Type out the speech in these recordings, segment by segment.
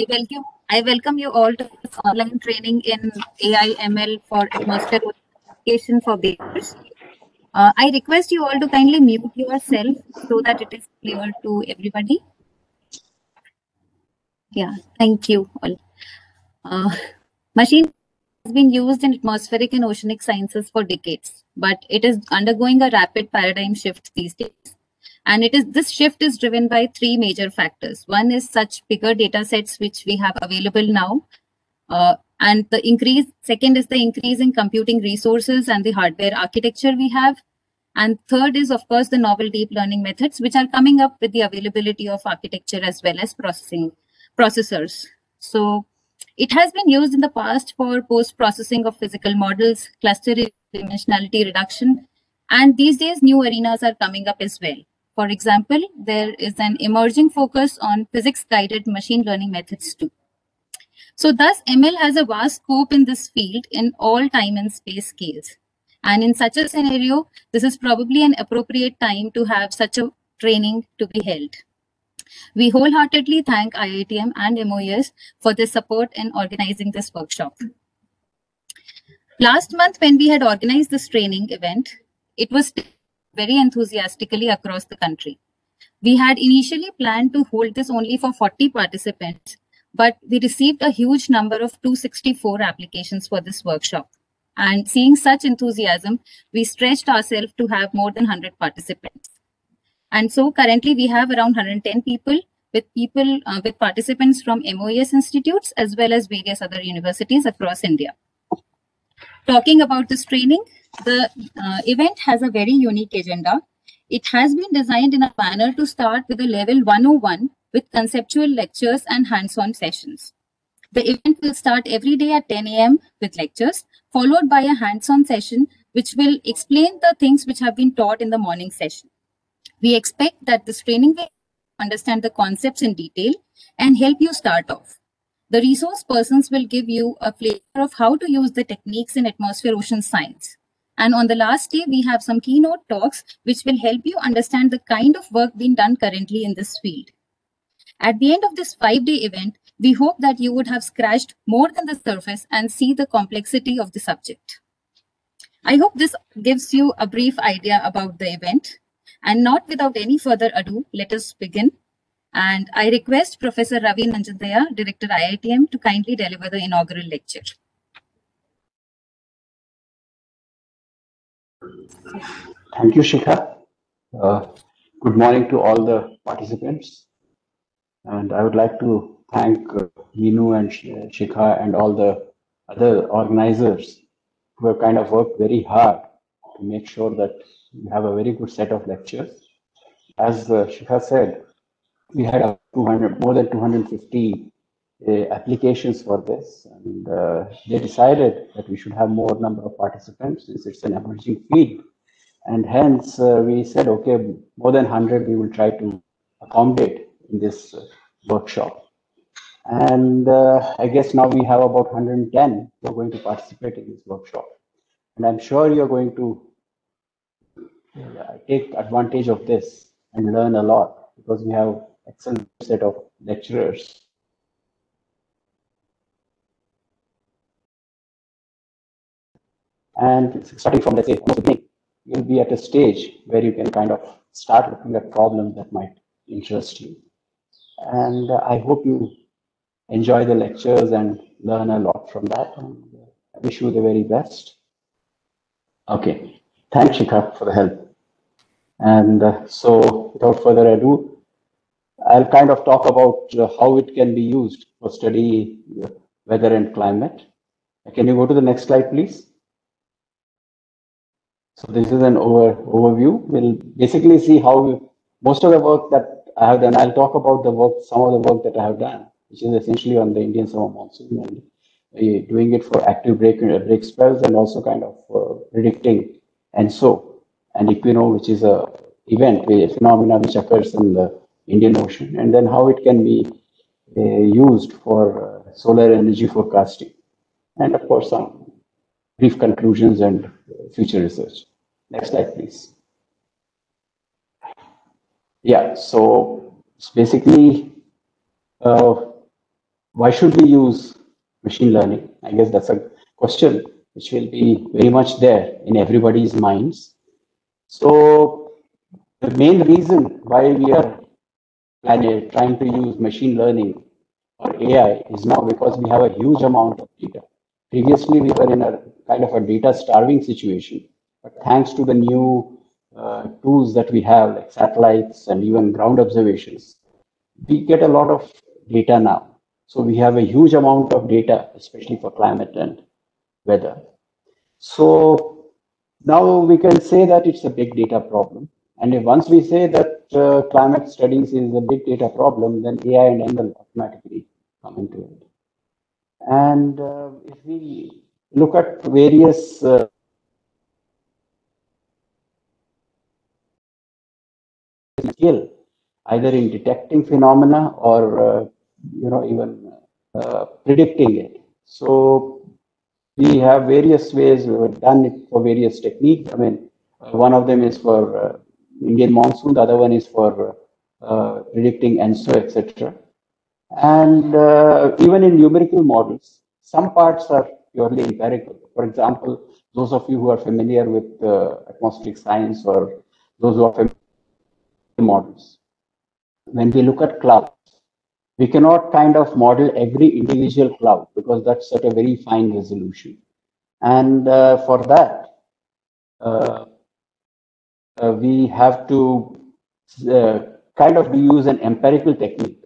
I welcome I welcome you all to this online training in AI ML for atmosphere application for beginners. Uh, I request you all to kindly mute yourself so that it is clear to everybody. Yeah, thank you all. Uh, machine has been used in atmospheric and oceanic sciences for decades, but it is undergoing a rapid paradigm shift these days. And it is this shift is driven by three major factors. One is such bigger data sets which we have available now. Uh, and the increase, second is the increase in computing resources and the hardware architecture we have. And third is, of course, the novel deep learning methods, which are coming up with the availability of architecture as well as processing processors. So it has been used in the past for post-processing of physical models, cluster dimensionality reduction, and these days new arenas are coming up as well. For example, there is an emerging focus on physics-guided machine learning methods too. So thus, ML has a vast scope in this field in all time and space scales. And in such a scenario, this is probably an appropriate time to have such a training to be held. We wholeheartedly thank IITM and MOES for their support in organizing this workshop. Last month, when we had organized this training event, it was very enthusiastically across the country. We had initially planned to hold this only for 40 participants, but we received a huge number of 264 applications for this workshop. And seeing such enthusiasm, we stretched ourselves to have more than 100 participants. And so currently we have around 110 people with people uh, with participants from MOES institutes as well as various other universities across India. Talking about this training, the uh, event has a very unique agenda. It has been designed in a manner to start with a level 101 with conceptual lectures and hands-on sessions. The event will start every day at 10 a.m. with lectures, followed by a hands-on session which will explain the things which have been taught in the morning session. We expect that this training will understand the concepts in detail and help you start off. The resource persons will give you a flavor of how to use the techniques in atmosphere ocean science. And on the last day, we have some keynote talks which will help you understand the kind of work being done currently in this field. At the end of this five-day event, we hope that you would have scratched more than the surface and see the complexity of the subject. I hope this gives you a brief idea about the event. And not without any further ado, let us begin. And I request Professor Ravi Nanjundiah, Director IITM, to kindly deliver the inaugural lecture. Thank you, Shikha. Uh, good morning to all the participants. And I would like to thank uh, Minu and Shikha and all the other organizers who have kind of worked very hard to make sure that we have a very good set of lectures. As uh, Shikha said, we had 200, more than 250 uh, applications for this, and uh, they decided that we should have more number of participants since it's an emerging field. And hence, uh, we said, okay, more than 100 we will try to accommodate in this uh, workshop. And uh, I guess now we have about 110 who are going to participate in this workshop. And I'm sure you're going to take advantage of this and learn a lot because we have excellent set of lecturers. And starting from let's say almost beginning, you'll be at a stage where you can kind of start looking at problems that might interest you. And uh, I hope you enjoy the lectures and learn a lot from that. And I wish you the very best. Okay. Thanks, Shikha, for the help. And uh, so without further ado, I'll kind of talk about uh, how it can be used for study uh, weather and climate. Can you go to the next slide, please? So this is an over, overview. We'll basically see how we, most of the work that I have done, I'll talk about the work, some of the work that I have done, which is essentially on the Indian summer monsoon and uh, doing it for active break, uh, break spells and also kind of uh, predicting ENSO and EQUINOO, which is a event, a phenomena which occurs in the Indian Ocean, and then how it can be uh, used for uh, solar energy forecasting, and of course some brief conclusions and future research. Next slide, please. Yeah, so basically uh, why should we use machine learning? I guess that's a question which will be very much there in everybody's minds. So the main reason why we are trying to use machine learning or AI is now because we have a huge amount of data. Previously, we were in a kind of a data starving situation, but thanks to the new uh, tools that we have, like satellites and even ground observations, we get a lot of data now. So we have a huge amount of data, especially for climate and weather. So now we can say that it's a big data problem. And once we say that uh, climate studies is a big data problem, then AI and ML automatically come into it. And uh, if we look at various uh, skill, either in detecting phenomena or uh, you know even uh, predicting it. So we have various ways we have done it for various techniques. I mean, one of them is for uh, Indian monsoon, the other one is for uh, predicting ENSO, etc. And uh, even in numerical models, some parts are purely empirical. For example, those of you who are familiar with uh, atmospheric science or those who are familiar with models, when we look at clouds, we cannot kind of model every individual cloud because that's at a very fine resolution. And uh, for that, uh, uh, we have to uh, kind of use an empirical technique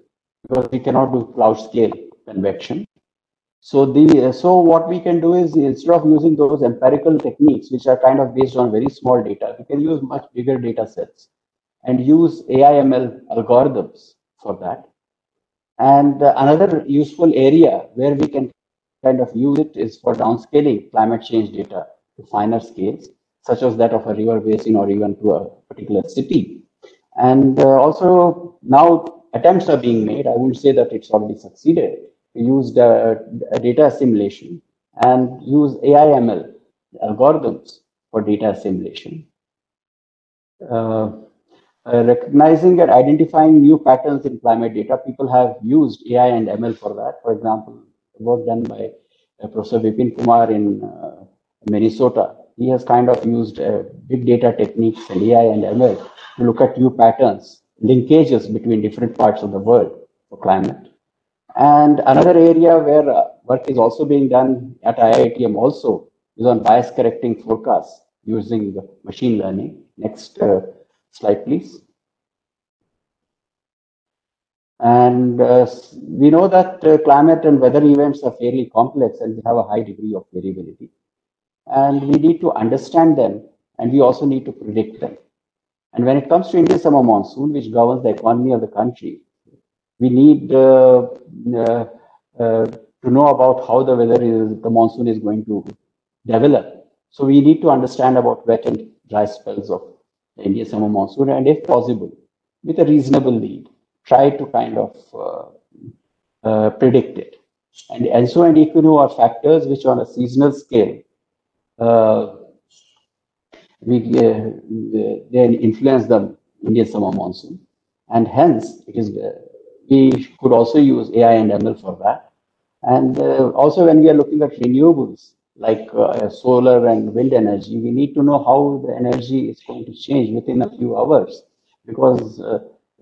because we cannot do cloud scale convection. So the so what we can do is instead of using those empirical techniques, which are kind of based on very small data, we can use much bigger data sets and use AI/ML algorithms for that. And another useful area where we can kind of use it is for downscaling climate change data to finer scales such as that of a river basin or even to a particular city. And uh, also now attempts are being made. I wouldn't say that it's already succeeded. We used uh, data assimilation and use AI/ML algorithms for data assimilation. Uh, uh, recognizing and identifying new patterns in climate data, people have used AI and ML for that. For example, work done by uh, Professor Vipin Kumar in uh, Minnesota he has kind of used uh, big data techniques and AI and ML to look at new patterns, linkages between different parts of the world for climate. And another area where uh, work is also being done at IITM also is on bias correcting forecasts using machine learning. Next uh, slide, please. And uh, we know that uh, climate and weather events are fairly complex and they have a high degree of variability and we need to understand them and we also need to predict them. And when it comes to Indian summer monsoon, which governs the economy of the country, we need uh, uh, uh, to know about how the weather is, the monsoon is going to develop. So we need to understand about wet and dry spells of the Indian summer monsoon, and if possible, with a reasonable lead, try to kind of uh, uh, predict it. And ENSO and EQUINOO are factors which on a seasonal scale uh, we uh, then influence the Indian summer monsoon, and hence it is uh, we could also use AI and ML for that. And also when we are looking at renewables like solar and wind energy, we need to know how the energy is going to change within a few hours because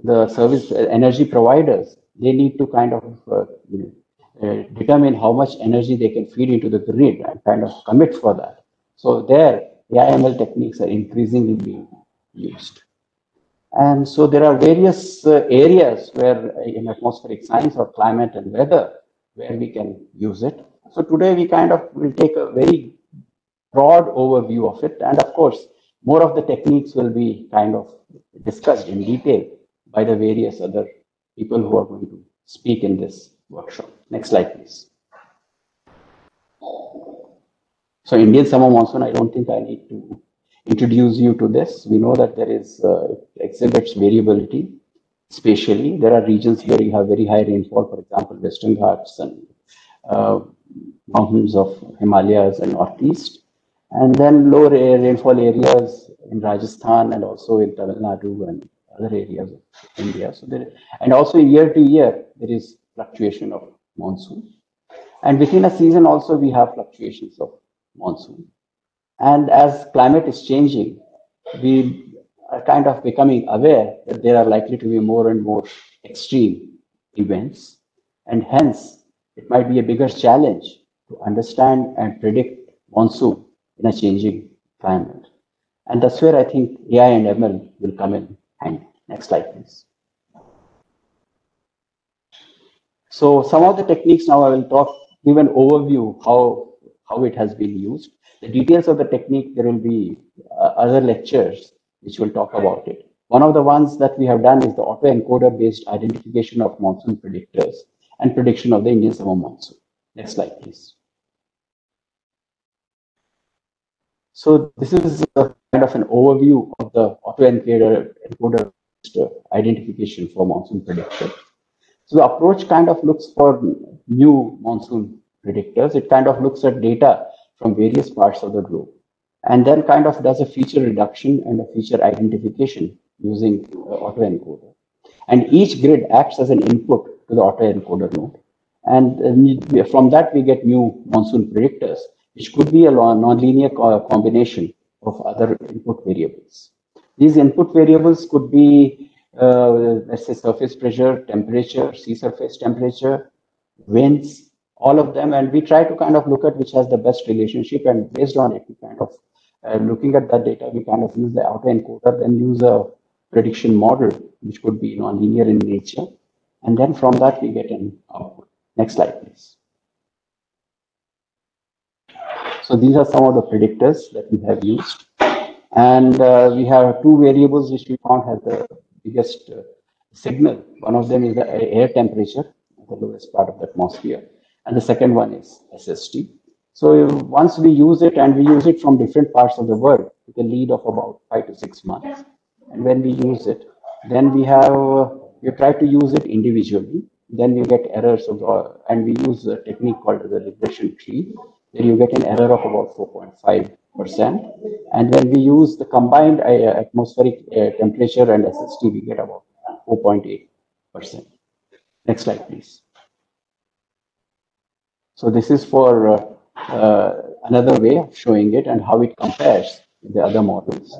the service energy providers they need to kind of uh, uh, determine how much energy they can feed into the grid and kind of commit for that. So there, AI/ML techniques are increasingly being used. And so there are various uh, areas where uh, in atmospheric science or climate and weather where we can use it. So today we kind of will take a very broad overview of it. And of course, more of the techniques will be kind of discussed in detail by the various other people who are going to speak in this workshop. Next slide, please. So Indian summer monsoon, I don't think I need to introduce you to this. We know that there is uh, exhibits variability spatially. There are regions where you have very high rainfall, for example, Western Ghats and uh, mountains of Himalayas and Northeast. And then low rainfall areas in Rajasthan and also in Tamil Nadu and other areas of India. So there, and also year to year, there is fluctuation of monsoon. And within a season also we have fluctuations of monsoon. And as climate is changing, we are kind of becoming aware that there are likely to be more and more extreme events. And hence, it might be a bigger challenge to understand and predict monsoon in a changing climate. And that's where I think AI and ML will come in handy. Next slide, please. So some of the techniques now I will talk, give an overview how, how it has been used. The details of the technique, there will be uh, other lectures which will talk about it. One of the ones that we have done is the autoencoder based identification of monsoon predictors and prediction of the Indian summer monsoon. Next slide, please. So this is a kind of an overview of the autoencoder encoder identification for monsoon prediction. So the approach kind of looks for new monsoon predictors. It kind of looks at data from various parts of the globe and then kind of does a feature reduction and a feature identification using uh, autoencoder. And each grid acts as an input to the autoencoder node. And uh, from that, we get new monsoon predictors, which could be a nonlinear co combination of other input variables. These input variables could be, uh, let's say, surface pressure, temperature, sea surface temperature, winds, all of them. And we try to kind of look at which has the best relationship. And based on it, we kind of uh, looking at that data, we kind of use the autoencoder, then use a prediction model, which could be nonlinear in nature. And then from that, we get an output. Next slide, please. So these are some of the predictors that we have used. And uh, we have two variables which we found have the biggest uh, signal. One of them is the air temperature, the lowest part of the atmosphere. And the second one is SST. So once we use it and we use it from different parts of the world with a lead of about five to six months. And when we use it, then we have, we try to use it individually. Then we get errors of, the, and we use a technique called the regression tree. Then you get an error of about 4.5%. And when we use the combined uh, atmospheric uh, temperature and SST, we get about 4.8%. Next slide, please. So this is for uh, uh, another way of showing it and how it compares with the other models.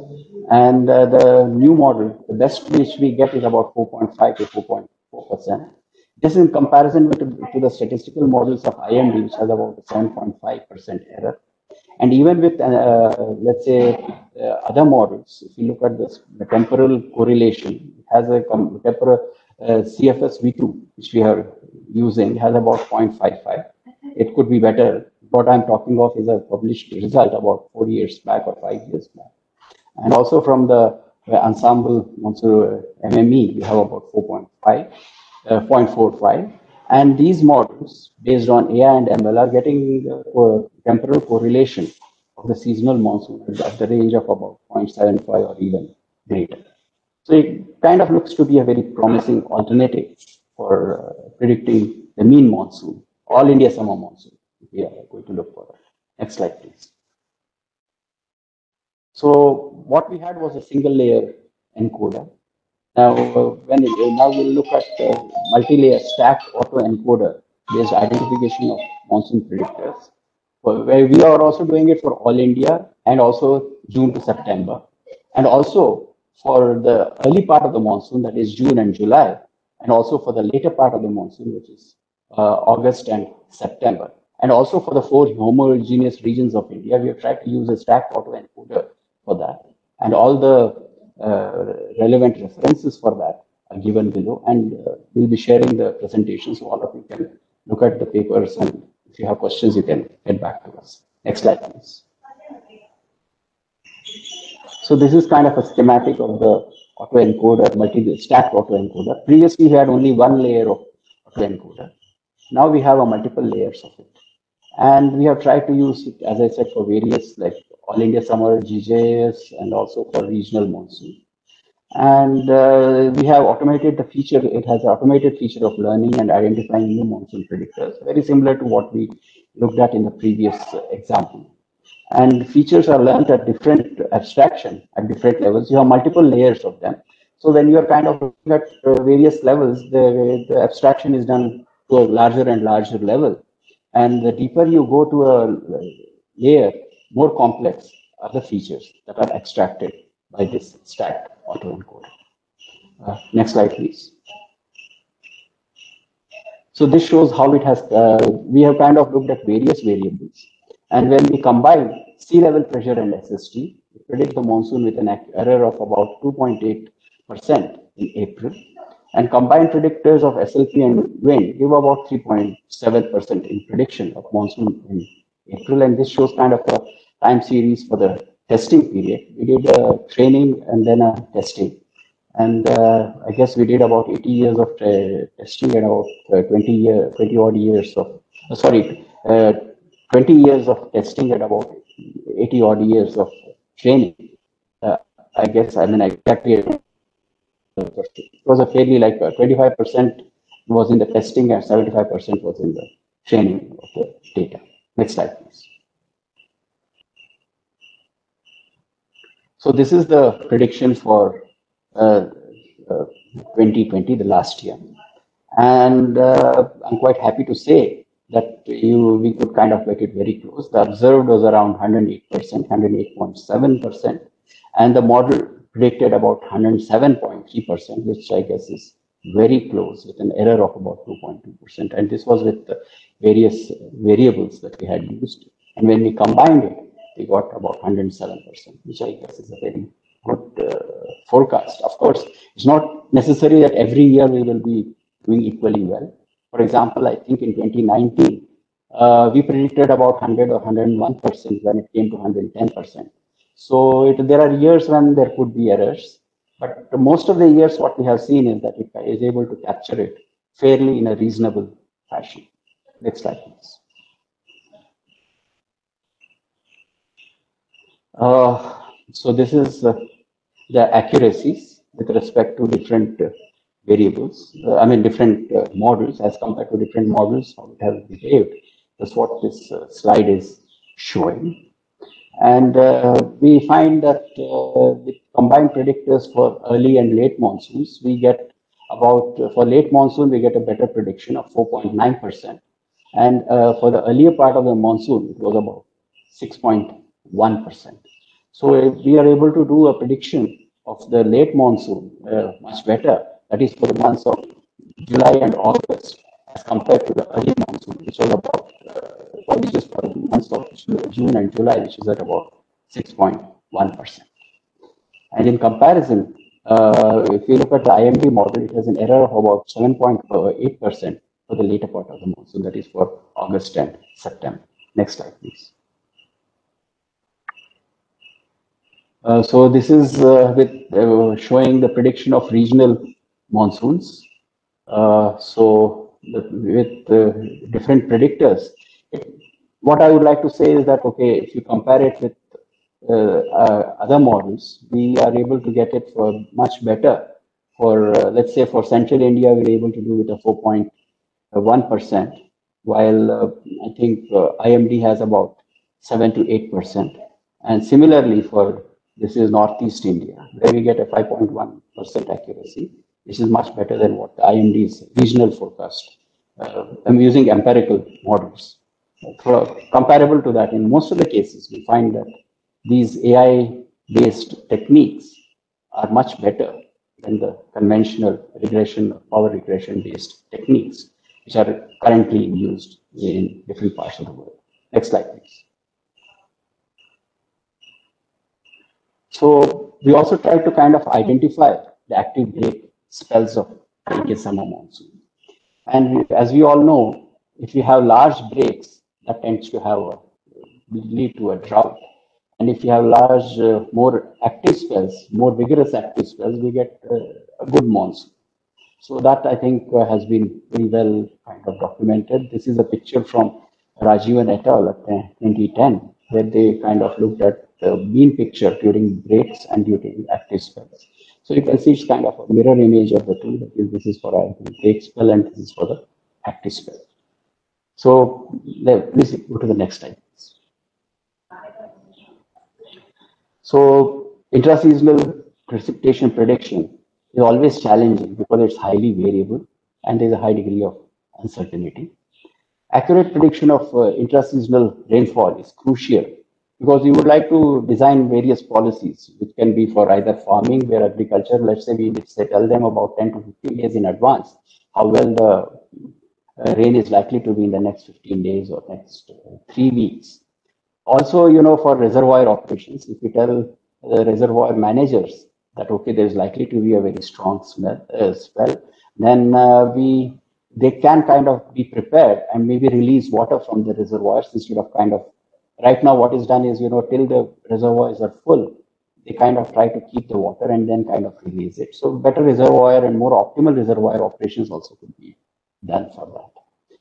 And uh, the new model, the best which we get is about 4.5 to 4.4%. This is in comparison with, to the statistical models of IMD, which has about 7.5% error. And even with, uh, let's say, uh, other models, if you look at this, the temporal correlation, it has a temporal uh, CFS V2, which we are using, has about 0.55. It could be better what I'm talking of is a published result about four years back or five years back. And also from the uh, ensemble also uh, MME, we have about 4.5, uh, 0.45. And these models, based on AI and ML, are getting the temporal correlation of the seasonal monsoon at the range of about 0.75 or even greater. So it kind of looks to be a very promising alternative for uh, predicting the mean monsoon, all India summer monsoon we are going to look for that. Next slide, please. So what we had was a single layer encoder. Now, when it, now we'll look at uh, multi-layer stacked autoencoder based identification of monsoon predictors. Where we are also doing it for all India and also June to September, and also for the early part of the monsoon, that is June and July, and also for the later part of the monsoon, which is August and September. And also for the four homogeneous regions of India, we have tried to use a stacked autoencoder for that. And all the uh, relevant references for that are given below. And uh, we'll be sharing the presentation so all of you can look at the papers. And if you have questions, you can get back to us. Next slide, please. So this is kind of a schematic of the autoencoder, multi stacked autoencoder. Previously, we had only one layer of autoencoder. Now we have a multiple layers of it. And we have tried to use it, as I said, for various like All India Summer, JJAS, and also for regional monsoon. And uh, we have automated the feature, it has an automated feature of learning and identifying new monsoon predictors, very similar to what we looked at in the previous example. And features are learned at different abstraction, at different levels. You have multiple layers of them. So when you are kind of looking at uh, various levels, the, the abstraction is done to a larger and larger level. And the deeper you go to a layer, more complex are the features that are extracted by this stacked autoencoder. Uh, next slide, please. So this shows how it has, uh, we have kind of looked at various variables. And when we combine sea level pressure and SST, we predict the monsoon with an error of about 2.8% in April. And combined predictors of SLP and wind give about 3.7% in prediction of monsoon in April. And this shows kind of a time series for the testing period. We did a training and then a testing. And uh, I guess we did about 80 years of testing and about uh, 20 year, 20 odd years of, uh, sorry, uh, 20 years of testing and about 80 odd years of training. Uh, I guess, I mean, exactly, it was a fairly like 25% uh, was in the testing and 75% was in the training of the data. Next slide, please. So this is the prediction for uh, uh, 2020, the last year. And uh, I'm quite happy to say that you we could kind of get it very close. The observed was around 108%, 108.7%, and the model predicted about 107.3%, which I guess is very close with an error of about 2.2%. And this was with various variables that we had used. And when we combined it, we got about 107%, which I guess is a very good uh, forecast. Of course, it's not necessary that every year we will be doing equally well. For example, I think in 2019, uh, we predicted about 100 or 101% when it came to 110%. So it, there are years when there could be errors, but most of the years what we have seen is that it is able to capture it fairly in a reasonable fashion. Next slide, please. Uh, so this is uh, the accuracies with respect to different uh, variables, uh, I mean different uh, models as compared to different models, how it has behaved. That's what this uh, slide is showing. And uh, we find that uh, with combined predictors for early and late monsoons, we get about, for late monsoon, we get a better prediction of 4.9%. And uh, for the earlier part of the monsoon, it was about 6.1%. So we are able to do a prediction of the late monsoon uh, much better. That is for the months of July and August as compared to the early monsoon, which was about, uh, which is for months of June and July, which is at about 6.1%. And in comparison, uh, if you look at the IMD model, it has an error of about 7.8% for the later part of the month. So that is for August and September. Next slide, please. Uh, so this is uh, with uh, showing the prediction of regional monsoons. Uh, so the, with different predictors, what I would like to say is that okay, if you compare it with uh, uh, other models, we are able to get it for much better. For uh, let's say for Central India, we're able to do it at 4.1 percent, while I think IMD has about seven to eight percent. And similarly for this is Northeast India, where we get a 5.1% accuracy. which is much better than what the IMD's regional forecast. Uh, I'm using empirical models. Comparable to that, in most of the cases, we find that these AI-based techniques are much better than the conventional regression, power regression-based techniques, which are currently used in different parts of the world. Next slide, please. So we also try to kind of identify the active break spells of monsoon. And as we all know, if you have large breaks, that tends to have a, lead to a drought. And if you have large, uh, more active spells, more vigorous active spells, we get uh, a good monsoon. So that I think uh, has been very well kind of documented. This is a picture from Rajiv et al. at 2010, where they kind of looked at the mean picture during breaks and during active spells. So you can see it's kind of a mirror image of the two. This is for a break spell and this is for the active spell. So please go to the next slide. So intraseasonal precipitation prediction is always challenging because it's highly variable and there's a high degree of uncertainty. Accurate prediction of uh, intra-seasonal rainfall is crucial because we would like to design various policies, which can be for either farming, where agriculture, let's say we say, tell them about 10 to 15 days in advance, how well the rain is likely to be in the next 15 days or next uh, three weeks. Also, you know, for reservoir operations, if you tell the reservoir managers that, okay, there's likely to be a very strong smell, uh, spell, then uh, we they can kind of be prepared and maybe release water from the reservoirs instead of kind of right now what is done is you know till the reservoirs are full they kind of try to keep the water and then kind of release it so better reservoir and more optimal reservoir operations also could be done for that.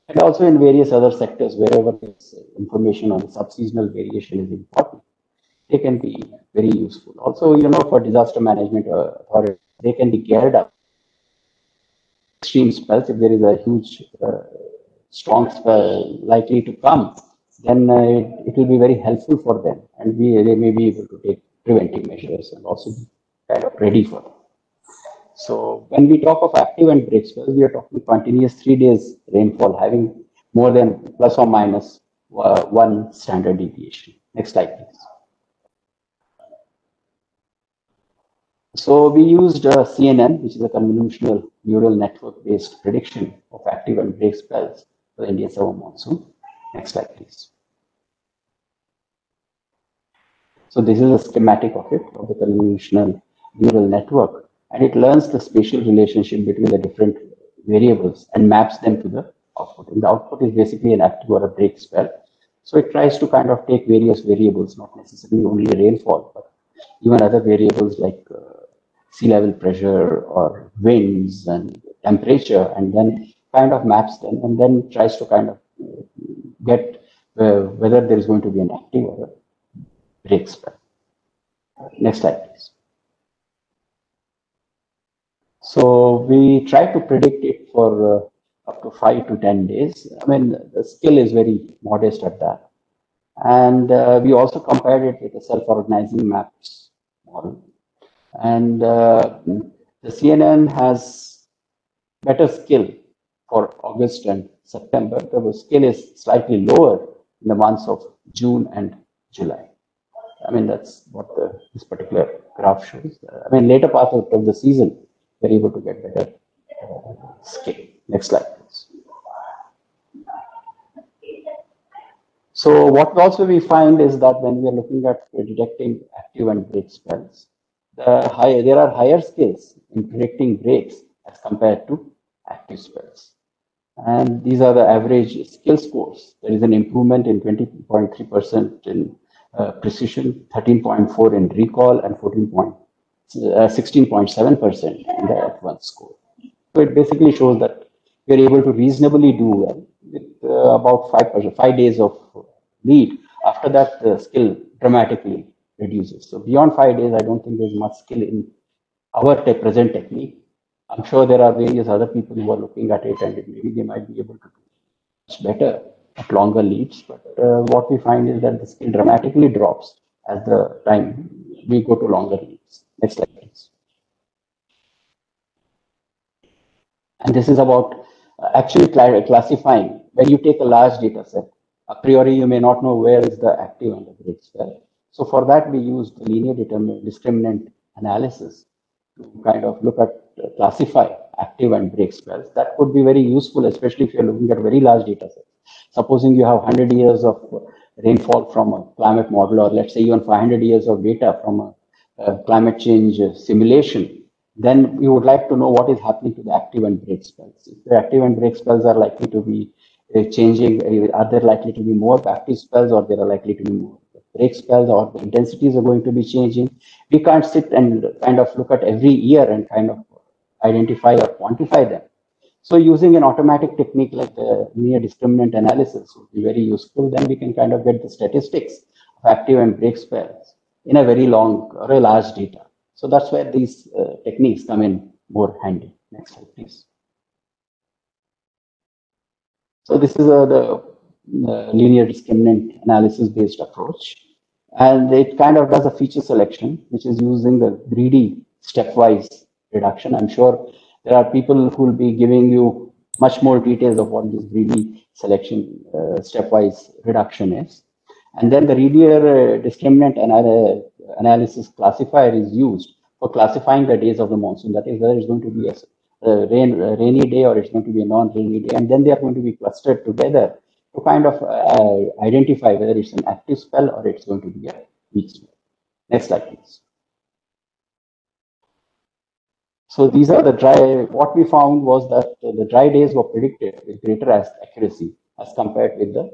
And also in various other sectors wherever this information on subseasonal variation is important they can be very useful. Also you know for disaster management uh, authority they can be geared up. Extreme spells if there is a huge uh, strong spell likely to come then uh, it, it, will be very helpful for them. And we, they may be able to take preventive measures and also be kind of ready for them. So when we talk of active and break spells, we are talking continuous three days rainfall having more than plus or minus uh, one standard deviation. Next slide, please. So we used uh, CNN, which is a convolutional neural network based prediction of active and break spells for Indian summer monsoon. Next slide, please. So this is a schematic of it, of the convolutional neural network. And it learns the spatial relationship between the different variables and maps them to the output. And the output is basically an active or a break spell. So it tries to kind of take various variables, not necessarily only rainfall, but even other variables like uh, sea level pressure or winds and temperature, and then kind of maps them and then tries to kind of get uh, whether there is going to be an active or a break spell. Next slide, please. So we try to predict it for uh, up to five to 10 days. I mean, the skill is very modest at that. And uh, we also compared it with the self-organizing maps model. And uh, the CNN has better skill for August and September, the skill is slightly lower in the months of June and July. I mean, that's what the, this particular graph shows. I mean, later part of, of the season, we're able to get better scale. Next slide, please. So what also we find is that when we are looking at detecting active and break spells, the high, there are higher skills in predicting breaks as compared to active spells. And these are the average skill scores. There is an improvement in 20.3% in uh, precision, 13.4 in recall, and 14 16.7% uh, in the F1 score. So it basically shows that we are able to reasonably do well with uh, about 5%, 5 days of lead. After that, the skill dramatically reduces. So beyond 5 days, I don't think there's much skill in our present technique I'm sure there are various other people who are looking at it and maybe they might be able to do much better at longer leads. But uh, what we find is that the skill dramatically drops as the time we go to longer leads. Next slide, please. And this is about uh, actually classifying. When you take a large data set, a priori you may not know where is the active and the break spell. So for that, we use the linear discriminant analysis to kind of look at classify active and break spells. That could be very useful, especially if you're looking at very large data sets. Supposing you have 100 years of rainfall from a climate model, or let's say even 500 years of data from a, a climate change simulation, then you would like to know what is happening to the active and break spells. If the active and break spells are likely to be uh, changing, uh, are there likely to be more active spells or there are likely to be more break spells or the intensities are going to be changing? We can't sit and kind of look at every year and kind of identify or quantify them. So using an automatic technique like the linear discriminant analysis would be very useful. Then we can kind of get the statistics of active and break spells in a very long or a large data. So that's where these uh, techniques come in more handy. Next slide, please. So this is uh, the, the linear discriminant analysis based approach. And it kind of does a feature selection, which is using the greedy stepwise reduction. I'm sure there are people who will be giving you much more details of what this greedy selection uh, stepwise reduction is. And then the Redier uh, discriminant anal analysis classifier is used for classifying the days of the monsoon. That is whether it's going to be a, a rain, a rainy day or it's going to be a non-rainy day. And then they are going to be clustered together to kind of uh, identify whether it's an active spell or it's going to be a weak spell. Next slide, please. So these are the dry, what we found was that the dry days were predicted with greater accuracy as compared with the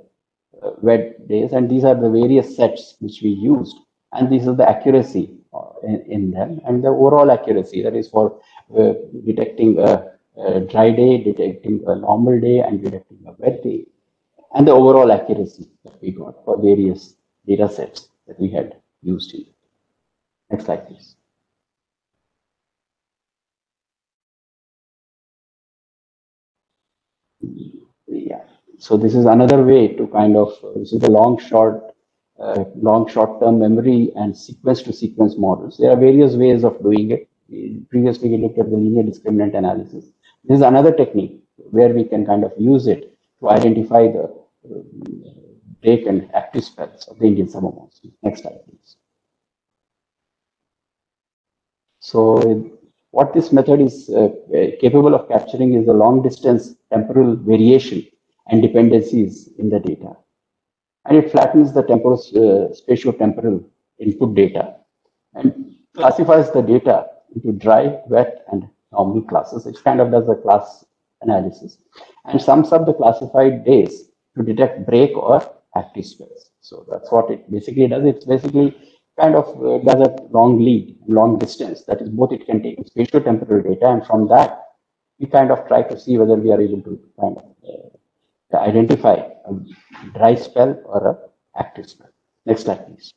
wet days. And these are the various sets which we used. And this is the accuracy uh, in, in, them and the overall accuracy that is for uh, detecting a, a, dry day, detecting a normal day and detecting a wet day. And the overall accuracy that we got for various data sets that we had used in. Next slide, please. yeah so this is another way to kind of this is the long short uh, long short term memory and sequence to sequence models there are various ways of doing it previously we looked at the linear discriminant analysis this is another technique where we can kind of use it to identify the uh, break and active spells of the Indian summer monsoon. Next slide, please. So what this method is uh, capable of capturing is the long distance temporal variation and dependencies in the data. And it flattens the temporal uh, spatio-temporal input data and classifies the data into dry, wet, and normal classes. It kind of does a class analysis and sums up the classified days to detect break or active spells. So that's what it basically does. It's basically kind of uh, does a long lead, long distance. That is both it can take spatio-temporal data and from that we kind of try to see whether we are able to kind of uh, identify a dry spell or a active spell. Next slide, please.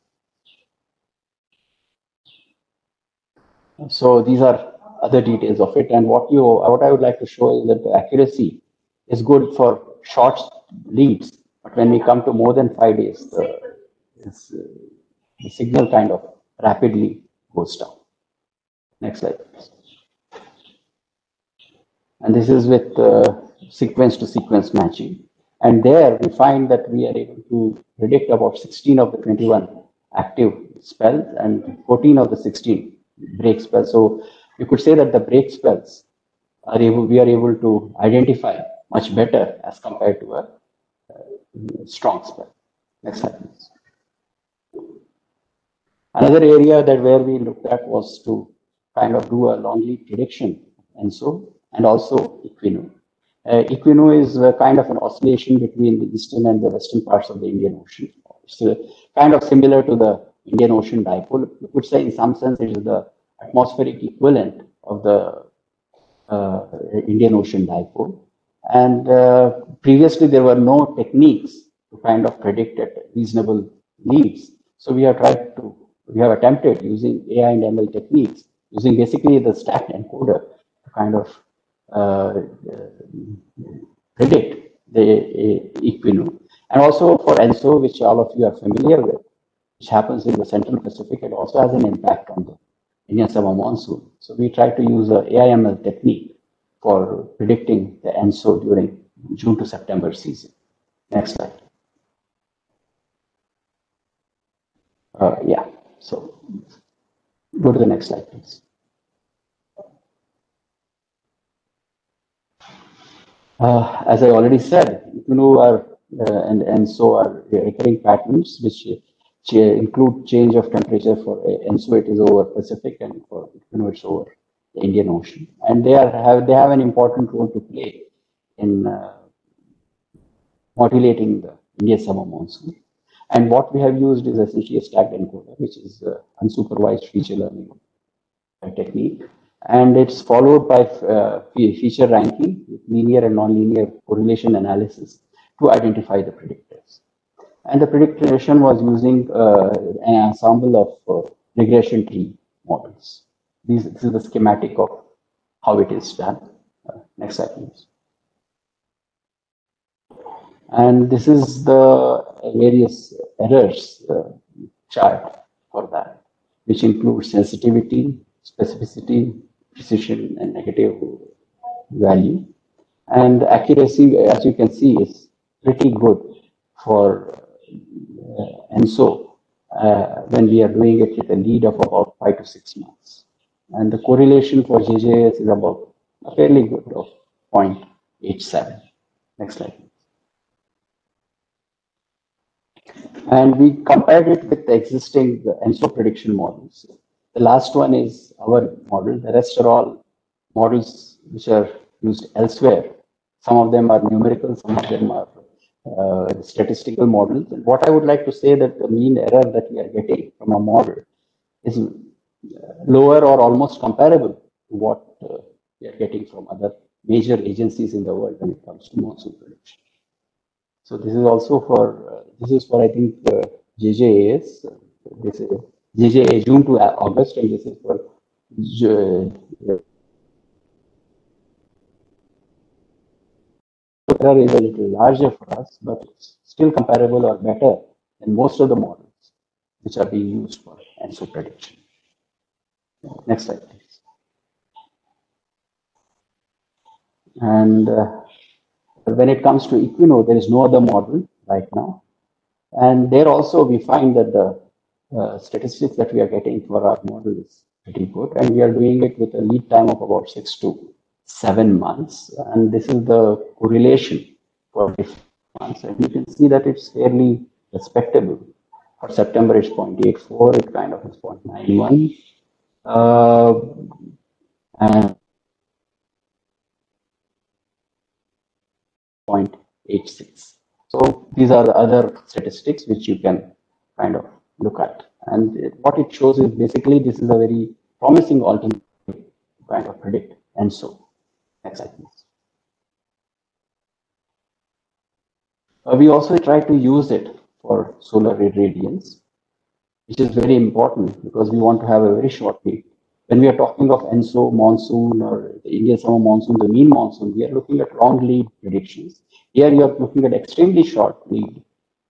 So these are other details of it. And what you what I would like to show is that the accuracy is good for short leads, but when we come to more than five days, the, the signal kind of rapidly goes down. Next slide. And this is with uh, sequence to sequence matching. And there we find that we are able to predict about 16 of the 21 active spells and 14 of the 16 break spells. So you could say that the break spells are able, we are able to identify much better as compared to a uh, strong spell. Next slide, please. Another area that where we looked at was to kind of do a long lead prediction ENSO and also EQUINOO. Uh, EQUINOO is a kind of an oscillation between the eastern and the western parts of the Indian Ocean. It's uh, kind of similar to the Indian Ocean dipole. You could say in some sense it is the atmospheric equivalent of the uh, Indian Ocean dipole. And uh, previously there were no techniques to kind of predict at reasonable leads. So we have tried to we have attempted using AI and ML techniques, using basically the stacked encoder to kind of uh, predict the uh, EQUINOO. And also for ENSO, which all of you are familiar with, which happens in the Central Pacific, it also has an impact on the Indian summer monsoon. So we try to use a AIML technique for predicting the ENSO during June to September season. Next slide. Uh, yeah. So go to the next slide, please. Uh, as I already said, EQUINOO are uh, and ENSO are recurring patterns which ch include change of temperature for uh, ENSO it is over Pacific and for EQUINOO it's over the Indian Ocean, and they are have they have an important role to play in uh, modulating the Indian summer monsoon. And what we have used is essentially a stacked encoder, which is unsupervised feature learning technique. And it's followed by uh, feature ranking with linear and nonlinear correlation analysis to identify the predictors. And the prediction was using uh, an ensemble of uh, regression tree models. These, this is the schematic of how it is done. Uh, next slide, please. And this is the various errors uh, chart for that, which includes sensitivity, specificity, precision, and negative value. And accuracy, as you can see, is pretty good for uh, ENSO uh, when we are doing it with a lead of about five to six months. And the correlation for JJAS is about fairly good of 0.87. Next slide. And we compared it with the existing ENSO prediction models. The last one is our model. The rest are all models which are used elsewhere. Some of them are numerical, some of them are uh, statistical models. And what I would like to say that the mean error that we are getting from a model is lower or almost comparable to what uh, we are getting from other major agencies in the world when it comes to monsoon prediction. So this is also for, uh, this is for I think uh, JJAS, this is June to August and this is for error is a little larger for us, but it's still comparable or better than most of the models which are being used for ENSO prediction. Next slide, please. And uh, when it comes to EQUINOO, there is no other model right now. And there also we find that the uh, statistics that we are getting for our model is pretty good. And we are doing it with a lead time of about six to seven months. And this is the correlation for months. And you can see that it's fairly respectable. For September, it's 0.84. It kind of is 0.91. Uh, and 0.86. So these are the other statistics which you can kind of look at. And what it shows is basically this is a very promising alternative kind of predict. And so, next slide please. Uh, we also try to use it for solar irradiance which is very important because we want to have a very short lead. When we are talking of ENSO monsoon or the Indian summer monsoon, the mean monsoon, we are looking at long lead predictions. Here you are looking at extremely short lead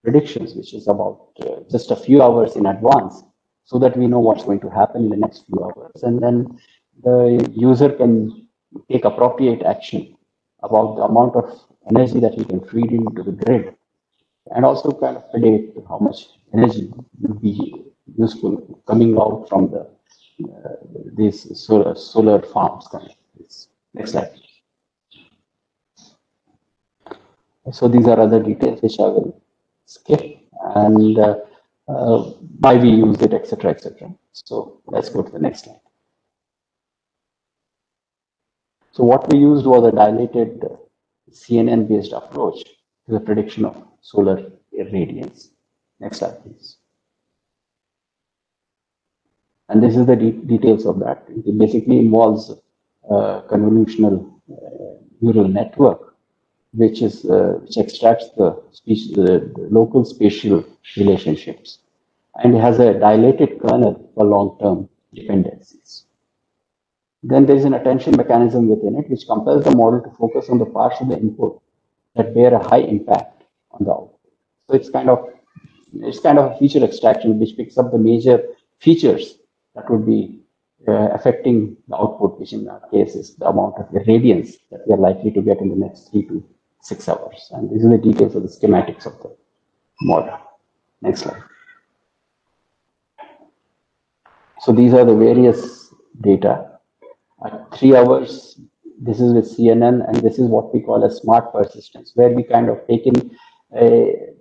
predictions, which is about uh, just a few hours in advance, so that we know what's going to happen in the next few hours. And then the user can take appropriate action about the amount of energy that he can feed into the grid and also kind of predict how much energy will be useful coming out from the uh, these solar solar farms. Next slide. So these are other details which I will skip and uh, uh, why we use it, etc., etc. So let's go to the next slide. So what we used was a dilated CNN-based approach to the prediction of solar irradiance. Next slide, please. And this is the de details of that. It basically involves uh, convolutional uh, neural network, which is uh, which extracts the, speech, the, the local spatial relationships, and has a dilated kernel for long-term dependencies. Then there is an attention mechanism within it, which compels the model to focus on the parts of the input that bear a high impact on the output. So it's kind of it's kind of a feature extraction which picks up the major features that would be uh, affecting the output, which in our case is the amount of irradiance that we are likely to get in the next three to six hours. And these are the details of the schematics of the model. Next slide. So these are the various data. At three hours, this is with CNN, and this is what we call a smart persistence, where we kind of take in a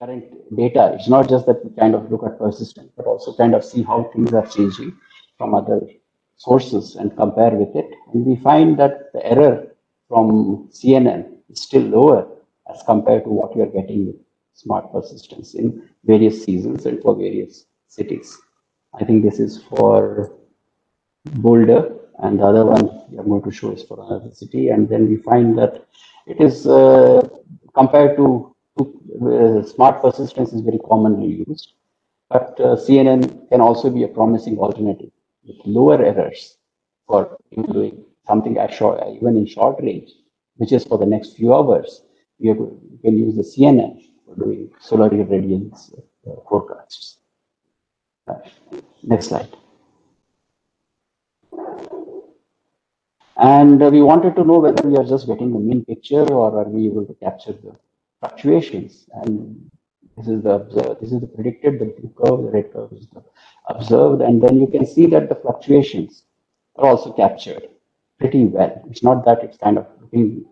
current data. It's not just that we kind of look at persistence, but also kind of see how things are changing from other sources and compare with it. And we find that the error from CNN is still lower as compared to what we are getting with smart persistence in various seasons and for various cities. I think this is for Boulder and the other one are going to show is for another city. And then we find that it is uh, compared to uh, smart persistence is very commonly used, but uh, CNN can also be a promising alternative with lower errors for doing something at short, even in short range, which is for the next few hours. You, can use the CNN for doing solar irradiance uh, forecasts. next slide. And uh, we wanted to know whether we are just getting the mean picture or are we able to capture the fluctuations. And this is the observed, this is the predicted, the blue curve, the red curve is the observed. And then you can see that the fluctuations are also captured pretty well. It's not that it's kind of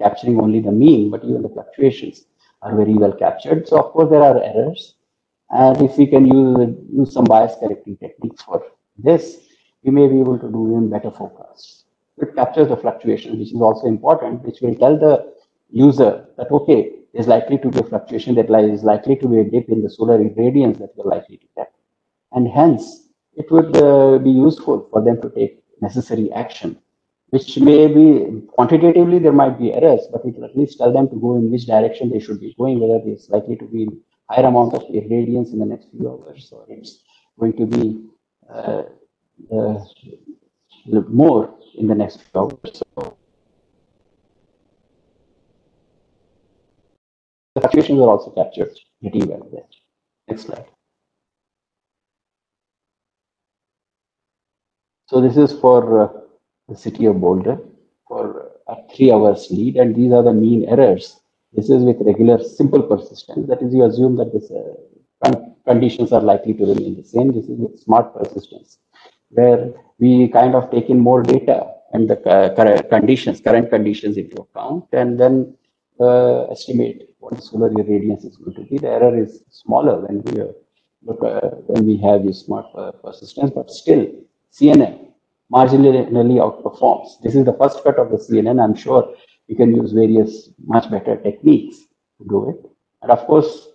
capturing only the mean, but even the fluctuations are very well captured. So of course there are errors. And if we can use, use some bias correcting techniques for this, we may be able to do even better forecasts. It captures the fluctuation, which is also important, which will tell the user that, okay, there's likely to be a fluctuation that is likely to be a dip in the solar irradiance that we're likely to get. And hence, it would uh, be useful for them to take necessary action, which may be quantitatively there might be errors, but it will at least tell them to go in which direction they should be going, whether it's likely to be higher amount of irradiance in the next few hours or it's going to be uh, uh, more in the next few hours. So the fluctuations are also captured pretty well there. Next slide. So this is for uh, the city of Boulder for a three hours lead and these are the mean errors. This is with regular simple persistence. That is, you assume that this uh, conditions are likely to remain the same. This is with smart persistence where we kind of take in more data and the uh, conditions, current conditions into account, and then uh, estimate what the solar irradiance is going to be. The error is smaller when we uh, look uh, when we have this smart uh, persistence, but still CNN marginally outperforms. This is the first cut of the CNN. I'm sure you can use various much better techniques to do it. And of course,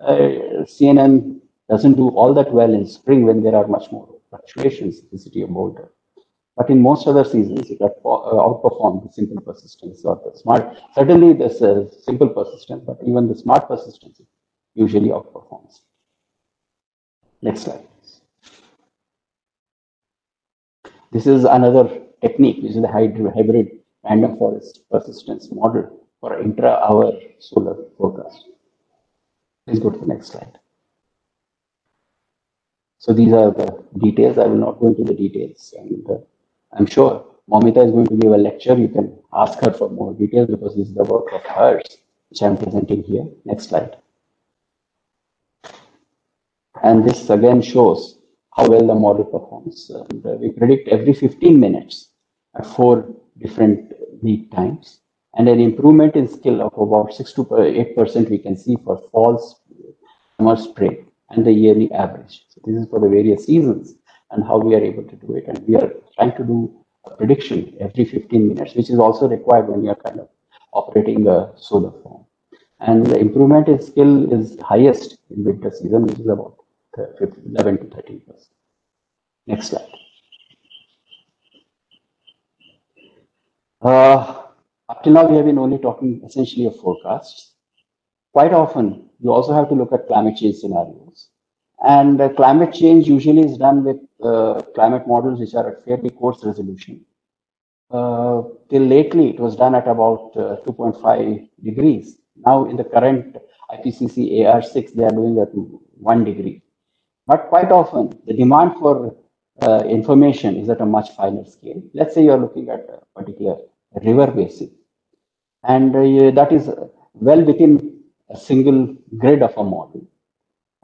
uh, CNN doesn't do all that well in spring when there are much more fluctuations in the city of Boulder. But in most other seasons, it uh, outperformed the simple persistence or the smart. Certainly, this uh, simple persistence, but even the smart persistence usually outperforms. Next slide. This is another technique, which is the hybrid random forest persistence model for intra-hour solar forecast. Please go to the next slide. So these are the details. I will not go into the details. And uh, I'm sure Moumita is going to give a lecture. You can ask her for more details because this is the work of hers, which I'm presenting here. Next slide. And this again shows how well the model performs. And, uh, we predict every 15 minutes at four different lead times and an improvement in skill of about 6 to 8% we can see for fall, summer, spring and the yearly average. So this is for the various seasons and how we are able to do it. And we are trying to do a prediction every 15 minutes, which is also required when you are kind of operating a solar farm. And the improvement in skill is highest in winter season, which is about 11 to 13 percent. Next slide. Uh, up till now, we have been only talking essentially of forecasts. Quite often, you also have to look at climate change scenarios. And uh, climate change usually is done with uh, climate models which are at fairly coarse resolution. Uh, till lately, it was done at about uh, 2.5 degrees. Now, in the current IPCC AR6, they are doing at 1 degree. But quite often, the demand for uh, information is at a much finer scale. Let's say you're looking at a particular river basin, and uh, that is well within a single grid of a model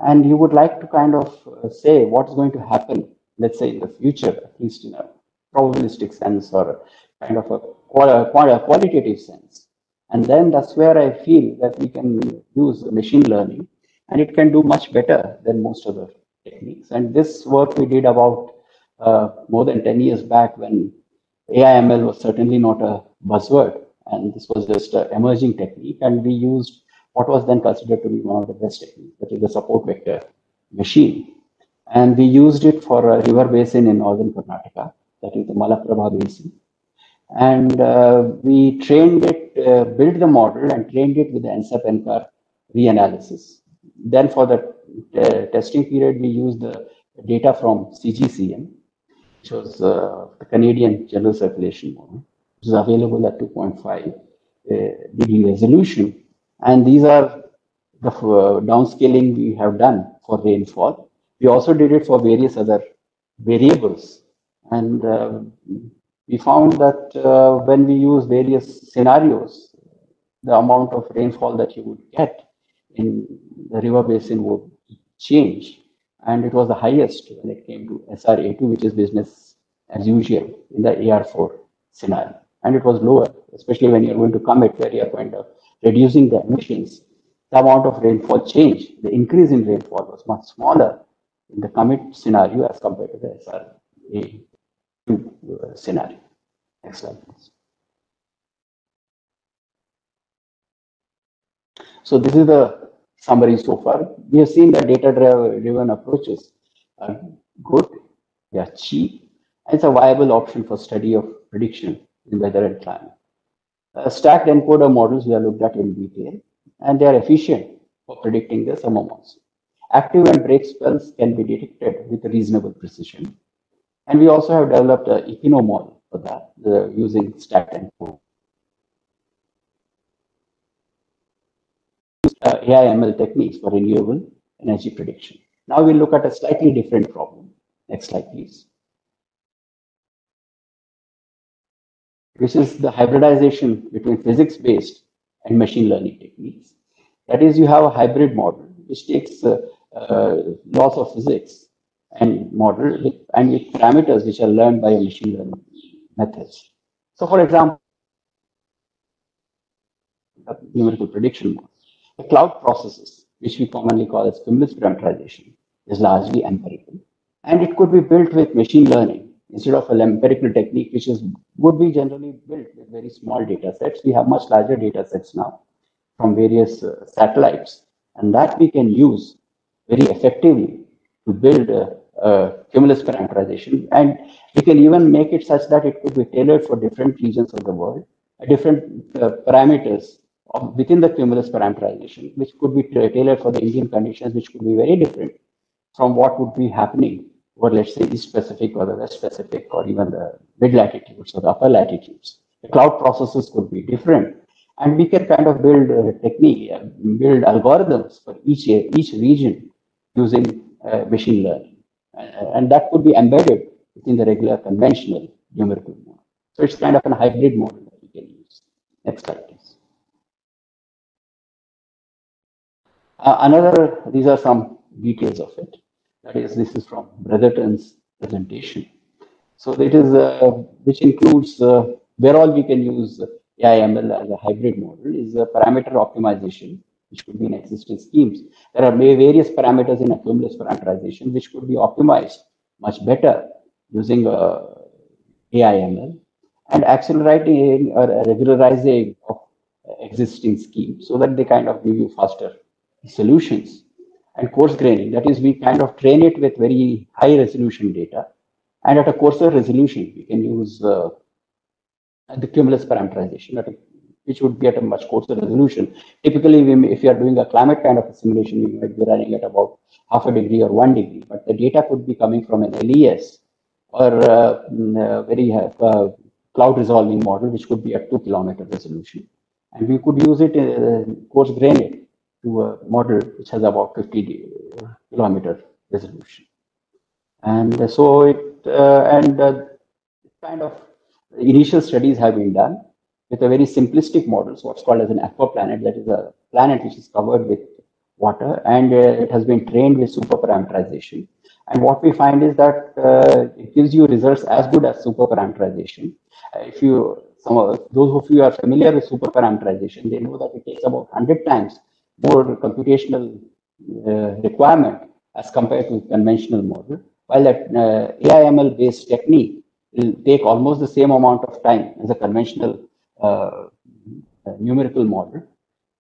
and you would like to kind of uh, say what's going to happen, let's say in the future, at least in a probabilistic sense or kind of a, qualitative sense. And then that's where I feel that we can use machine learning and it can do much better than most other techniques. And this work we did about uh, more than 10 years back when AIML was certainly not a buzzword and this was just an emerging technique and we used what was then considered to be one of the best techniques, that is the support vector machine. And we used it for a river basin in northern Karnataka, that is the Malaprabha basin. And uh, we trained it, uh, built the model and trained it with the NCEP NCAR reanalysis. Then for the uh, testing period, we used the data from CGCM, which was uh, the Canadian General Circulation Model, which is available at 2.5 uh, degree resolution and these are the uh, downscaling we have done for rainfall. We also did it for various other variables. And uh, we found that uh, when we use various scenarios, the amount of rainfall that you would get in the river basin would change. And it was the highest when it came to SRA2, which is business as usual in the AR4 scenario. And it was lower, especially when you're going to commit where you're kind of reducing the emissions. The amount of rainfall change, the increase in rainfall was much smaller in the commit scenario as compared to the SRA2 uh, scenario. Next slide, please. So this is the summary so far. We have seen that data-driven approaches are good, they are cheap, and it's a viable option for study of prediction in weather and climate. Uh, stacked encoder models we have looked at in detail, and they are efficient for predicting the summer monsoon. Active and break spells can be detected with reasonable precision. And we also have developed a EQUINOO model for that uh, using stacked encoder. Uh, AI/ML techniques for renewable energy prediction. Now we'll look at a slightly different problem. Next slide, please. This is the hybridization between physics-based and machine learning techniques. That is, you have a hybrid model which takes uh, uh, laws of physics and model and with parameters which are learned by machine learning methods. So, for example, numerical prediction model. The cloud processes, which we commonly call as cumulus parameterization, is largely empirical. And it could be built with machine learning instead of an empirical technique, which is would be generally built with very small data sets. We have much larger data sets now from various uh, satellites, and that we can use very effectively to build a, a cumulus parameterization. And we can even make it such that it could be tailored for different regions of the world, different uh, parameters within the cumulus parameterization, which could be tailored for the Indian conditions, which could be very different from what would be happening over, let's say, East Pacific or the West Pacific or even the mid latitudes or the upper latitudes. The cloud processes could be different. And we can kind of build a technique, uh, build algorithms for each, each region using uh, machine learning. and that could be embedded within the regular conventional numerical model. So it's kind of a hybrid model that we can use. Next slide, Uh, another, these are some details of it. That is, this is from Bretherton's presentation. So it is, uh, which includes uh, where all we can use AI/ML as a hybrid model is a parameter optimization, which could be in existing schemes. There are various parameters in a cumulus parameterization, which could be optimized much better using uh, AI/ML and accelerating or regularizing of existing schemes so that they kind of give you faster solutions and coarse graining. That is, we kind of train it with very high resolution data. And at a coarser resolution, we can use uh, the cumulus parameterization, a, which would be at a much coarser resolution. Typically, we, if you are doing a climate kind of a simulation, you might be running at about half a degree or one degree, but the data could be coming from an LES or uh, mm, a very uh, cloud resolving model, which could be at two kilometer resolution. And we could use it, uh, coarse grain it to a model which has about 50 kilometer resolution. And so it, uh, and uh, kind of initial studies have been done with a very simplistic model, so what's called as an aqua planet, that is a planet which is covered with water and uh, it has been trained with super parameterization. And what we find is that uh, it gives you results as good as super parameterization. Uh, if you, some of those of you are familiar with super parameterization, they know that it takes about 100 times more computational uh, requirement as compared to conventional model, while that uh, AI/ML based technique will take almost the same amount of time as a conventional uh, numerical model,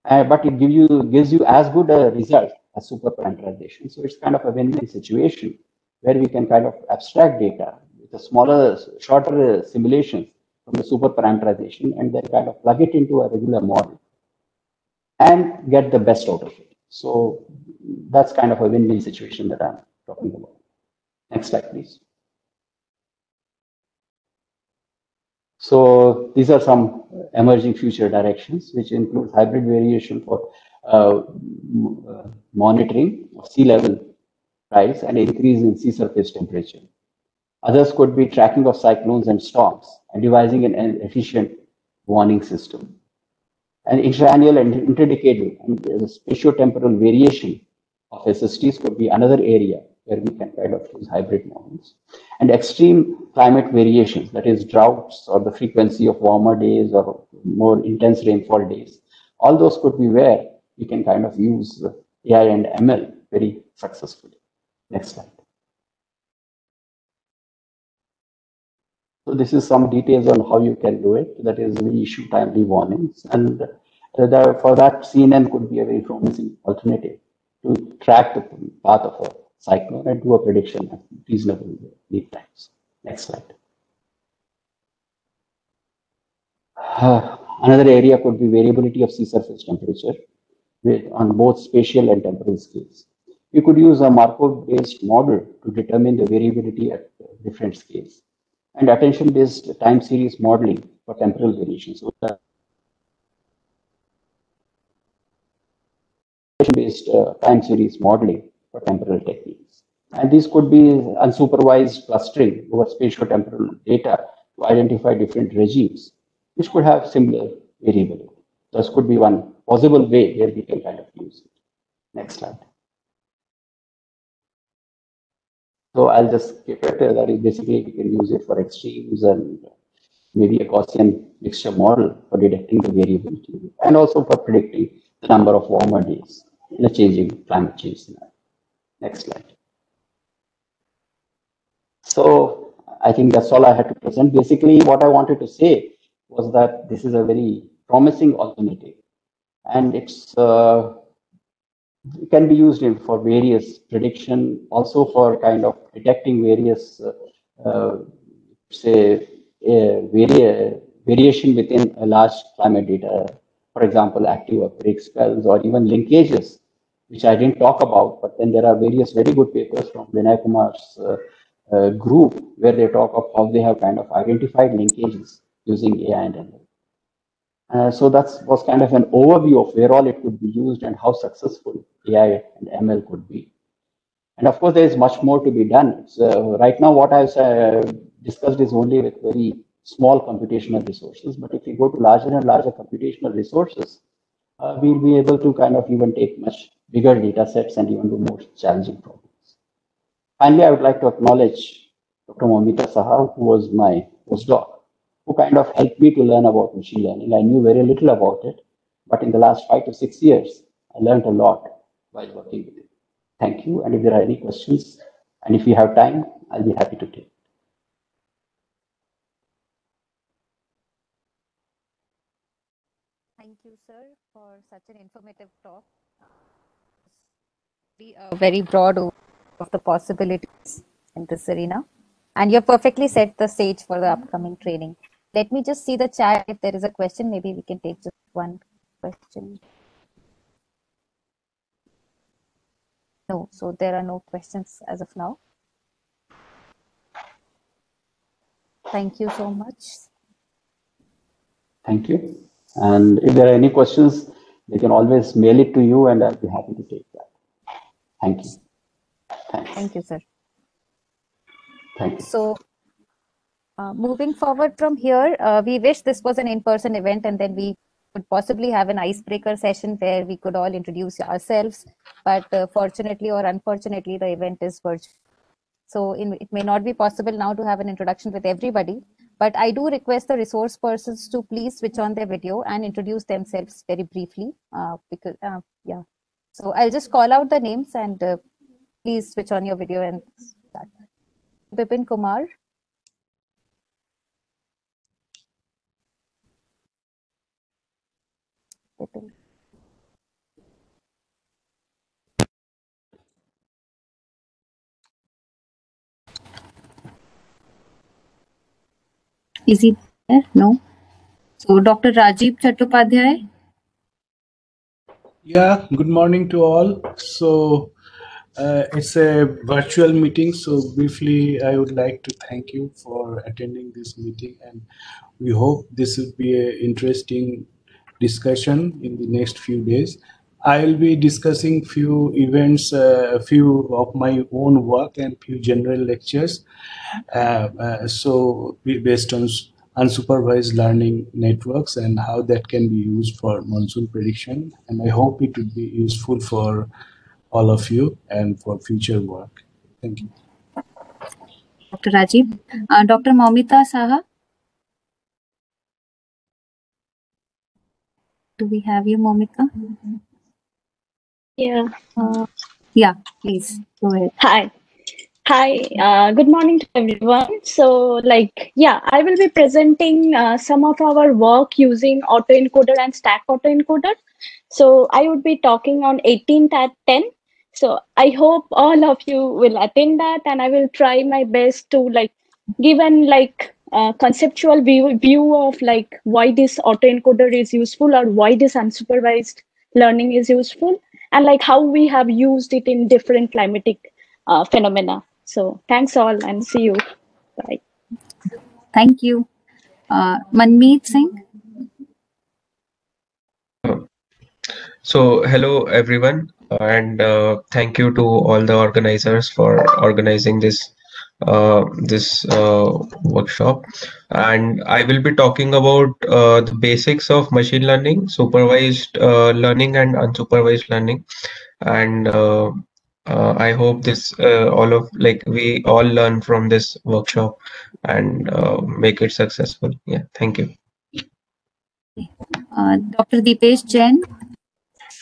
uh, but it gives you gives you as good a result as super parameterization. So it's kind of a win-win situation where we can kind of abstract data with a smaller, shorter simulations from the super parameterization and then kind of plug it into a regular model and get the best out of it. So that's kind of a win-win situation that I'm talking about. Next slide, please. So these are some emerging future directions, which include hybrid variation for uh, monitoring of sea level rise and increase in sea surface temperature. Others could be tracking of cyclones and storms and devising an efficient warning system. And interannual and interdecadal and spatiotemporal variation of SSTs could be another area where we can kind of use hybrid models. And extreme climate variations, that is droughts or the frequency of warmer days or more intense rainfall days, all those could be where we can kind of use AI and ML very successfully. Next slide. So this is some details on how you can do it. That is, we issue timely warnings. And for that, CNN could be a very promising alternative to track the path of a cyclone and do a prediction at reasonable lead times. Next slide. Another area could be variability of sea surface temperature on both spatial and temporal scales. You could use a Markov-based model to determine the variability at different scales and attention-based time series modeling for temporal variations. So based uh, time series modeling for temporal techniques. And these could be unsupervised clustering over spatial-temporal data to identify different regimes, which could have similar variability. This could be one possible way where we can kind of use it. Next slide. So I'll just keep it. That is basically we can use it for extremes and maybe a Gaussian mixture model for detecting the variability and also for predicting the number of warmer days in a changing climate change scenario. Next slide. So I think that's all I had to present. Basically, what I wanted to say was that this is a very promising alternative and it's uh, can be used in, for various prediction, also for kind of detecting various, uh, uh, say, vari variation within a large climate data. For example, active or break spells or even linkages, which I didn't talk about, but then there are various very good papers from Vinay Kumar's uh, uh, group where they talk of how they have kind of identified linkages using AI and ML. Uh, so that was kind of an overview of where all it could be used and how successful AI and ML could be. And of course, there is much more to be done. So right now, what I've uh, discussed is only with very small computational resources. But if we go to larger and larger computational resources, uh, we'll be able to kind of even take much bigger data sets and even do more challenging problems. Finally, I would like to acknowledge Dr. Moumita Saha, who was my postdoc who kind of helped me to learn about machine learning. I knew very little about it, but in the last five to six years, I learned a lot while working with it. Thank you. And if there are any questions, and if you have time, I'll be happy to take. Thank you, sir, for such an informative talk. Be a very broad of the possibilities in this arena. And you've perfectly set the stage for the upcoming training. Let me just see the chat. If there is a question, maybe we can take just one question. No, so there are no questions as of now. Thank you so much. Thank you. And if there are any questions, they can always mail it to you and I'll be happy to take that. Thank you. Thanks. Thank you, sir. Thank you. So uh, moving forward from here, uh, we wish this was an in-person event and then we could possibly have an icebreaker session where we could all introduce ourselves. But uh, fortunately or unfortunately, the event is virtual. So in, it may not be possible now to have an introduction with everybody, but I do request the resource persons to please switch on their video and introduce themselves very briefly. Uh, because uh, yeah, so I'll just call out the names and uh, please switch on your video and start. Bipin Kumar. Bipin. Is he there? No. So, Dr. Rajib Chattopadhyay. Yeah, good morning to all. So, uh, it's a virtual meeting, so briefly, I would like to thank you for attending this meeting, and we hope this will be an interesting discussion in the next few days. I will be discussing few events, a uh, few of my own work and few general lectures. Uh, uh, so based on unsupervised learning networks and how that can be used for monsoon prediction. And I hope it would be useful for all of you and for future work. Thank you. Dr. Rajib. Uh, Dr. Moumita Saha. Do we have you, Moumita? Yeah. Uh, yeah, please go ahead. Hi. Hi, uh, good morning to everyone. So, like, yeah, I will be presenting uh, some of our work using autoencoder and stack autoencoder. So, I would be talking on 18th at 10. So, I hope all of you will attend that, and I will try my best to like give an like uh, conceptual view, view of like why this autoencoder is useful or why this unsupervised learning is useful, and like how we have used it in different climatic uh, phenomena. So thanks all and see you. Bye. Thank you. Uh, Manmeet Singh. So hello everyone and uh, thank you to all the organizers for organizing this uh, this uh, workshop and I will be talking about uh, the basics of machine learning, supervised uh, learning and unsupervised learning and uh, uh, I hope this uh, all of like we all learn from this workshop and uh, make it successful. Yeah, thank you. Uh, Dr. Dipesh Jain.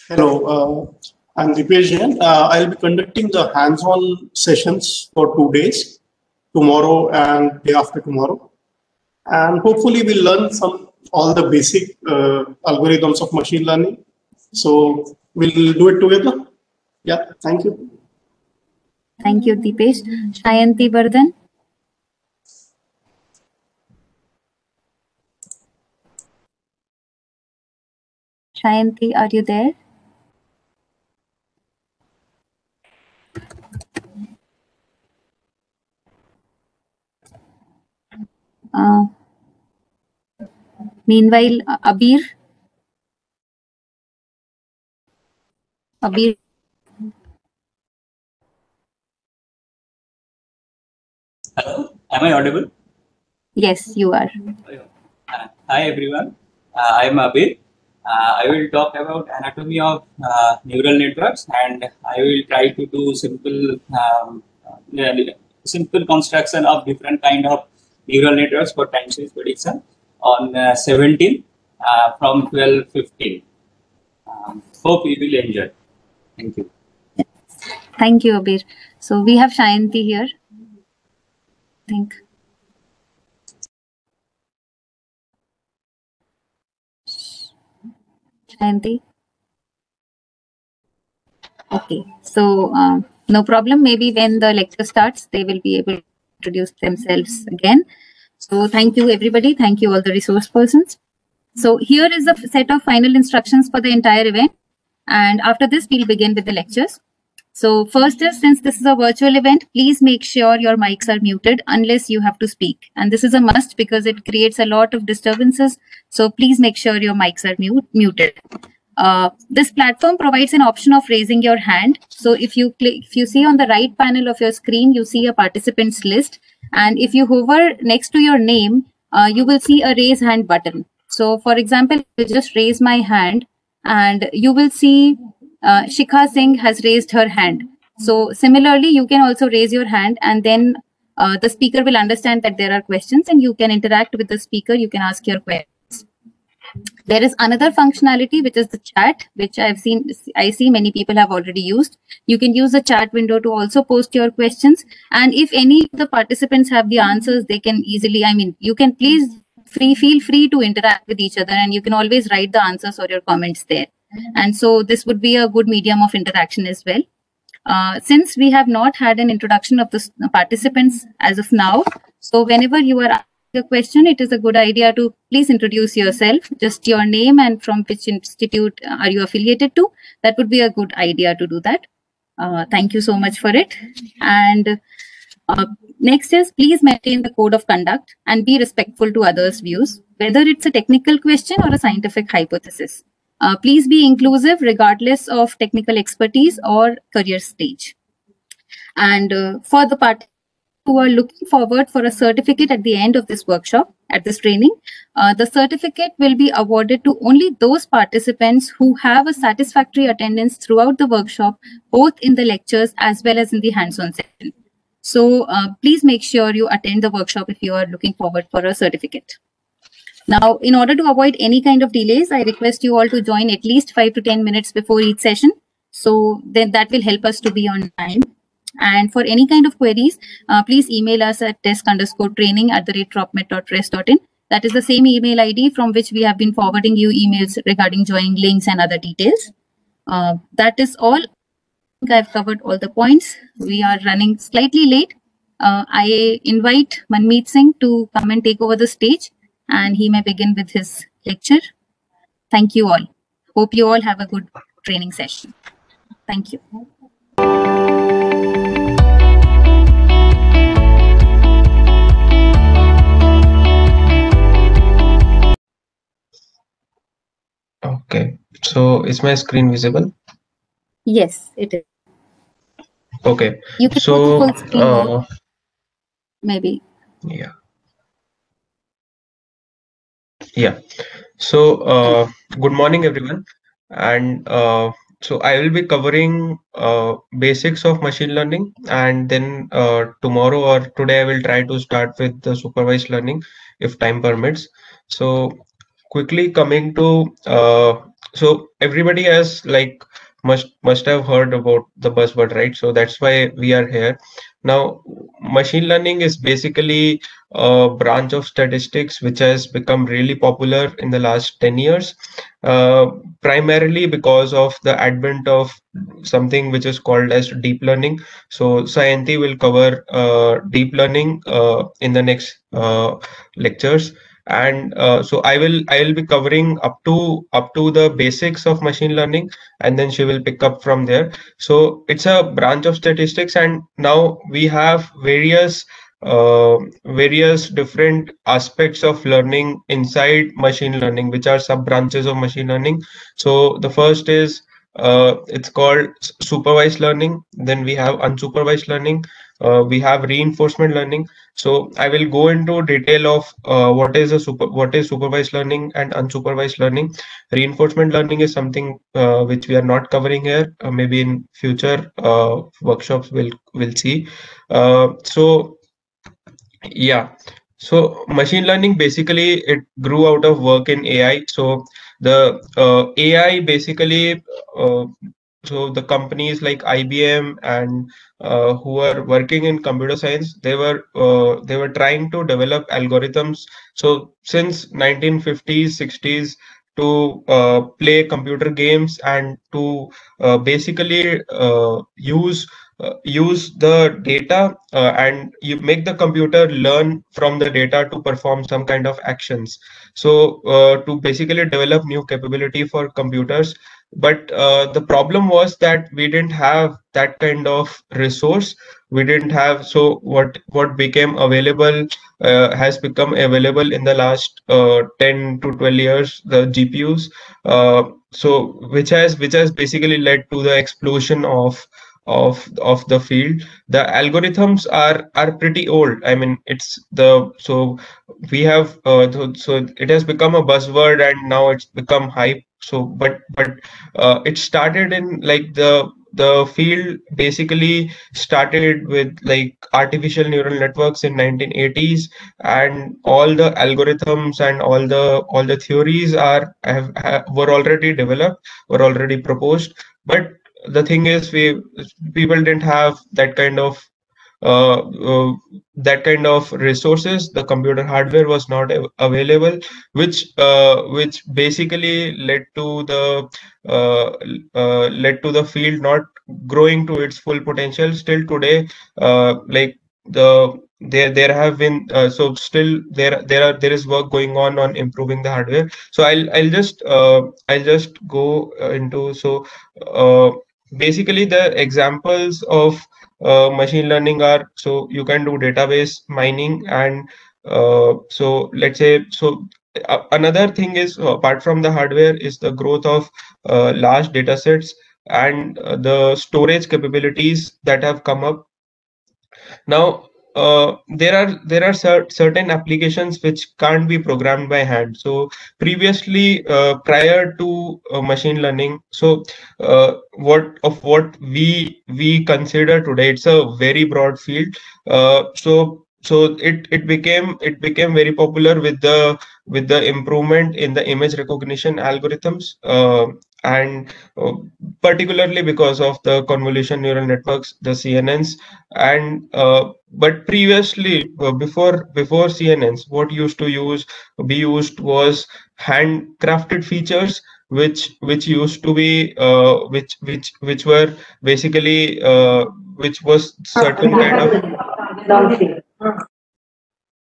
Hello, uh, I'm Dipesh Jain. Uh, I'll be conducting the hands-on sessions for two days, tomorrow and day after tomorrow. And hopefully we'll learn some all the basic uh, algorithms of machine learning. So we'll do it together. Yeah, thank you. Thank you, Dipesh. Sayanti Bardhan. Sayanti, are you there? Uh, meanwhile, Abir. Abir. Hello, am I audible? Yes, you are. Uh, hi everyone, uh, I am Abir. Uh, I will talk about anatomy of uh, neural networks and I will try to do simple um, simple construction of different kind of neural networks for time series prediction on uh, 17 uh, from 12.15. Um, hope you will enjoy. Thank you. Thank you, Abir. So we have Sayanti here think. Shanti? Okay, so uh, no problem. Maybe when the lecture starts, they will be able introduce themselves again. So thank you, everybody. Thank you, all the resource persons. So here is a set of final instructions for the entire event. And after this, we'll begin with the lectures. So first is, since this is a virtual event, please make sure your mics are muted unless you have to speak. And this is a must because it creates a lot of disturbances. So please make sure your mics are mute, muted. Uh, this platform provides an option of raising your hand. So if you click, if you see on the right panel of your screen, you see a participants list. And if you hover next to your name, uh, you will see a raise hand button. So for example, I just raise my hand and you will see uh, Shikha Singh has raised her hand. So similarly, you can also raise your hand and then uh, the speaker will understand that there are questions and you can interact with the speaker. You can ask your questions. There is another functionality, which is the chat, which I've seen, I see many people have already used. You can use the chat window to also post your questions. And if any of the participants have the answers, they can easily, I mean, you can please free, feel free to interact with each other and you can always write the answers or your comments there. And so this would be a good medium of interaction as well. Uh, since we have not had an introduction of the participants as of now, so whenever you are a question, it is a good idea to please introduce yourself, just your name and from which institute are you affiliated to. That would be a good idea to do that. Uh, thank you so much for it. And uh, next is please maintain the code of conduct and be respectful to others' views, whether it's a technical question or a scientific hypothesis. Uh, please be inclusive regardless of technical expertise or career stage. And uh, for the part who are looking forward for a certificate at the end of this workshop, at this training, uh, the certificate will be awarded to only those participants who have a satisfactory attendance throughout the workshop, both in the lectures as well as in the hands-on session. So uh, please make sure you attend the workshop if you are looking forward for a certificate. Now, in order to avoid any kind of delays, I request you all to join at least five to 10 minutes before each session. So then that will help us to be on time. And for any kind of queries, uh, please email us at desk underscore training at the rate. That is the same email ID from which we have been forwarding you emails regarding joining links and other details. Uh, that is all. I think I've covered all the points. We are running slightly late. Uh, I invite Manmeet Singh to come and take over the stage and he may begin with his lecture. Thank you all. Hope you all have a good training session. Thank you. Okay, so is my screen visible? Yes, it is. Okay, You can so full screen uh, maybe. yeah, yeah. So uh, good morning, everyone, and uh, so I will be covering uh, basics of machine learning, and then uh, tomorrow or today I will try to start with the supervised learning if time permits. So quickly coming to uh, so everybody has like must must have heard about the buzzword right? So that's why we are here. Now machine learning is basically a branch of statistics which has become really popular in the last 10 years uh, primarily because of the advent of something which is called as deep learning. So Sayanti will cover uh, deep learning uh, in the next uh, lectures and uh, so i will i will be covering up to up to the basics of machine learning and then she will pick up from there. So it's a branch of statistics and now we have various uh, various different aspects of learning inside machine learning which are sub branches of machine learning. So the first is uh, it's called supervised learning. Then we have unsupervised learning. Uh, we have reinforcement learning so i will go into detail of uh, what is a super what is supervised learning and unsupervised learning. Reinforcement learning is something uh, which we are not covering here. Uh, maybe in future uh, workshops we'll we'll see. Uh, so yeah. So machine learning basically it grew out of work in ai so the uh, ai basically so the companies like IBM and uh, who are working in computer science, they were uh, they were trying to develop algorithms. So since 1950s, 60s, to uh, play computer games and to uh, basically uh, use uh, use the data and you make the computer learn from the data to perform some kind of actions so to basically develop new capability for computers but uh, the problem was that we didn't have that kind of resource. We didn't have so what what became available uh, has become available in the last uh, 10 to 12 years the gpus uh, so which has which has basically led to the explosion of of of the field. The algorithms are are pretty old. I mean it's the so we have uh, so, so it has become a buzzword and now it's become hype so but but uh, it started in like the the field basically started with like artificial neural networks in 1980s and all the algorithms and all the all the theories are have, have were already developed were already proposed. But the thing is we people didn't have that kind of that kind of resources the computer hardware was not av- available which uh, which basically led to the uh, uh, led to the field not growing to its full potential. Still today uh, like the there there have been uh, so still there there are there is work going on on improving the hardware. So i'll i'll just uh, i'll just go uh, into so uh, basically the examples of uh, machine learning are so you can do database mining and uh, so let's say so uh, another thing is apart from the hardware is the growth of uh, large data sets and uh, the storage capabilities that have come up. Now uh, there are there are cer certain applications which can't be programmed by hand. So previously uh, prior to uh, machine learning so uh, what of what we we consider today it's a very broad field. Uh, so so it it became it became very popular with the with the improvement in the image recognition algorithms and uh, particularly because of the convolution neural networks the cnns and uh, but previously uh, before before cnns what used to use be used was handcrafted features which which used to be uh, which which which were basically uh, which was certain kind of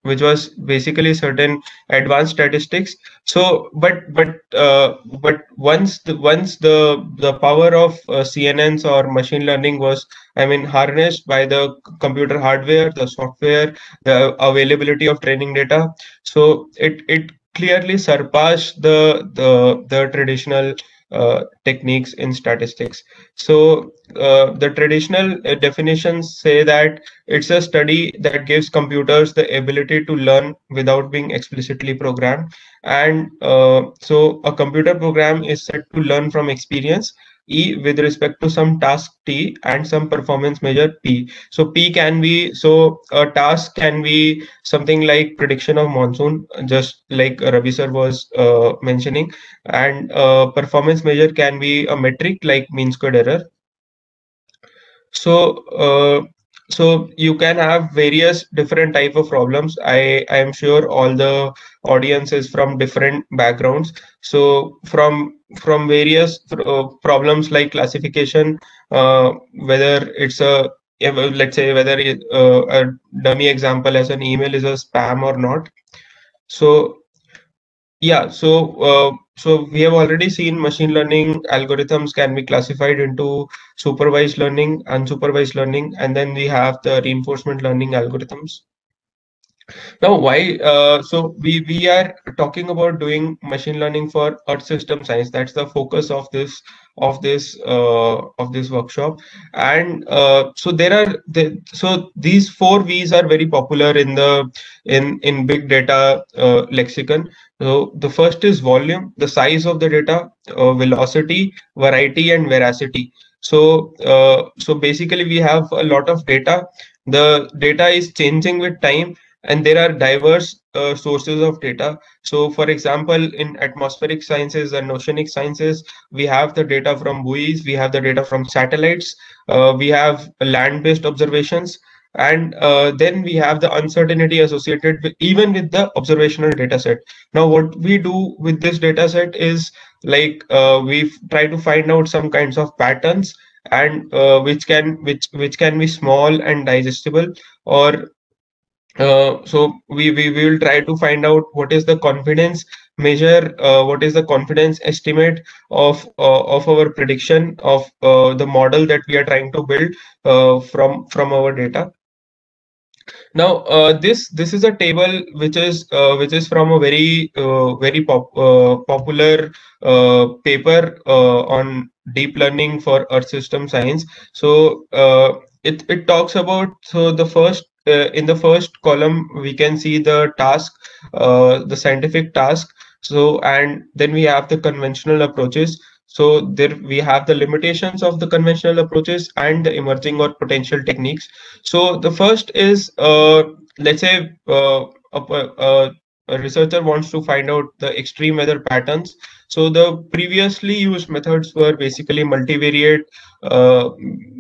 which was basically certain advanced statistics. So but but uh, but once the once the the power of uh, cnns or machine learning was i mean harnessed by the computer hardware the software the availability of training data so it it clearly surpassed the the the traditional uh, techniques in statistics. So uh, the traditional uh, definitions say that it's a study that gives computers the ability to learn without being explicitly programmed. And uh, so a computer program is set to learn from experience E with respect to some task T and some performance measure P. So P can be, so a task can be something like prediction of monsoon, just like Ravi sir was uh, mentioning. And uh, performance measure can be a metric like mean squared error. So uh, so you can have various different type of problems i i am sure all the audience is from different backgrounds so from from various uh, problems like classification uh, whether it's a let's say whether uh, a dummy example as an email is a spam or not so yeah so uh, so we have already seen machine learning algorithms can be classified into supervised learning, unsupervised learning, and then we have the reinforcement learning algorithms. Now, why? Uh, so we we are talking about doing machine learning for Earth system science. That's the focus of this of this uh, of this workshop. And uh, so there are the, so these four V's are very popular in the in in big data uh, lexicon. So the first is volume, the size of the data, uh, velocity, variety, and veracity. So uh, so basically we have a lot of data. The data is changing with time and there are diverse uh, sources of data. So for example in atmospheric sciences and oceanic sciences we have the data from buoys we have the data from satellites uh, we have land-based observations and uh, then we have the uncertainty associated with even with the observational data set. Now what we do with this data set is like uh, we try to find out some kinds of patterns and uh, which can which which can be small and digestible or uh, so we, we will try to find out what is the confidence measure uh, what is the confidence estimate of uh, of our prediction of uh, the model that we are trying to build uh, from from our data. Now this this is a table which is which is from a very very pop, popular paper on deep learning for earth system science. So it, it talks about so the first uh, in the first column we can see the task uh, the scientific task. So and then we have the conventional approaches. So there we have the limitations of the conventional approaches and the emerging or potential techniques. So the first is uh, let's say uh, a, a, a researcher wants to find out the extreme weather patterns so the previously used methods were basically multivariate, uh,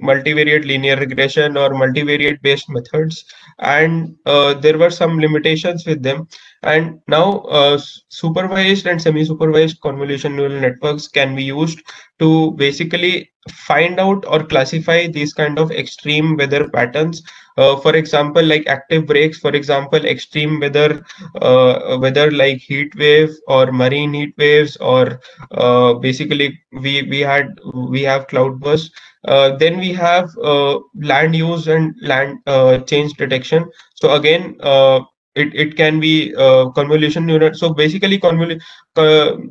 multivariate linear regression or multivariate based methods, and uh, there were some limitations with them. And now uh, supervised and semi-supervised convolution neural networks can be used to basically find out or classify these kind of extreme weather patterns. Uh, for example like active breaks for example extreme weather uh, weather like heat wave or marine heat waves or uh, basically we we had we have cloud bursts uh, then we have uh, land use and land uh, change detection. So again it, it can be uh, convolution neural so basically convol uh,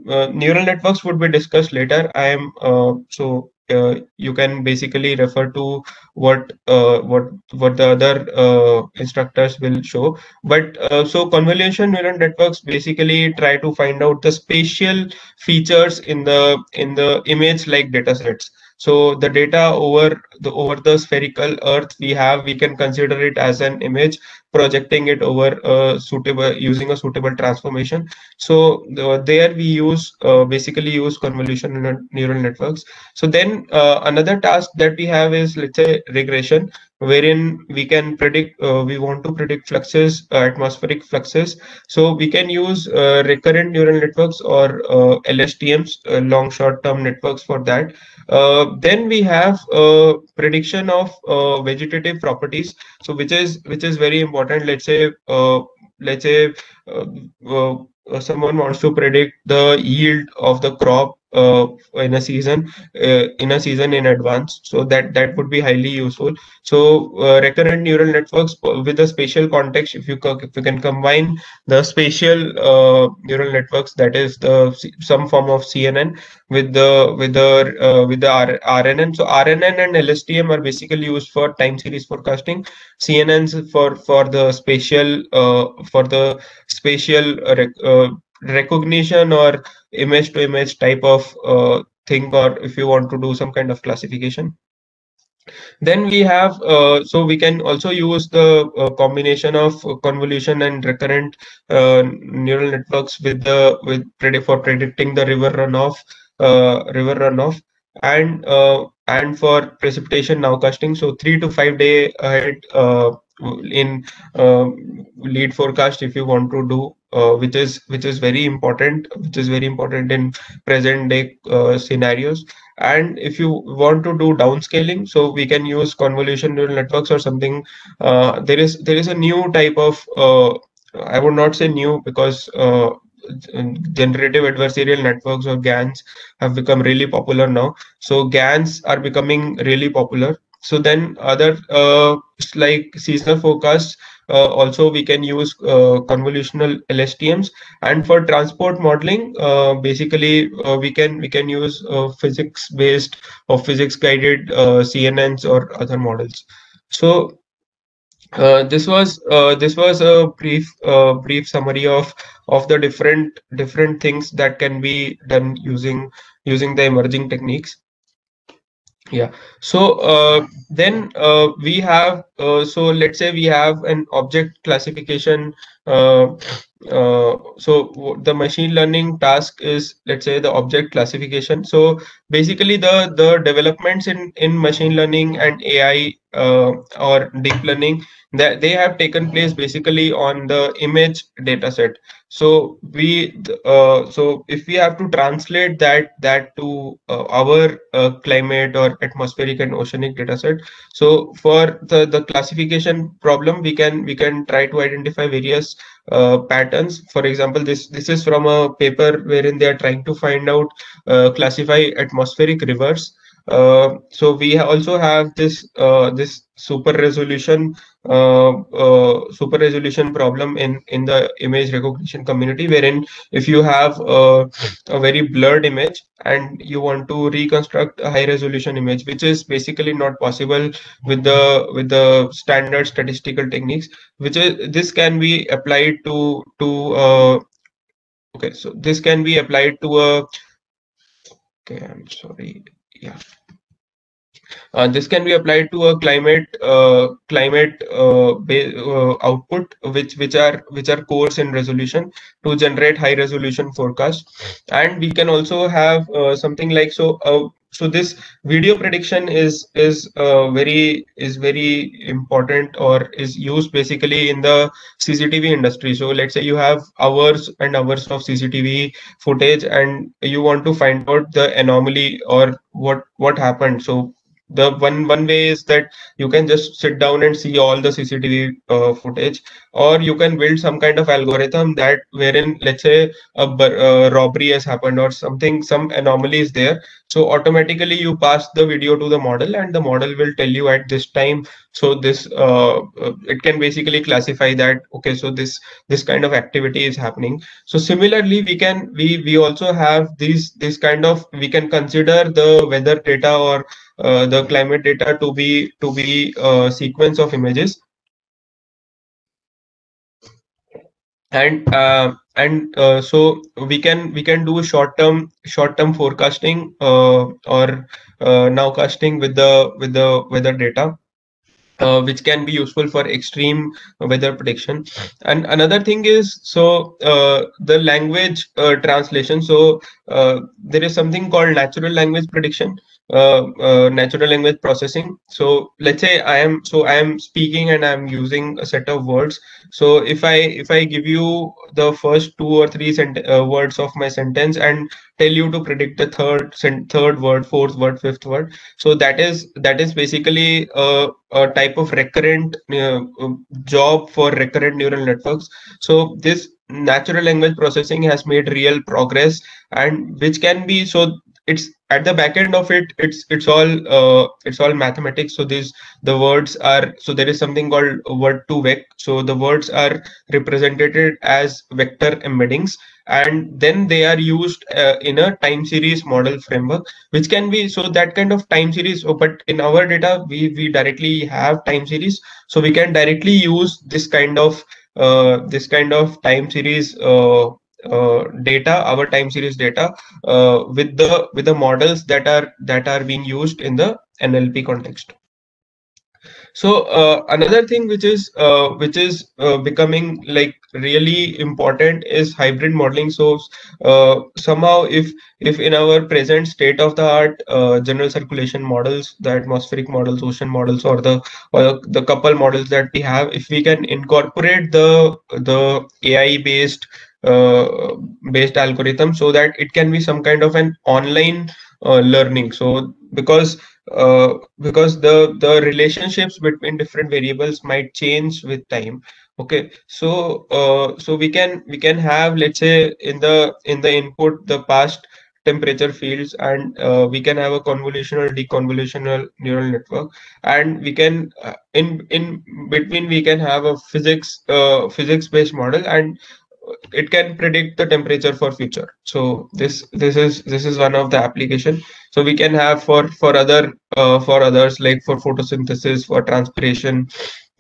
uh, neural networks would be discussed later. I am uh, so uh, you can basically refer to what what what the other instructors will show. But so convolution neural networks basically try to find out the spatial features in the in the image like data sets. So the data over the over the spherical earth we have, we can consider it as an image, projecting it over a suitable using a suitable transformation. So the, there we use uh, basically use convolution neural networks. So then uh, another task that we have is let's say regression, wherein we can predict uh, we want to predict fluxes uh, atmospheric fluxes so we can use uh, recurrent neural networks or uh, lstms long short term networks for that uh, then we have uh, prediction of uh, vegetative properties. So which is which is very important. Let's say let's say someone wants to predict the yield of the crop uh, in a season uh, in a season in advance. So that that would be highly useful. So uh, recurrent neural networks with the spatial context if you if you can combine the spatial uh, neural networks that is the some form of cnn with the with the uh, with the R, rnn so rnn and lstm are basically used for time series forecasting. Cnn's for for the spatial uh, for the spatial recognition or image to image type of uh, thing or if you want to do some kind of classification. Then we have uh, so we can also use the uh, combination of convolution and recurrent uh, neural networks with the with for predicting the river runoff uh, river runoff and uh, and for precipitation nowcasting. So three to five day ahead in lead forecast if you want to do uh, which is which is very important which is very important in present day uh, scenarios and if you want to do downscaling so we can use convolution neural networks or something uh, there is there is a new type of uh, i would not say new because uh, generative adversarial networks or GANs have become really popular now. So GANs are becoming really popular. So then other uh, like seasonal forecasts also we can use uh, convolutional LSTMs and for transport modeling uh, basically we can we can use physics based or physics guided CNNs or other models. So uh, this was uh, this was a brief uh, brief summary of of the different different things that can be done using using the emerging techniques yeah. So uh, then uh, we have uh, so let's say we have an object classification uh, uh, so the machine learning task is let's say the object classification. So basically the the developments in in machine learning and ai uh, or deep learning that they have taken place basically on the image data set so we uh, so if we have to translate that that to uh, our uh, climate or atmospheric and oceanic data set so for the the classification problem we can we can try to identify various uh, patterns. For example this this is from a paper wherein they are trying to find out uh, classify atmospheric rivers uh, so we also have this uh, this super resolution uh, uh, super resolution problem in in the image recognition community wherein if you have a very blurred image and you want to reconstruct a high resolution image which is basically not possible with the with the standard statistical techniques which is this can be applied to to uh, okay so this can be applied to a okay i'm sorry yeah uh, this can be applied to a climate uh, climate uh, uh, output which which are which are coarse in resolution to generate high resolution forecast. And we can also have uh, something like so uh, so this video prediction is is very is very important or is used basically in the cctv industry. So let's say you have hours and hours of cctv footage and you want to find out the anomaly or what what happened. So the one one way is that you can just sit down and see all the cctv uh, footage or you can build some kind of algorithm that wherein let's say a uh, robbery has happened or something some anomaly is there. So automatically you pass the video to the model and the model will tell you at this time so this uh, uh, it can basically classify that okay so this this kind of activity is happening. So similarly we can we we also have these this kind of we can consider the weather data or the climate data to be to be a sequence of images. And uh, and uh, so we can we can do short term short term forecasting uh, or uh, nowcasting with the with the weather data uh, which can be useful for extreme weather prediction. And another thing is so uh, the language uh, translation. So uh, there is something called natural language prediction. uh, uh, natural language processing. So let's say i am so i am speaking and i'm using a set of words. So if i if i give you the first two or three uh, words of my sentence and tell you to predict the third third word fourth word fifth word so that is that is basically a, a type of recurrent uh, job for recurrent neural networks. So this natural language processing has made real progress and which can be so it's at the back end of it it's it's all uh, it's all mathematics. So these the words are so there is something called word2vec. So the words are represented as vector embeddings and then they are used uh, in a time series model framework which can be so that kind of time series oh, but in our data we we directly have time series. So we can directly use this kind of uh, this kind of time series uh, uh, data our time series data uh, with the with the models that are that are being used in the nlp context. So uh, another thing which is uh, which is uh, becoming like really important is hybrid modeling. So uh, somehow if if in our present state of the art uh, general circulation models the atmospheric models ocean models or the or the couple models that we have if we can incorporate the the ai based uh, based algorithm so that it can be some kind of an online learning. So because uh, because the the relationships between different variables might change with time. Okay so uh, so we can we can have let's say in the in the input the past temperature fields and uh, we can have a convolutional deconvolutional neural network. And we can uh, in in between we can have a physics uh, physics based model and it can predict the temperature for future. So this this is this is one of the application. So we can have for for other uh, for others like for photosynthesis for transpiration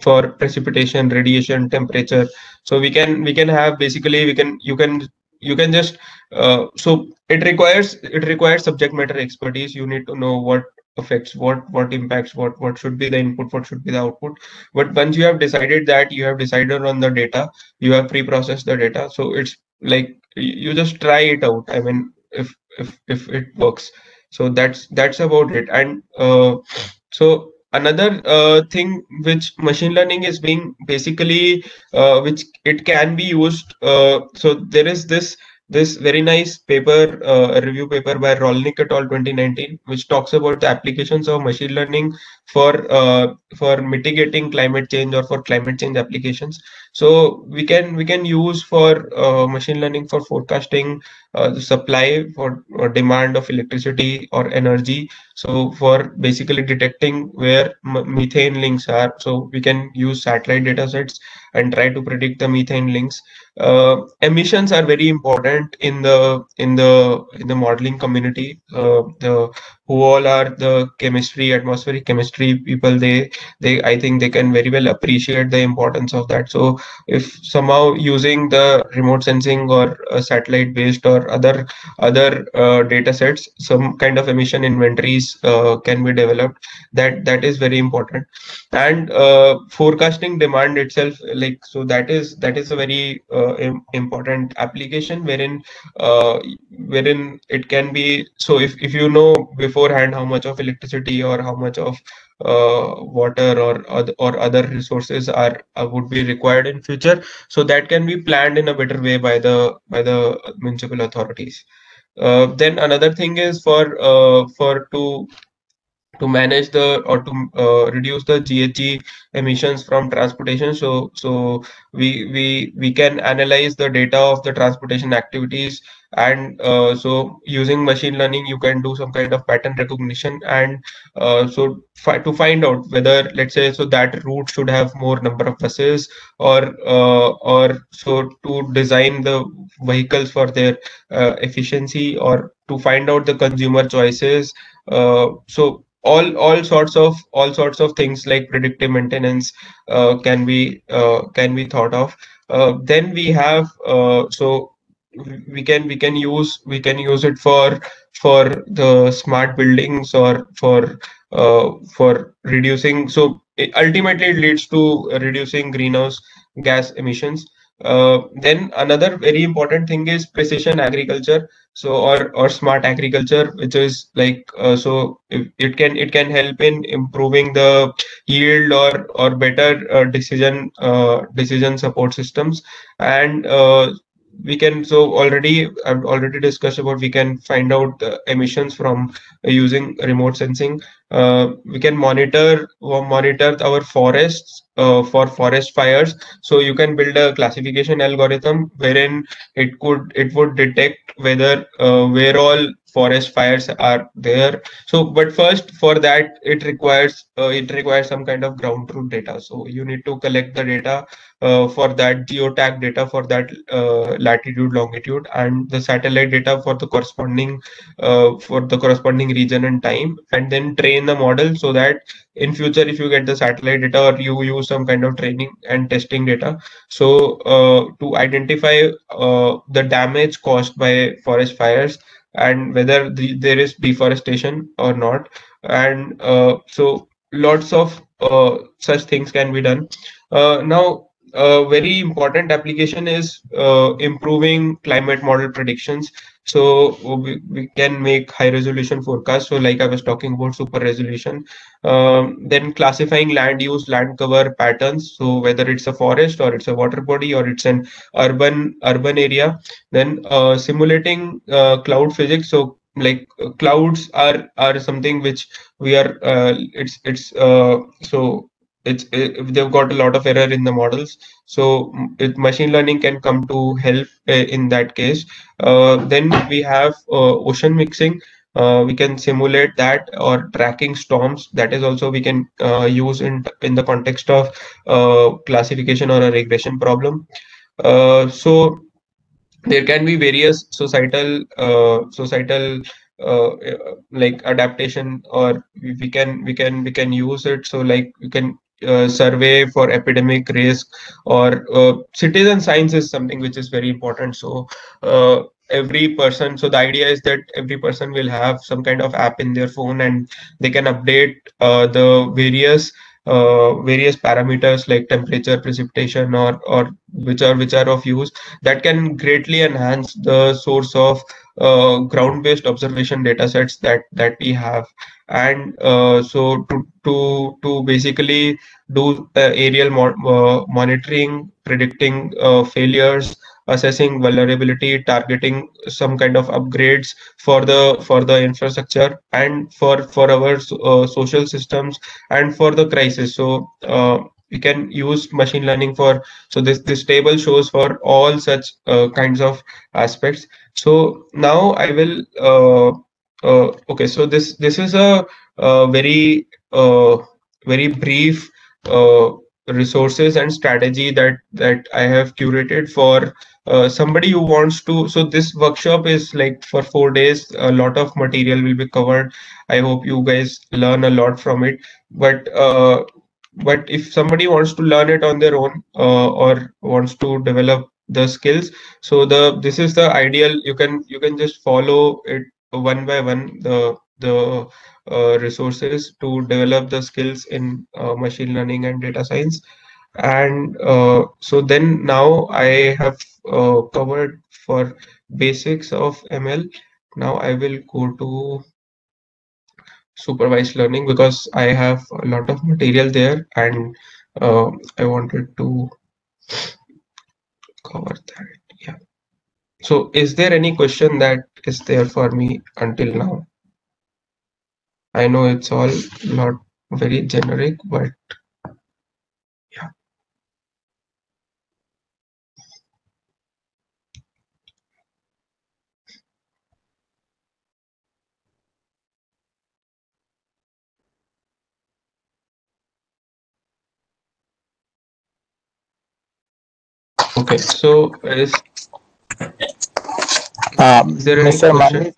for precipitation radiation temperature. So we can we can have basically we can you can you can just uh, so it requires it requires subject matter expertise. You need to know what affects what what impacts what what should be the input what should be the output. But once you have decided that you have decided on the data you have pre-processed the data so it's like you just try it out i mean if if if it works. So that's that's about it. And uh, so another uh, thing which machine learning is being basically uh, which it can be used uh, so there is this this very nice paper, uh, review paper by Rolnick et al. 2019, which talks about the applications of machine learning for uh, for mitigating climate change or for climate change applications. So we can we can use for uh, machine learning for forecasting uh, the supply for demand of electricity or energy. So for basically detecting where methane links are. So we can use satellite data sets and try to predict the methane links. Uh, emissions are very important in the in the in the modeling community. Uh, the who all are the chemistry atmospheric chemistry people they they i think they can very well appreciate the importance of that. So if somehow using the remote sensing or satellite based or other other uh, data sets some kind of emission inventories uh, can be developed that that is very important. And uh, forecasting demand itself like so that is that is a very uh, important application wherein uh, wherein it can be so if, if you know beforehand how much of electricity or how much of uh, water or or other resources are uh, would be required in future so that can be planned in a better way by the by the municipal authorities uh, then another thing is for uh, for to to manage the or to uh, reduce the GHG emissions from transportation. So so we we we can analyze the data of the transportation activities and uh, so using machine learning you can do some kind of pattern recognition and uh, so fi to find out whether let's say so that route should have more number of buses or uh, or so to design the vehicles for their uh, efficiency or to find out the consumer choices uh, so all all sorts of all sorts of things like predictive maintenance uh, can be can be thought of. Then we have so we can we can use we can use it for for the smart buildings or for uh, for reducing so it ultimately it leads to reducing greenhouse gas emissions. Uh, then another very important thing is precision agriculture so or or smart agriculture which is like uh, so it can it can help in improving the yield or or better uh, decision uh, decision support systems. And uh, we can so already i've already discussed about we can find out the emissions from uh, using remote sensing uh, we can monitor monitor our forests uh, for forest fires. So you can build a classification algorithm wherein it could it would detect whether uh, where all forest fires are there. So but first for that it requires uh, it requires some kind of ground truth data. So you need to collect the data uh, for that geotag data for that uh, latitude longitude and the satellite data for the corresponding uh, for the corresponding region and time and then train the model so that in future if you get the satellite data or you use some kind of training and testing data so uh, to identify uh, the damage caused by forest fires and whether the, there is deforestation or not. And uh, so lots of uh, such things can be done. Uh, now a very important application is uh, improving climate model predictions so we, we can make high resolution forecast. So like i was talking about super resolution um, then classifying land use land cover patterns. So whether it's a forest or it's a water body or it's an urban urban area then uh, simulating uh, cloud physics. So like uh, clouds are are something which we are uh, it's it's uh, so it's it, they've got a lot of error in the models. So it, machine learning can come to help uh, in that case. Uh, then we have uh, ocean mixing. Uh, we can simulate that or tracking storms. That is also we can uh, use in in the context of uh, classification or a regression problem. So there can be various societal societal like adaptation or we can we can we can use it. So like you can uh, survey for epidemic risk or uh, citizen science is something which is very important. So uh, every person so the idea is that every person will have some kind of app in their phone and they can update uh, the various uh, various parameters like temperature precipitation or or which are which are of use that can greatly enhance the source of ground based observation data sets that that we have and uh, so to to to basically do uh, aerial mo uh, monitoring predicting uh, failures assessing vulnerability targeting some kind of upgrades for the for the infrastructure and for for our social systems and for the crisis. So we can use machine learning for so this this table shows for all such uh, kinds of aspects. So now i will uh, uh, okay so this this is a, a very uh, very brief resources and strategy that that i have curated for uh, somebody who wants to so this workshop is like for four days a lot of material will be covered. I hope you guys learn a lot from it. But uh, but if somebody wants to learn it on their own uh, or wants to develop the skills so the this is the ideal you can you can just follow it one by one the the uh, resources to develop the skills in uh, machine learning and data science. And uh, so then now i have uh, covered for basics of ml now i will go to supervised learning because i have a lot of material there and uh, i wanted to cover that. Yeah. So is there any question that is there for me until now I know it's all not very generic, but yeah. Okay, so is, Um, is there Mr. Mani,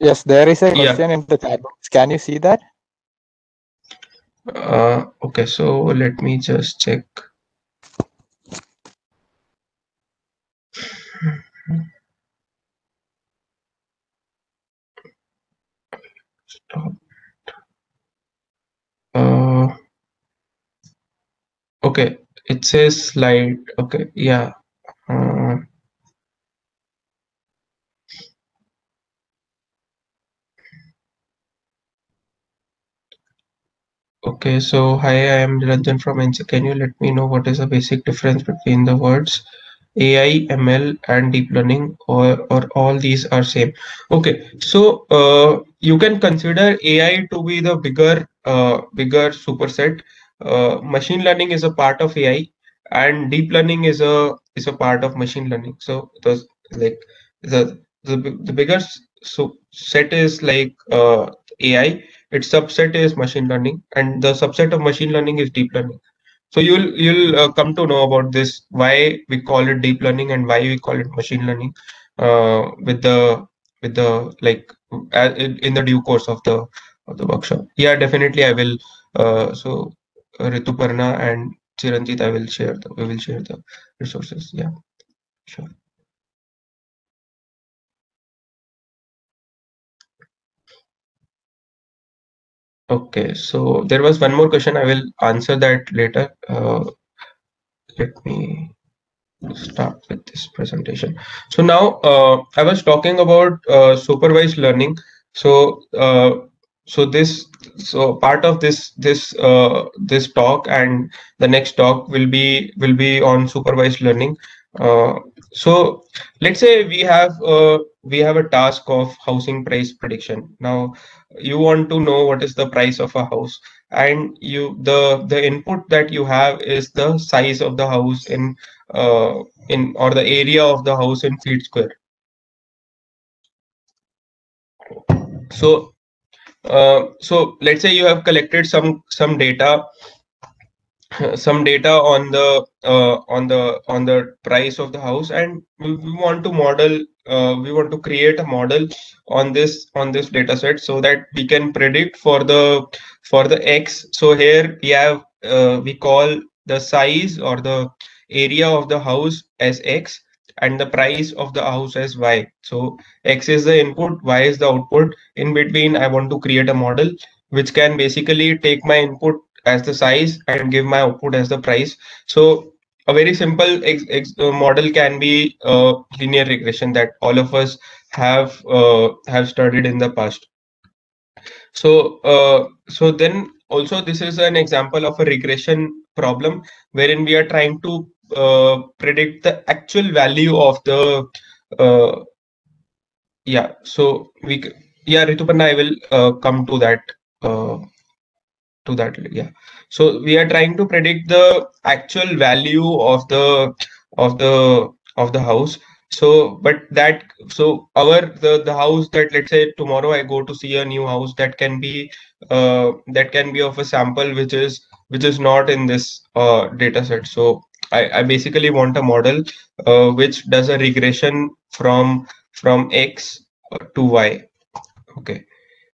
yes, there is a Yeah. question in the chat box. Can you see that? Uh, okay, so let me just check. Stop. Uh, okay, it says slide. Okay, yeah. Uh, Okay, so hi, I am Niranjan from NC. Can you let me know what is the basic difference between the words AI, ML, and deep learning, or or all these are same? Okay, so uh, you can consider AI to be the bigger uh, bigger superset. Uh, machine learning is a part of AI, and deep learning is a is a part of machine learning. So it was like the the the bigger so set is like uh, AI its subset is machine learning and the subset of machine learning is deep learning. So you'll you'll uh, come to know about this why we call it deep learning and why we call it machine learning uh, with the with the like uh, in, the due course of the of the workshop. Yeah definitely i will uh, so uh, rituparna and chiranjit i will share the we will share the resources. Yeah sure Okay, so there was one more question. I will answer that later. Uh, let me start with this presentation. So now uh, I was talking about uh, supervised learning. So uh, so this so part of this this uh, this talk and the next talk will be will be on supervised learning. So let's say we have uh, we have a task of housing price prediction. Now you want to know what is the price of a house and you the the input that you have is the size of the house in uh, in or the area of the house in feet square so uh, so let's say you have collected some some data some data on the uh, on the on the price of the house and we, we want to model uh, we want to create a model on this on this data set so that we can predict for the for the x. So here we have uh, we call the size or the area of the house as x and the price of the house as y. So x is the input y is the output. In between i want to create a model which can basically take my input as the size and give my output as the price. So a very simple uh, model can be uh, linear regression that all of us have uh, have studied in the past. So uh, so then also this is an example of a regression problem wherein we are trying to uh, predict the actual value of the uh, yeah so we yeah rituparna i will uh, come to that uh, to that yeah. So we are trying to predict the actual value of the of the of the house. So but that so our the the house that let's say tomorrow i go to see a new house that can be uh that can be of a sample which is which is not in this uh data set. So i i basically want a model uh, which does a regression from from x to y. Okay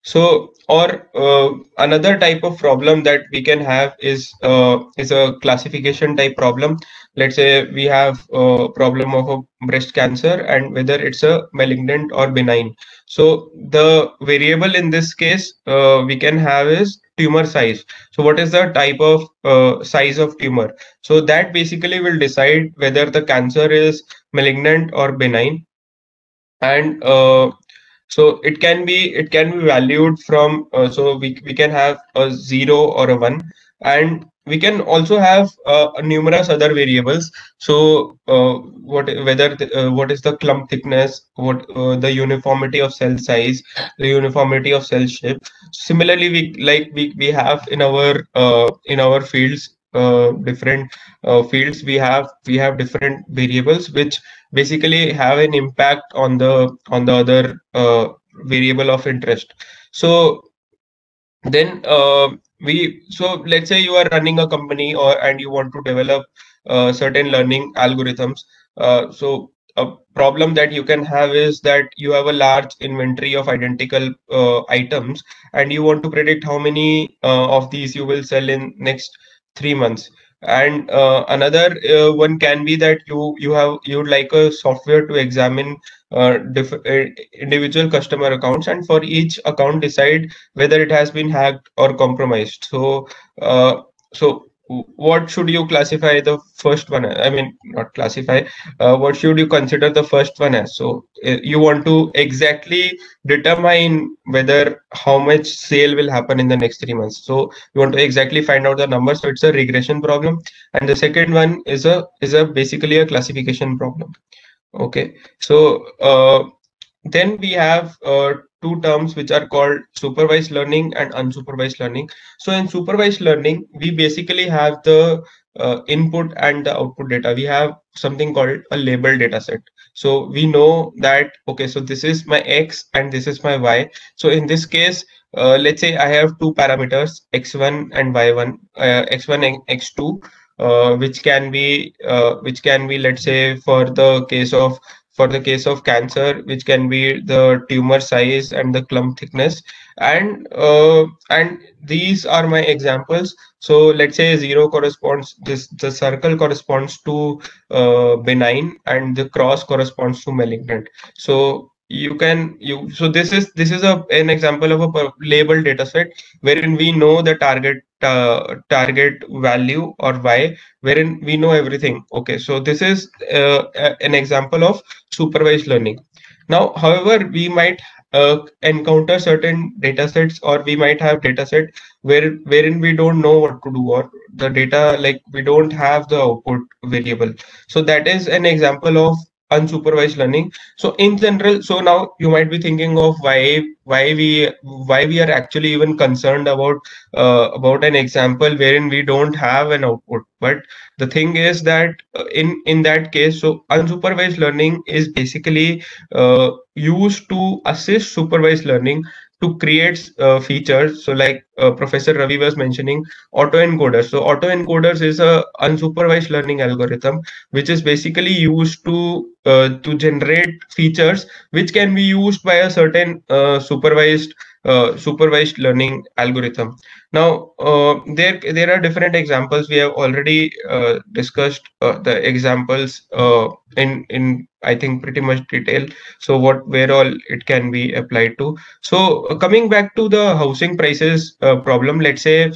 so, or uh, another type of problem that we can have is uh, is a classification type problem. Let's say we have a problem of a breast cancer and whether it's a malignant or benign. So the variable in this case uh, we can have is tumor size. So what is the type of uh, size of tumor? So that basically will decide whether the cancer is malignant or benign. And uh, so it can be it can be valued from uh, so we, we can have a zero or a one. And we can also have uh, numerous other variables. So uh, what whether the, uh, what is the clump thickness what uh, the uniformity of cell size the uniformity of cell shape. Similarly we like we, we have in our uh, in our fields different fields we have we have different variables which basically have an impact on the on the other variable of interest. So then uh, we so let's say you are running a company or and you want to develop uh, certain learning algorithms uh, so a problem that you can have is that you have a large inventory of identical uh, items and you want to predict how many uh, of these you will sell in next three months and uh, another uh, one can be that you you have you would like a software to examine uh, uh, individual customer accounts and for each account decide whether it has been hacked or compromised. So uh, so what should you classify the first one i mean not classify uh, what should you consider the first one as? So uh, you want to exactly determine whether how much sale will happen in the next three months. So you want to exactly find out the number so it's a regression problem. And the second one is a is a basically a classification problem. Okay. So uh, then we have uh, two terms which are called supervised learning and unsupervised learning. So in supervised learning, we basically have the uh, input and the output data. We have something called a label data set. So we know that, okay, so this is my X and this is my Y. So in this case, uh, let's say I have two parameters, X1 and Y1, uh, X1 and X2, uh, which can be, uh, which can be, let's say for the case of for the case of cancer, which can be the tumor size and the clump thickness. And uh, and these are my examples. So let's say zero corresponds this the circle corresponds to uh, benign and the cross corresponds to malignant. So you can you so this is this is a an example of a label data set wherein we know the target uh, target value or y wherein we know everything. Okay so this is uh, an example of supervised learning. Now however we might uh, encounter certain data sets or we might have data set where wherein we don't know what to do or the data like we don't have the output variable. So that is an example of unsupervised learning. So in general so now you might be thinking of why why we why we are actually even concerned about uh, about an example wherein we don't have an output. But the thing is that uh, in in that case so unsupervised learning is basically uh, used to assist supervised learning to create uh, features. So like uh, Professor Ravi was mentioning autoencoders. So autoencoders is a unsupervised learning algorithm, which is basically used to uh, to generate features which can be used by a certain uh, supervised uh, supervised learning algorithm. Now, uh, there there are different examples. We have already uh, discussed uh, the examples uh, in in I think pretty much detail. So what where all it can be applied to. So coming back to the housing prices problem, let's say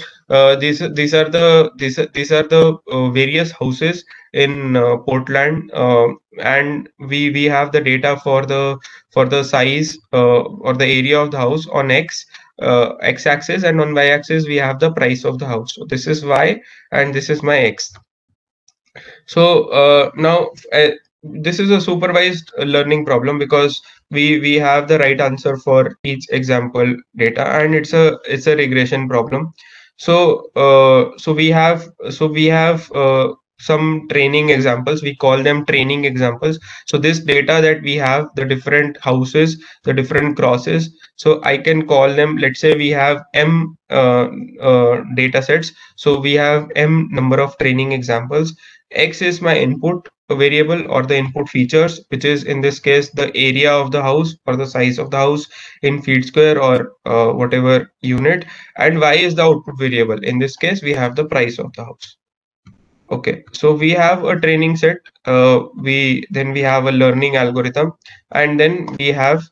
these these are the these these are the various houses in Portland, and we we have the data for the for the size uh, or the area of the house on x uh, x-axis and on y-axis we have the price of the house. So this is y and this is my x. So uh, now this is a supervised learning problem because we we have the right answer for each example data and it's a it's a regression problem. So uh, so we have so we have uh, some training examples. We call them training examples. So this data that we have the different houses the different crosses so i can call them let's say we have m uh, uh, data sets. So we have m number of training examples. X is my input variable or the input features which is in this case the area of the house or the size of the house in feet square or uh, whatever unit. And y is the output variable. In this case we have the price of the house okay so we have a training set uh, we then we have a learning algorithm and then we have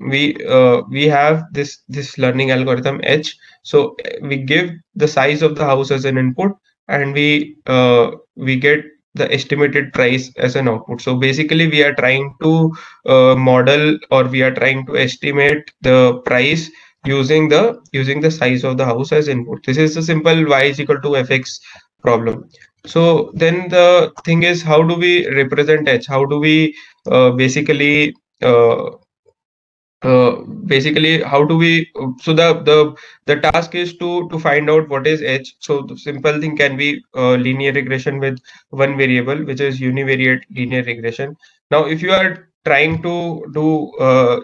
we uh, we have this this learning algorithm h so we give the size of the house as an input and we uh, we get the estimated price as an output so basically we are trying to uh, model or we are trying to estimate the price using the using the size of the house as input. This is a simple y is equal to fx problem. So then the thing is, how do we represent h? How do we uh, basically uh, uh, basically how do we so the the the task is to to find out what is h so the simple thing can be uh, linear regression with one variable which is univariate linear regression now if you are trying to do uh,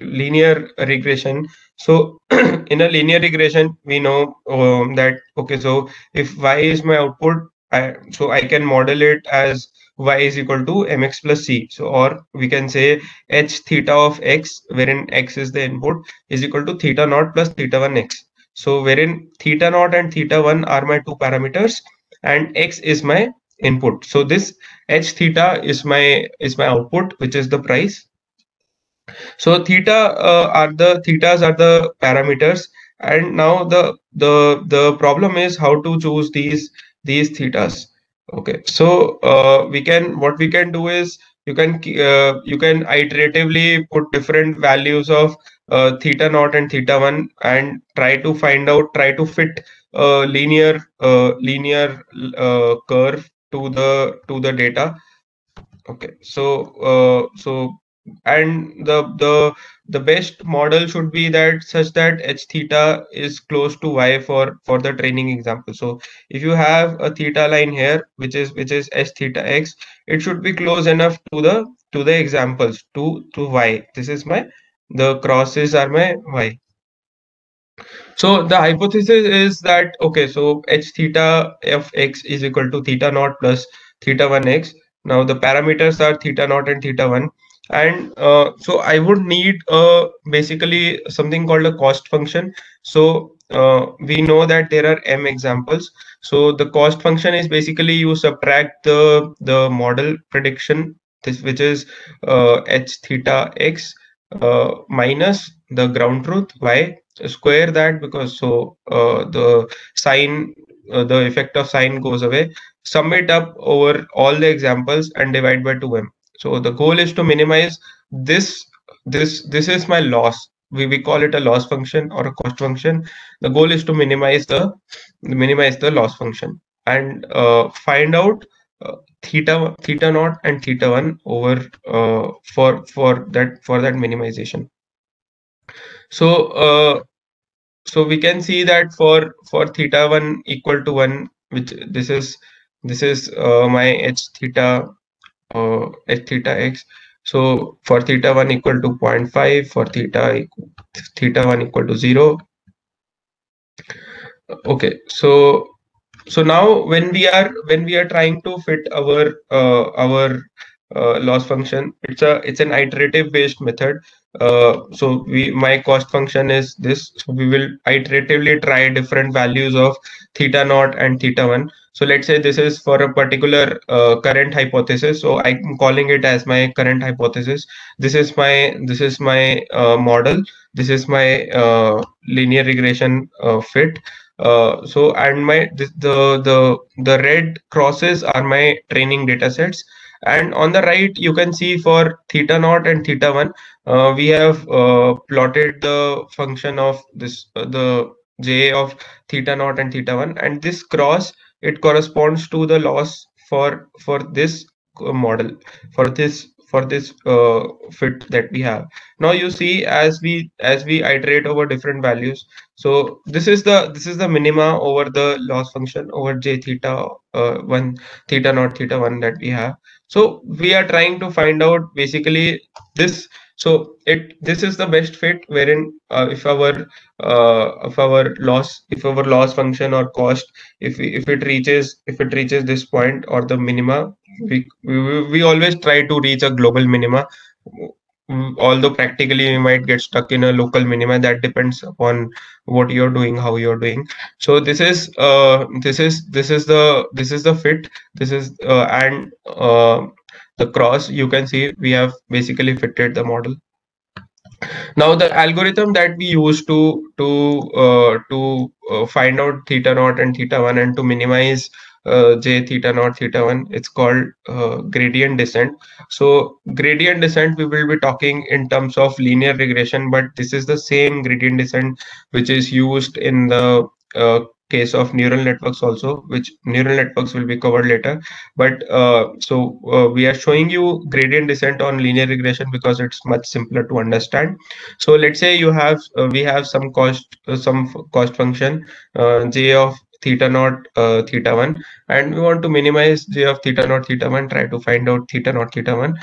linear regression so in a linear regression we know um, that okay so if y is my output I, so i can model it as y is equal to mx plus c. So, or we can say h theta of x, wherein x is the input, is equal to theta naught plus theta 1 x. So, wherein theta naught and theta 1 are my two parameters and x is my input. So, this h theta is my is my output, which is the price. So, theta uh, are the thetas are the parameters, and now the the the problem is how to choose these these thetas. Okay. So uh, we can what we can do is you can uh, you can iteratively put different values of uh, theta naught and theta 1 and try to find out try to fit a linear linear uh, curve to the to the data. Okay. So uh, so and the the the best model should be that such that h theta is close to y for for the training example. So if you have a theta line here which is which is h theta x it should be close enough to the to the examples to to y. This is my the crosses are my y. So the hypothesis is that okay so h theta of x is equal to theta naught plus theta 1 x. Now the parameters are theta naught and theta 1 and uh, so i would need uh, basically something called a cost function. So uh, we know that there are m examples. So the cost function is basically you subtract the the model prediction this which is uh, h theta x uh, minus the ground truth y square that because so the sign the effect of sign goes away. Sum it up over all the examples and divide by 2m so the goal is to minimize this this this is my loss. We, we call it a loss function or a cost function. The goal is to minimize the minimize the loss function and uh, find out uh, theta theta naught and theta 1 over uh, for for that for that minimization. So uh, so we can see that for for theta 1 equal to 1 which this is this is uh, my h theta uh, theta x. So for theta 1 equal to 0.5 for theta theta 1 equal to 0 okay so so now when we are when we are trying to fit our uh, our uh, loss function it's a it's an iterative based method uh, so we my cost function is this. So we will iteratively try different values of theta naught and theta 1 so let's say this is for a particular uh, current hypothesis. So i'm calling it as my current hypothesis. This is my this is my uh, model. This is my uh, linear regression uh, fit. So and my this, the the the red crosses are my training data sets and on the right you can see for theta naught and theta 1 uh, we have plotted the function of this the j of theta naught and theta 1 and this cross it corresponds to the loss for for this uh, model for this for this uh, fit that we have. Now you see as we as we iterate over different values so this is the this is the minima over the loss function over j theta uh, 1 theta naught theta 1 that we have so we are trying to find out basically this. So it this is the best fit wherein uh, if our uh, if our loss if our loss function or cost if we, if it reaches if it reaches this point or the minima we, we we always try to reach a global minima although practically we might get stuck in a local minima that depends upon what you're doing how you're doing. So this is uh this is this is the this is the fit. This is uh, and uh the cross you can see we have basically fitted the model. Now the algorithm that we use to to uh, to uh, find out theta naught and theta 1 and to minimize uh, j theta naught theta 1 it's called uh, gradient descent. So gradient descent we will be talking in terms of linear regression but this is the same gradient descent which is used in the uh, case of neural networks also which neural networks will be covered later. But uh, so uh, we are showing you gradient descent on linear regression because it's much simpler to understand. So let's say you have uh, we have some cost some cost function j of theta naught uh, theta 1 and we want to minimize j of theta naught theta 1 try to find out theta naught theta 1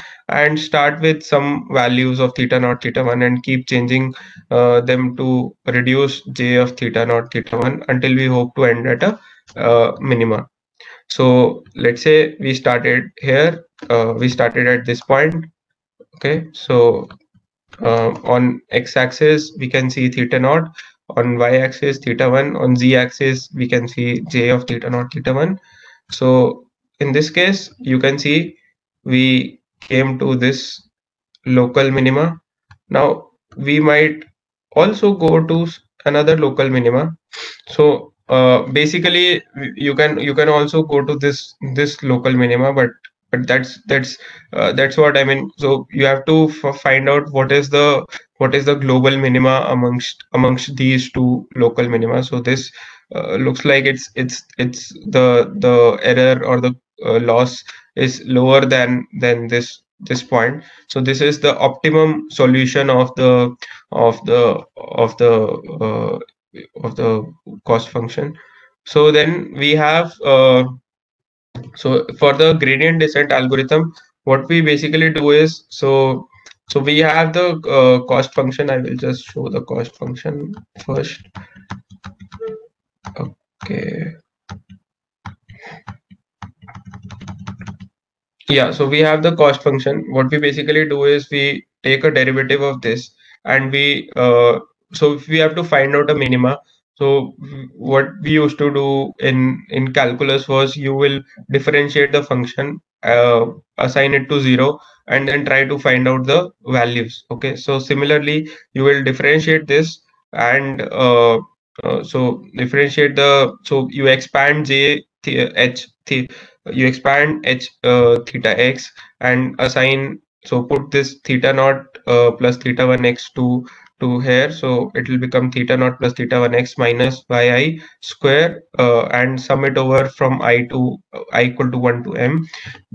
and start with some values of theta naught theta 1 and keep changing uh, them to reduce j of theta naught theta 1 until we hope to end at a uh, minima. So let's say we started here uh, we started at this point. Okay so uh, on x-axis we can see theta naught on y-axis theta 1 on z-axis we can see j of theta naught theta 1 so in this case you can see we came to this local minima. Now we might also go to another local minima. So uh, basically you can you can also go to this this local minima but but that's that's uh, that's what i mean. So you have to find out what is the what is the global minima amongst amongst these two local minima. So this uh, looks like it's it's it's the the error or the uh, loss is lower than than this this point. So this is the optimum solution of the of the of the uh, of the cost function. So then we have uh, so for the gradient descent algorithm what we basically do is so so we have the uh, cost function. I will just show the cost function first. Okay. Yeah so we have the cost function. What we basically do is we take a derivative of this and we uh, so if we have to find out a minima so what we used to do in in calculus was you will differentiate the function uh, assign it to zero and then try to find out the values okay? So similarly you will differentiate this and uh, uh, so differentiate the so you expand j th, h th, you expand h uh, theta x and assign so put this theta naught uh, plus theta 1 x to to here. So it will become theta naught plus theta 1 x minus yi square uh, and sum it over from i to uh, i equal to 1 to m.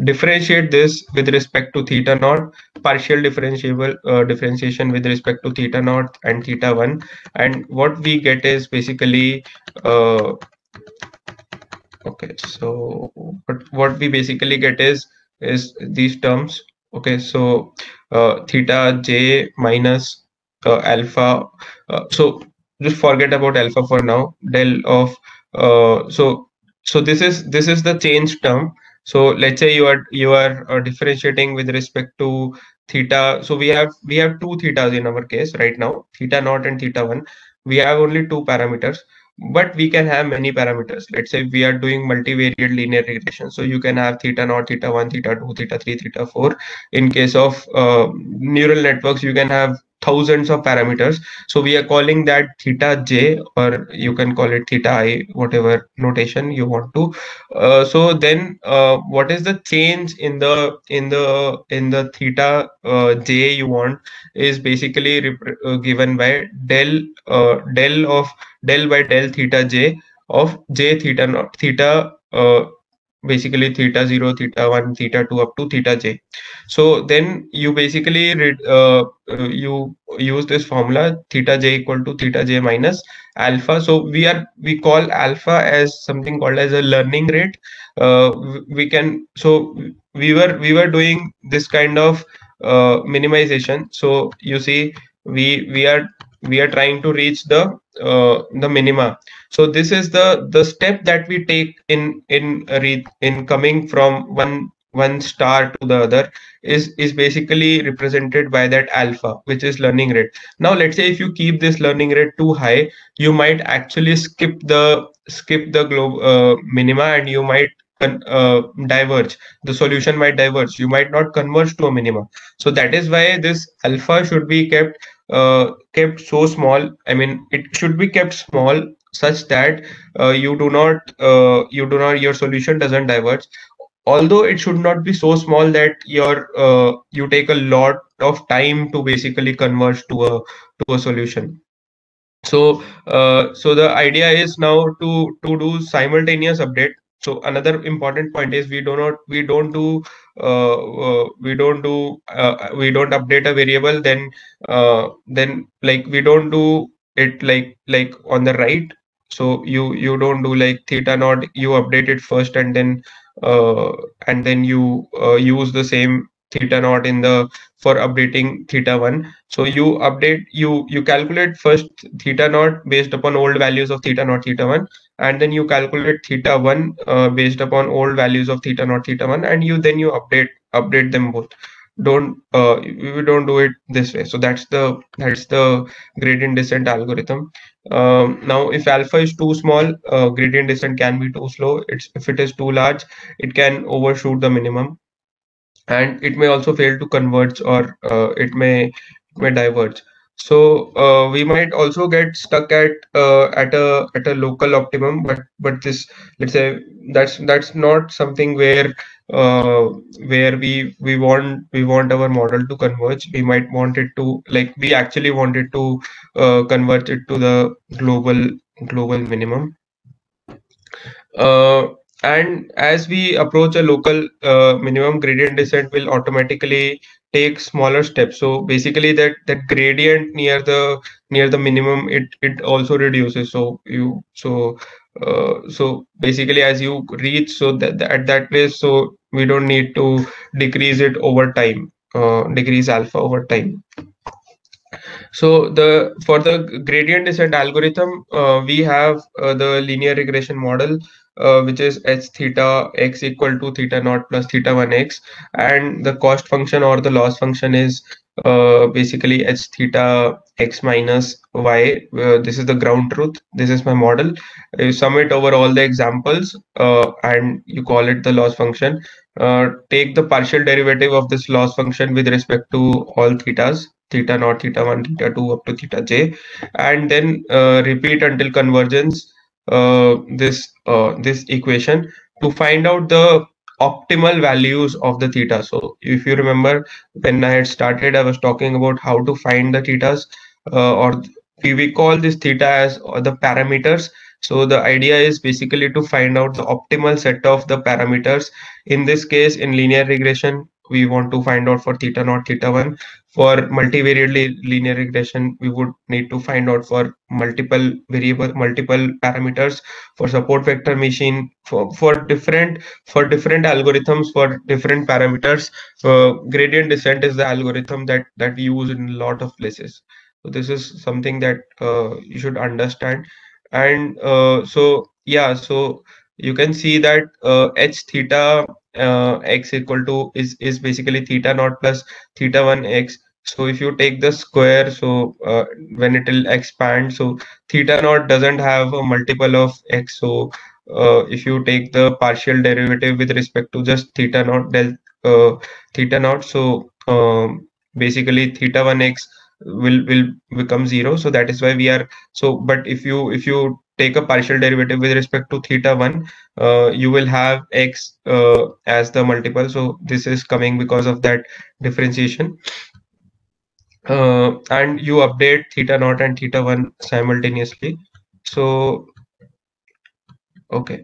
Differentiate this with respect to theta naught. Partial differentiable uh, differentiation with respect to theta naught and theta 1 and what we get is basically uh, okay so what, what we basically get is is these terms. Okay so uh, theta j minus uh, alpha uh, so just forget about alpha for now. Del of uh, so so this is this is the change term. So let's say you are you are uh, differentiating with respect to theta. So we have we have two thetas in our case right now theta naught and theta 1 we have only two parameters but we can have many parameters. Let's say we are doing multivariate linear regression. So you can have theta naught theta 1 theta 2 theta 3 theta 4 in case of uh, neural networks you can have thousands of parameters. So we are calling that theta j or you can call it theta i whatever notation you want to. Uh, so then uh, what is the change in the in the in the theta uh, j you want is basically uh, given by del uh, del of del by del theta j of j theta not theta uh, basically theta 0 theta 1 theta 2 up to theta j. So then you basically uh, uh, you use this formula theta j equal to theta j minus alpha. So we are we call alpha as something called as a learning rate. Uh, we can so we were we were doing this kind of uh, minimization. So you see we we are we are trying to reach the uh, the minima so this is the the step that we take in in in coming from one one star to the other is is basically represented by that alpha which is learning rate. Now let's say if you keep this learning rate too high you might actually skip the skip the globe uh, minima and you might uh, diverge. The solution might diverge. You might not converge to a minima. So that is why this alpha should be kept uh, kept so small. I mean it should be kept small such that uh, you do not uh, you do not your solution doesn't diverge. Although it should not be so small that your uh, you take a lot of time to basically converge to a to a solution. So uh, so the idea is now to to do simultaneous update. So another important point is we do not we don't do uh, uh, we don't do uh, we don't update a variable then uh, then like we don't do it like like on the right so you you don't do like theta naught you update it first and then uh, and then you uh, use the same theta naught in the for updating theta 1 so you update you you calculate first theta naught based upon old values of theta naught theta 1 and then you calculate theta 1 uh, based upon old values of theta naught theta 1 and you then you update update them both. Don't uh, we don't do it this way. So that's the that's the gradient descent algorithm um, now if alpha is too small uh, gradient descent can be too slow. It's if it is too large it can overshoot the minimum. And it may also fail to converge or uh, it may it may diverge so uh, we might also get stuck at uh, at a at a local optimum but but this let's say that's that's not something where uh, where we we want we want our model to converge. We might want it to like we actually want it to uh, convert it to the global global minimum. Uh, and as we approach a local uh, minimum gradient descent will automatically take smaller steps. So basically that that gradient near the near the minimum it it also reduces. So you so uh, so basically as you reach so that, that at that place so we don't need to decrease it over time uh, decrease alpha over time. So the for the gradient descent algorithm uh, we have uh, the linear regression model uh, which is h theta x equal to theta naught plus theta 1 x. And the cost function or the loss function is uh, basically h theta x minus y. Uh, this is the ground truth. This is my model. You sum it over all the examples uh, and you call it the loss function. Uh, take the partial derivative of this loss function with respect to all thetas theta naught theta 1 theta 2 up to theta j. And then repeat until convergence this uh, this equation to find out the optimal values of the theta. So if you remember when i had started i was talking about how to find the thetas uh, or we, we call this theta as the parameters. So the idea is basically to find out the optimal set of the parameters. In this case in linear regression we want to find out for theta naught theta 1 for multivariate linear regression we would need to find out for multiple variable multiple parameters for support vector machine for for different for different algorithms for different parameters. Uh, gradient descent is the algorithm that that we use in a lot of places. So this is something that uh, you should understand. And uh, so yeah so you can see that uh, h theta uh, x equal to is is basically theta naught plus theta 1 x. So if you take the square so uh, when it will expand so theta naught doesn't have a multiple of x. So uh, if you take the partial derivative with respect to just theta naught del uh, theta naught so um, basically theta 1 x will will become zero. So that is why we are so but if you if you take a partial derivative with respect to theta 1 uh, you will have x uh, as the multiple. So this is coming because of that differentiation. Uh, and you update theta naught and theta 1 simultaneously. So okay.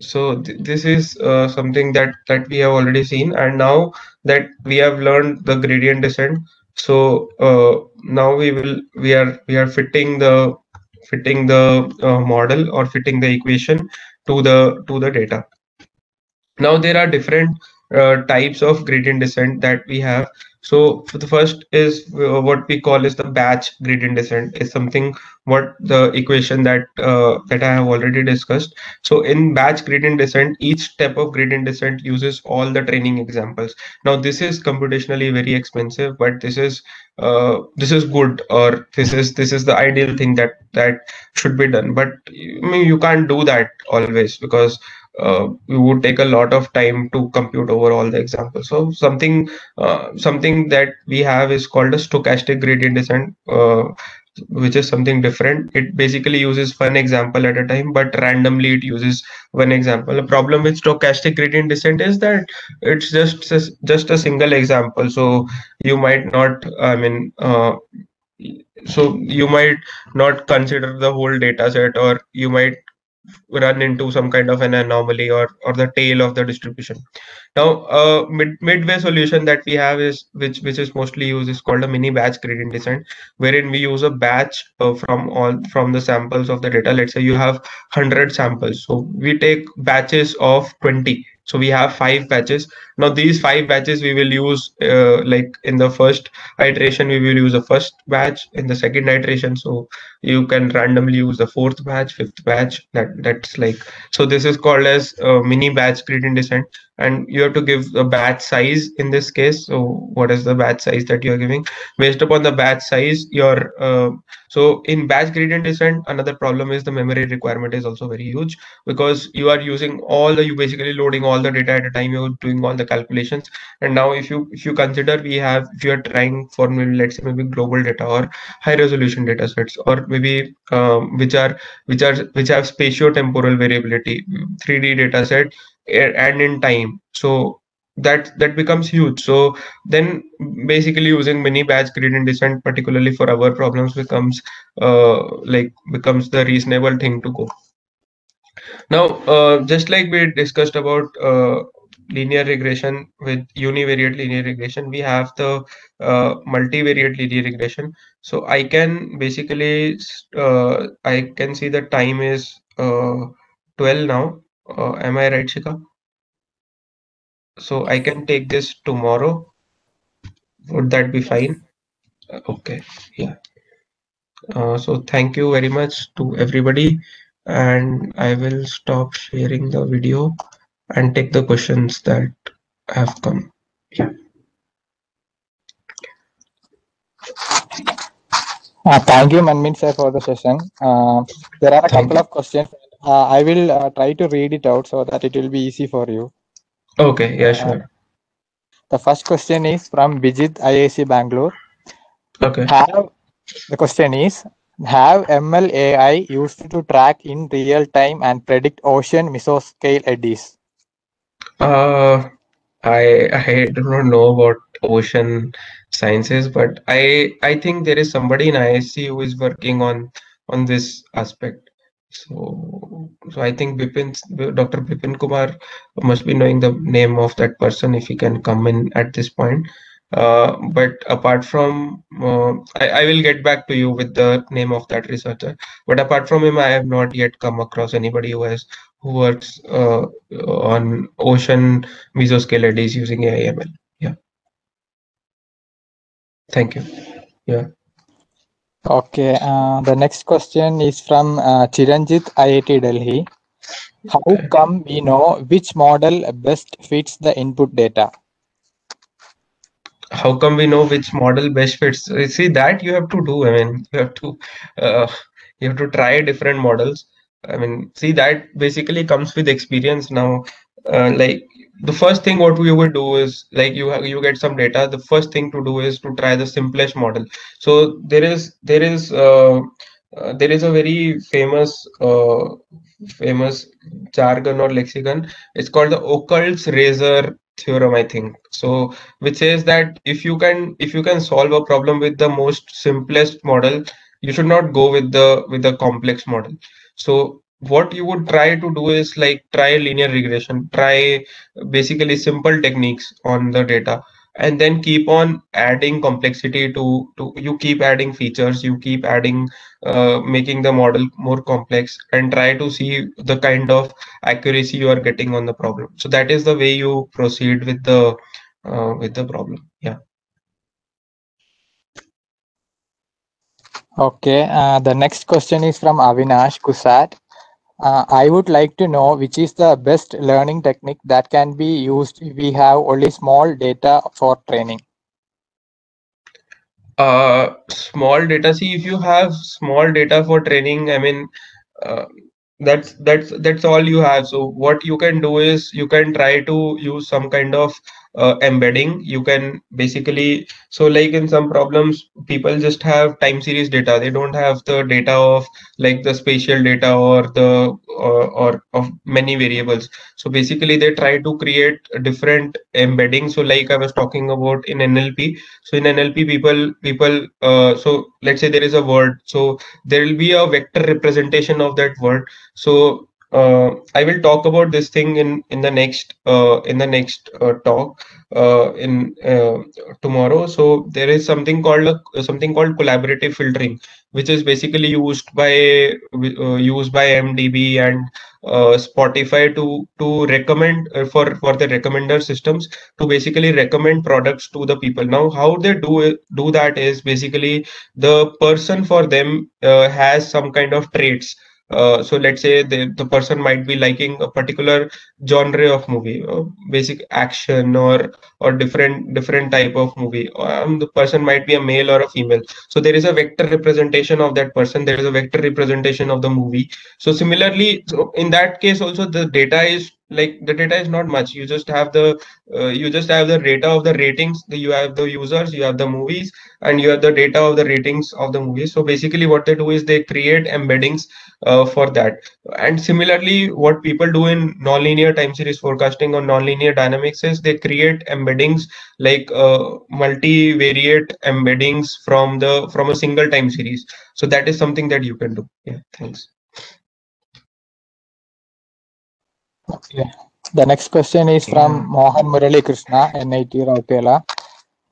So th this is uh, something that that we have already seen. And now that we have learned the gradient descent so uh, now we will we are we are fitting the fitting the uh, model or fitting the equation to the to the data. Now there are different uh, types of gradient descent that we have so the first is uh, what we call is the batch gradient descent is something what the equation that uh, that I have already discussed. So in batch gradient descent, each step of gradient descent uses all the training examples. Now this is computationally very expensive, but this is uh, this is good or this is this is the ideal thing that that should be done. But I mean you can't do that always because uh, it would take a lot of time to compute over all the examples. So something uh, something that we have is called a stochastic gradient descent. Uh, which is something different. It basically uses one example at a time, but randomly it uses one example. The problem with stochastic gradient descent is that it's just just a single example. So you might not, I mean, uh, so you might not consider the whole data set or you might run into some kind of an anomaly or or the tail of the distribution. Now uh, mid midway solution that we have is which which is mostly used is called a mini batch gradient descent wherein we use a batch uh, from all from the samples of the data. Let's say you have 100 samples. So we take batches of 20 so we have five batches now these five batches we will use uh, like in the first iteration we will use the first batch. In the second iteration so you can randomly use the fourth batch fifth batch. That that's like so this is called as uh, mini batch gradient descent. And you have to give a batch size in this case. So what is the batch size that you are giving? Based upon the batch size your uh, so in batch gradient descent another problem is the memory requirement is also very huge because you are using all the you basically loading all the data at a time. You're doing all the calculations. And now if you if you consider we have if you are trying for maybe let's say maybe global data or high resolution data sets or maybe um, which are which are which have spatio-temporal variability 3d data set and in time. So that that becomes huge. So then basically using mini batch gradient descent particularly for our problems becomes uh, like becomes the reasonable thing to go. Now uh, just like we discussed about uh, linear regression with univariate linear regression we have the uh, multivariate linear regression so i can basically uh, i can see the time is uh, 12 now uh, am I right, Shika? So I can take this tomorrow. Would that be fine? Uh, okay, yeah. Uh, so thank you very much to everybody and I will stop sharing the video and take the questions that have come. Yeah. Uh, thank you, Manmeet sir, for the session. Uh, there are a Thank couple you. of questions. Uh, I will uh, try to read it out so that it will be easy for you. Okay, yeah, Uh, sure. the first question is from Vijit IAC Bangalore. Okay. Have the question is Have ML AI used to track in real time and predict ocean mesoscale eddies? Uh, I I do not know about ocean sciences, but I I think there is somebody in ISC who is working on on this aspect. So so I think Bipin, Dr. Bipin Kumar must be knowing the name of that person if he can come in at this point. Uh, but apart from, uh, I, I will get back to you with the name of that researcher. But apart from him, I have not yet come across anybody who has who works uh, on ocean mesoscale eddies using AIML. Yeah. Thank you. Yeah. Okay, uh, the next question is from uh, Chiranjit IIT Delhi. How come we know which model best fits the input data? How come we know which model best fits? Uh, See that you have to do. I mean, you have to uh, you have to try different models. I mean, see that basically comes with experience now. Uh, like the first thing what we would do is like you you get some data. The first thing to do is to try the simplest model. So there is there is uh, uh, there is a very famous uh, famous jargon or lexicon. It's called the Occam's razor theorem, I think. So which says that if you can if you can solve a problem with the most simplest model you should not go with the with the complex model so what you would try to do is like try linear regression try basically simple techniques on the data and then keep on adding complexity to to you keep adding features you keep adding uh, making the model more complex and try to see the kind of accuracy you are getting on the problem so that is the way you proceed with the uh, with the problem. Yeah. Okay, uh, the next question is from Avinash Kusat. Uh, I would like to know which is the best learning technique that can be used we have only small data for training. Uh, small data. See, if you have small data for training, I mean, uh, that's that's that's all you have. So what you can do is you can try to use some kind of uh, embedding you can basically so like in some problems people just have time series data. They don't have the data of like the spatial data or the or, or of many variables. So basically they try to create different embedding. So like i was talking about in nlp so in nlp people people uh, so let's say there is a word. So there will be a vector representation of that word. So uh, I will talk about this thing in in the next uh, in the next uh, talk uh, in uh, tomorrow. So there is something called a, something called collaborative filtering, which is basically used by uh, used by MDB and Spotify to to recommend for for the recommender systems to basically recommend products to the people. Now, how they do do that is basically the person for them has some kind of traits uh, so let's say the, the person might be liking a particular genre of movie uh, basic action or or different different type of movie. Um, the person might be a male or a female. So there is a vector representation of that person. There is a vector representation of the movie. So similarly so in that case also the data is like the data is not much. You just have the uh, you just have the data of the ratings you have the users you have the movies and you have the data of the ratings of the movies. So basically what they do is they create embeddings uh, for that. And similarly what people do in nonlinear time series forecasting or nonlinear dynamics is they create embeddings like uh, multivariate embeddings from the from a single time series. So that is something that you can do. Yeah thanks Okay. The next question is from Mohan Murali Krishna, NIT Rourkela.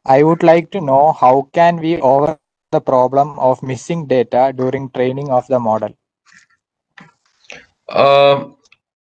I would like to know how can we overcome the problem of missing data during training of the model? Uh,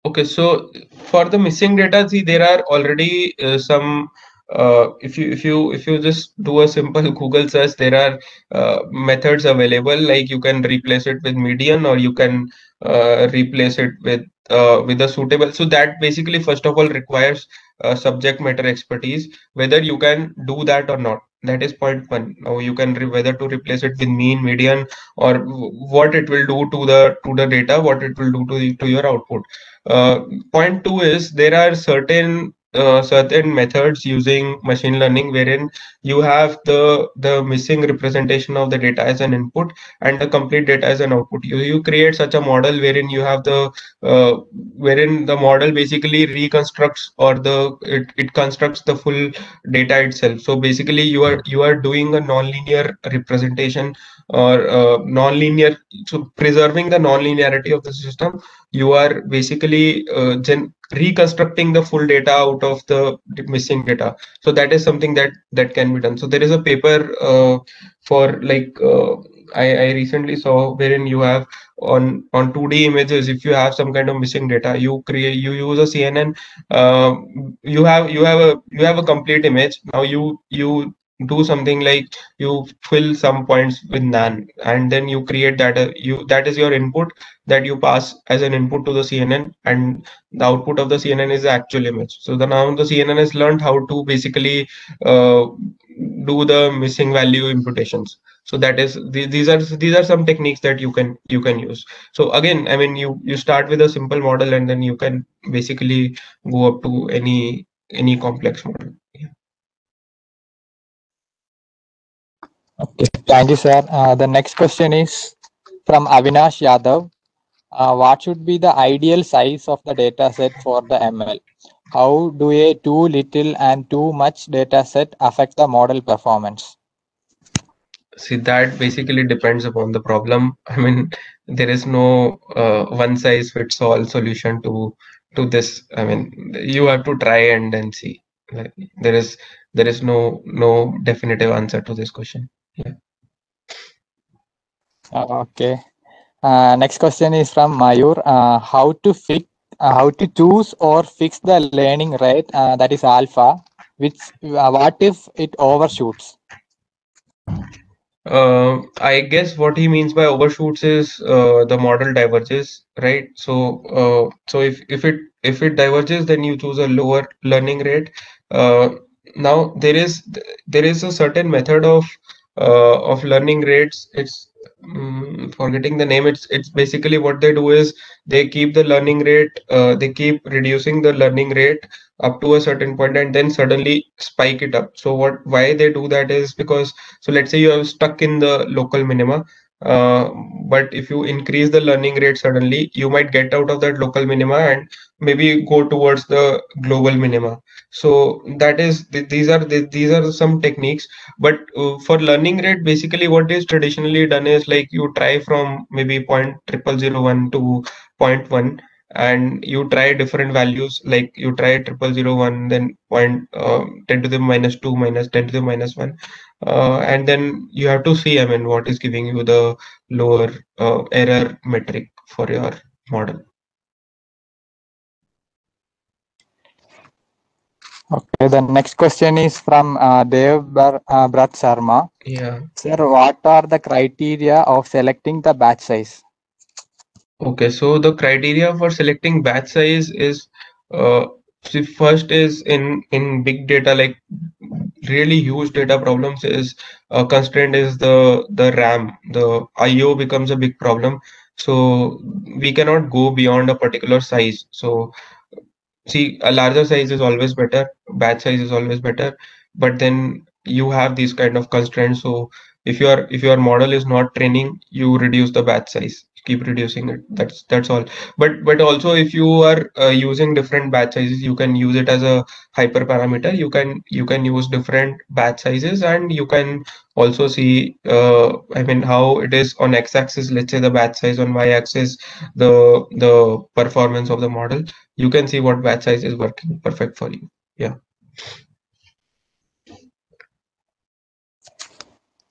okay, so for the missing data, see there are already uh, some uh, if you if you if you just do a simple google search there are uh, methods available like you can replace it with median or you can uh, replace it with uh, with a suitable so that basically first of all requires uh, subject matter expertise whether you can do that or not. That is point one. Now you can whether to replace it with mean median or what it will do to the to the data what it will do to the, to your output. Uh, point two is there are certain uh, certain methods using machine learning wherein you have the the missing representation of the data as an input and the complete data as an output. You you create such a model wherein you have the uh, wherein the model basically reconstructs or the it, it constructs the full data itself. So basically you are you are doing a nonlinear representation or uh, nonlinear so preserving the nonlinearity of the system you are basically uh, gen reconstructing the full data out of the missing data. So that is something that that can be done. So there is a paper uh, for like uh, I, I recently saw wherein you have on on 2d images if you have some kind of missing data you create you use a cnn uh, you have you have a you have a complete image. Now you you do something like you fill some points with nan and then you create that uh, you that is your input that you pass as an input to the cnn and the output of the cnn is the actual image. So the now the cnn has learned how to basically uh, do the missing value imputations. So that is these are these are some techniques that you can you can use. So again i mean you you start with a simple model and then you can basically go up to any any complex model Okay, thank you, sir. Uh, the next question is from Avinash Yadav. Uh, what should be the ideal size of the data set for the ML? How do a too little and too much data set affect the model performance? See, that basically depends upon the problem. I mean, there is no uh, one size fits all solution to to this. I mean, you have to try and then see. Like, there is there is no no definitive answer to this question. Yeah. Okay. Uh, next question is from Mayur. Uh, how to fix, uh, how to choose or fix the learning rate uh, that is alpha? Which uh, what if it overshoots? Uh, I guess what he means by overshoots is the model diverges, right? So, so if if it if it diverges, then you choose a lower learning rate. Now there is there is a certain method of of learning rates it's um, forgetting the name. It's it's basically what they do is they keep the learning rate. Uh, they keep reducing the learning rate up to a certain point and then suddenly spike it up. So what why they do that is because so let's say you are stuck in the local minima. Uh, but if you increase the learning rate suddenly, you might get out of that local minima and maybe go towards the global minima so that is these are these are some techniques. But uh, for learning rate basically what is traditionally done is like you try from maybe point triple zero one to point one and you try different values like you try triple zero one then point uh, 10 to the minus 2 minus 10 to the minus 1 uh, and then you have to see i mean what is giving you the lower uh, error metric for your model Okay, the next question is from uh, Dev Bar, uh, Brat Sharma. Yeah. Sir, what are the criteria of selecting the batch size? Okay, so the criteria for selecting batch size is uh, see, first is in in big data like really huge data problems is a constraint is the the RAM. The I/O becomes a big problem. So we cannot go beyond a particular size. So see a larger size is always better batch size is always better but then you have these kind of constraints. So if your if your model is not training you reduce the batch size keep reducing it. That's that's all. But but also if you are uh, using different batch sizes you can use it as a hyperparameter. You can you can use different batch sizes and you can also see uh, i mean how it is on x-axis let's say the batch size on y-axis the the performance of the model you can see what batch size is working perfect for you yeah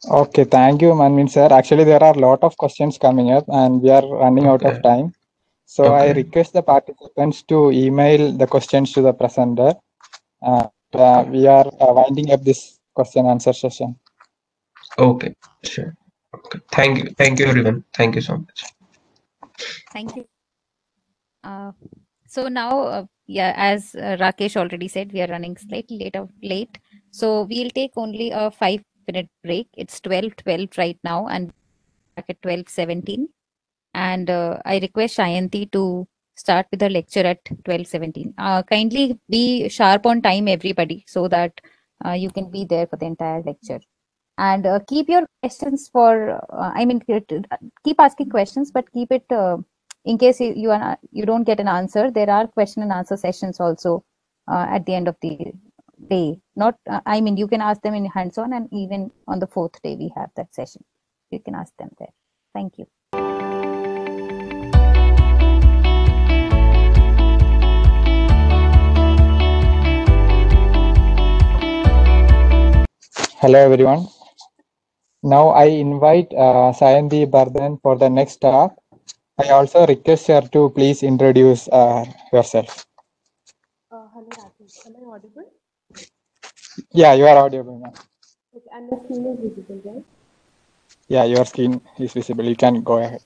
Okay, thank you, Manmeet sir. Actually, there are a lot of questions coming up and we are running out of time. So I request the participants to email the questions to the presenter. Uh, uh, we are uh, winding up this question answer session. okay sure okay thank you thank you everyone thank you so much Thank you. Uh, so now, uh, yeah, as uh, Rakesh already said, we are running slightly late late. So we'll take only a five minute break. It's 12 12 right now and back at 12 17. And uh, I request Sayanti to start with the lecture at 12 17. Uh, kindly be sharp on time, everybody, so that uh, you can be there for the entire lecture. And uh, keep your questions for, uh, I mean, keep asking questions, but keep it uh, in case you you, are, you don't get an answer. There are question and answer sessions also uh, at the end of the day. Not, uh, I mean, you can ask them in hands-on, and even on the fourth day we have that session. You can ask them there. Thank you. Hello, everyone. Now I invite uh, Sayanti Bardhan for the next talk. I also request her to please introduce uh, yourself. Uh, hello. Am I audible? Yeah, you are audible. ma'am. Okay, and the screen is visible, right? Yeah, your screen is visible. You can go ahead.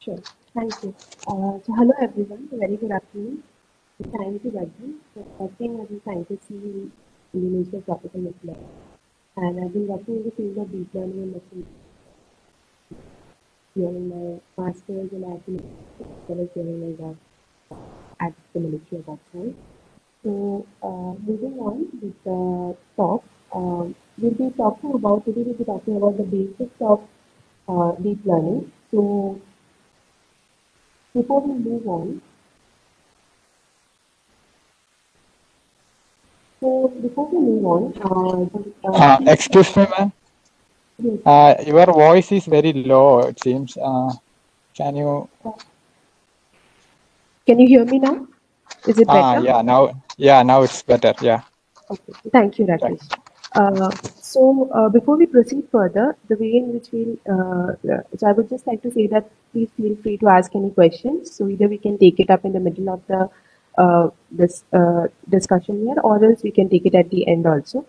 Sure. Thank you. Uh, so, hello, everyone. Very good afternoon. Thank you, Rajan, for working as a scientist in Indonesia tropical nuclear. And I've been working in the field of deep learning and machine during my master's in academics, as well as during my work at the military at that time. So, uh, moving on with the talk, um, we'll be talking about, today we'll be talking about the basics of uh, deep learning. So, before we move on, so before we move on, uh, Uh, uh, excuse me, ma'am. Uh, your voice is very low, it seems. Uh, can you? can you hear me now? Is it Ah, better? yeah, now, yeah, now it's better. Yeah. Okay, thank you, Rakesh. Uh, so uh, before we proceed further, the way in which we'll, uh, uh, so I would just like to say that please feel free to ask any questions. So either we can take it up in the middle of the uh, this uh, discussion here, or else we can take it at the end also.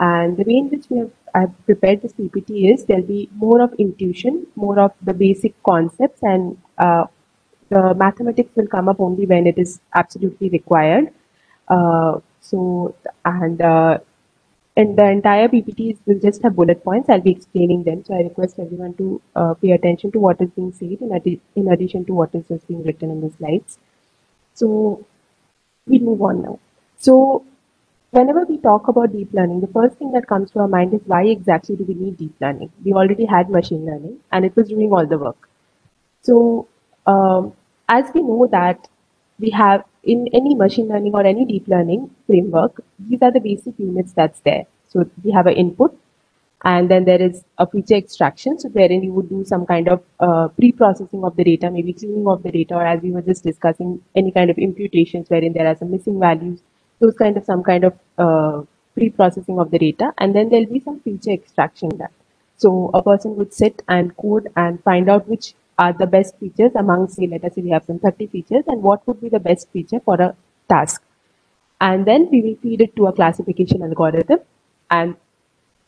And the way in which we have I've prepared this PPT is there'll be more of intuition, more of the basic concepts, and uh, the mathematics will come up only when it is absolutely required. Uh, so and uh, and the entire PPT is, will just have bullet points. I'll be explaining them. So I request everyone to uh, pay attention to what is being said in, adi- in addition to what is just being written in the slides. So we move on now. So whenever we talk about deep learning, the first thing that comes to our mind is why exactly do we need deep learning? We already had machine learning and it was doing all the work. So um, as we know that we have in any machine learning or any deep learning framework, these are the basic units that's there. So we have an input and then there is a feature extraction. So wherein you would do some kind of uh, pre-processing of the data, maybe cleaning of the data, or as we were just discussing, any kind of imputations wherein there are some missing values, those kind of some kind of uh, pre-processing of the data. And then there'll be some feature extraction that. So a person would sit and code and find out which are the best features among, say, let us say we have some 30 features, and what would be the best feature for a task. And then we will feed it to a classification algorithm. And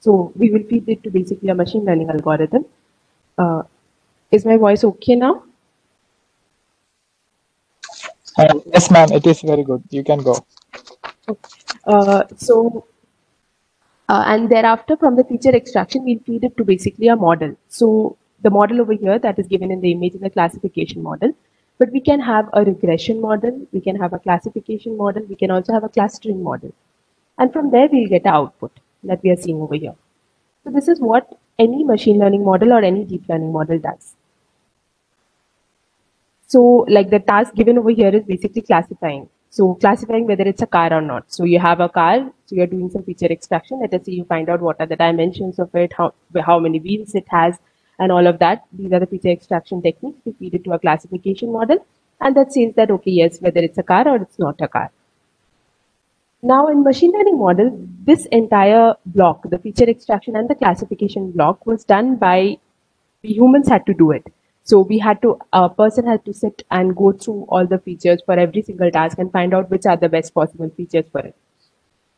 so we will feed it to basically a machine learning algorithm. Uh, is my voice okay now? Uh, yes, ma'am. It is very good. You can go. Uh, so, uh, and thereafter from the feature extraction, we'll feed it to basically a model. So the model over here that is given in the image is a classification model. But we can have a regression model, we can have a classification model, we can also have a clustering model. And from there, we'll get an output that we are seeing over here. So this is what any machine learning model or any deep learning model does. So like the task given over here is basically classifying. So classifying whether it's a car or not. So you have a car, so you're doing some feature extraction. Let us say you find out what are the dimensions of it, how, how many wheels it has, and all of that. These are the feature extraction techniques. We feed it to a classification model and that says that, okay, yes, whether it's a car or it's not a car. Now in machine learning model, this entire block, the feature extraction and the classification block was done by humans had to do it. So we had to, a person had to sit and go through all the features for every single task and find out which are the best possible features for it.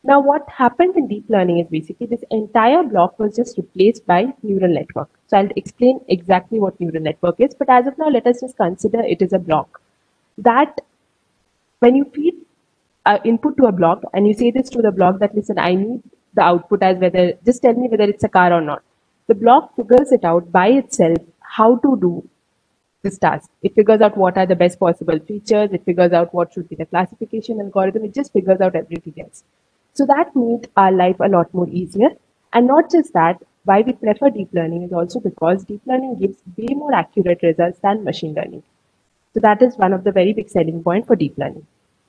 Now, what happened in deep learning is basically this entire block was just replaced by neural network. So I'll explain exactly what neural network is, but as of now, let us just consider it is a block. That when you feed uh, input to a block and you say this to the block that listen, I need the output as whether just tell me whether it's a car or not. The block figures it out by itself how to do this task. It figures out what are the best possible features. It figures out what should be the classification algorithm. It just figures out everything else. So that made our life a lot more easier. And not just that, why we prefer deep learning is also because deep learning gives way more accurate results than machine learning. So that is one of the very big selling point for deep learning.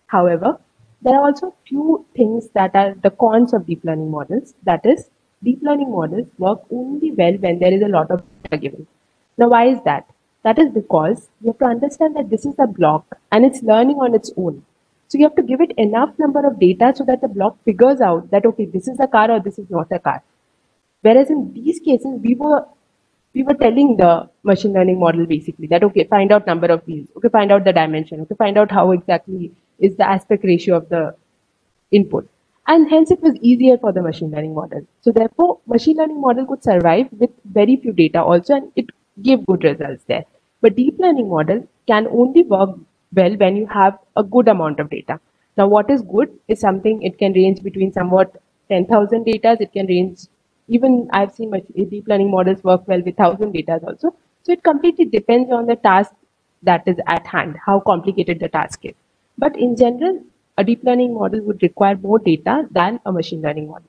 However, there are also few things that are the cons of deep learning models. That is, deep learning models work only well when there is a lot of data given. Now, why is that? That is because you have to understand that this is a block and it's learning on its own. So you have to give it enough number of data so that the block figures out that, okay, this is a car or this is not a car. Whereas in these cases, we were we were telling the machine learning model basically that, okay, find out number of wheels, okay, find out the dimension, okay, find out how exactly is the aspect ratio of the input. And hence it was easier for the machine learning model. So therefore, machine learning model could survive with very few data also and it gave good results there. But deep learning model can only work well when you have a good amount of data. Now, what is good is something it can range between somewhat 10,000 data. It can range even I've seen deep learning models work well with 1,000 data also. So it completely depends on the task that is at hand, how complicated the task is. But in general, a deep learning model would require more data than a machine learning model.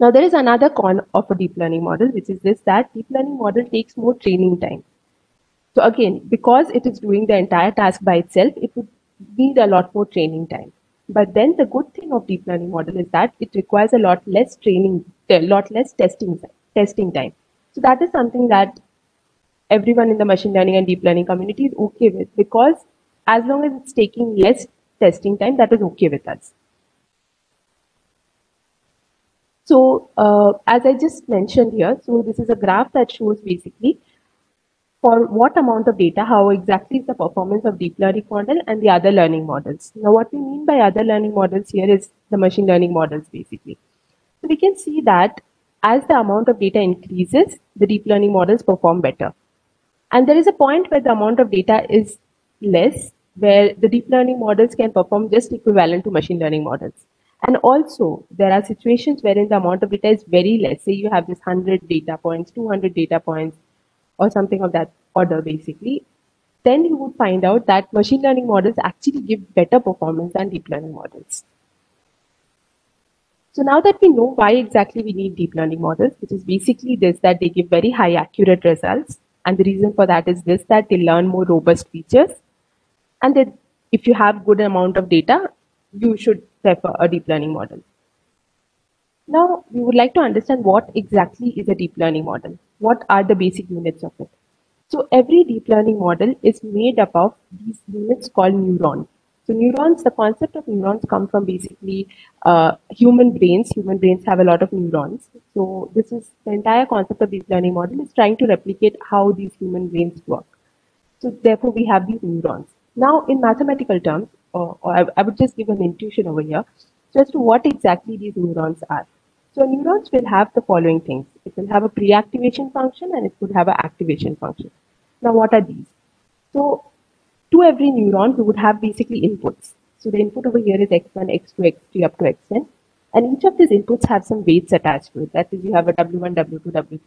Now, there is another con of a deep learning model, which is this that deep learning model takes more training time. So again, because it is doing the entire task by itself, it would need a lot more training time. But then the good thing of deep learning model is that it requires a lot less training, a lot less testing testing time. So that is something that everyone in the machine learning and deep learning community is okay with because as long as it's taking less testing time, that is okay with us. So uh, as I just mentioned here, so this is a graph that shows basically for what amount of data, how exactly is the performance of deep learning model and the other learning models. Now, what we mean by other learning models here is the machine learning models, basically. So we can see that as the amount of data increases, the deep learning models perform better. And there is a point where the amount of data is less, where the deep learning models can perform just equivalent to machine learning models. And also, there are situations wherein the amount of data is very less. Say you have this 100 data points, 200 data points, or something of that order, basically. Then you would find out that machine learning models actually give better performance than deep learning models. So now that we know why exactly we need deep learning models, which is basically this, that they give very high accurate results. And the reason for that is this, that they learn more robust features. And that if you have good amount of data, you should prefer a deep learning model. Now, we would like to understand what exactly is a deep learning model. What are the basic units of it? So every deep learning model is made up of these units called neurons. So neurons, the concept of neurons come from basically uh, human brains. Human brains have a lot of neurons. So this is the entire concept of deep learning model is trying to replicate how these human brains work. So therefore we have these neurons. Now in mathematical terms, or, I, I would just give an intuition over here, so as to what exactly these neurons are. So neurons will have the following things. It will have a pre-activation function and it could have an activation function. Now what are these? So to every neuron, we would have basically inputs. So the input over here is x1, x2, x3 up to xn. And each of these inputs have some weights attached to it. That is, you have a w1, w2, w3,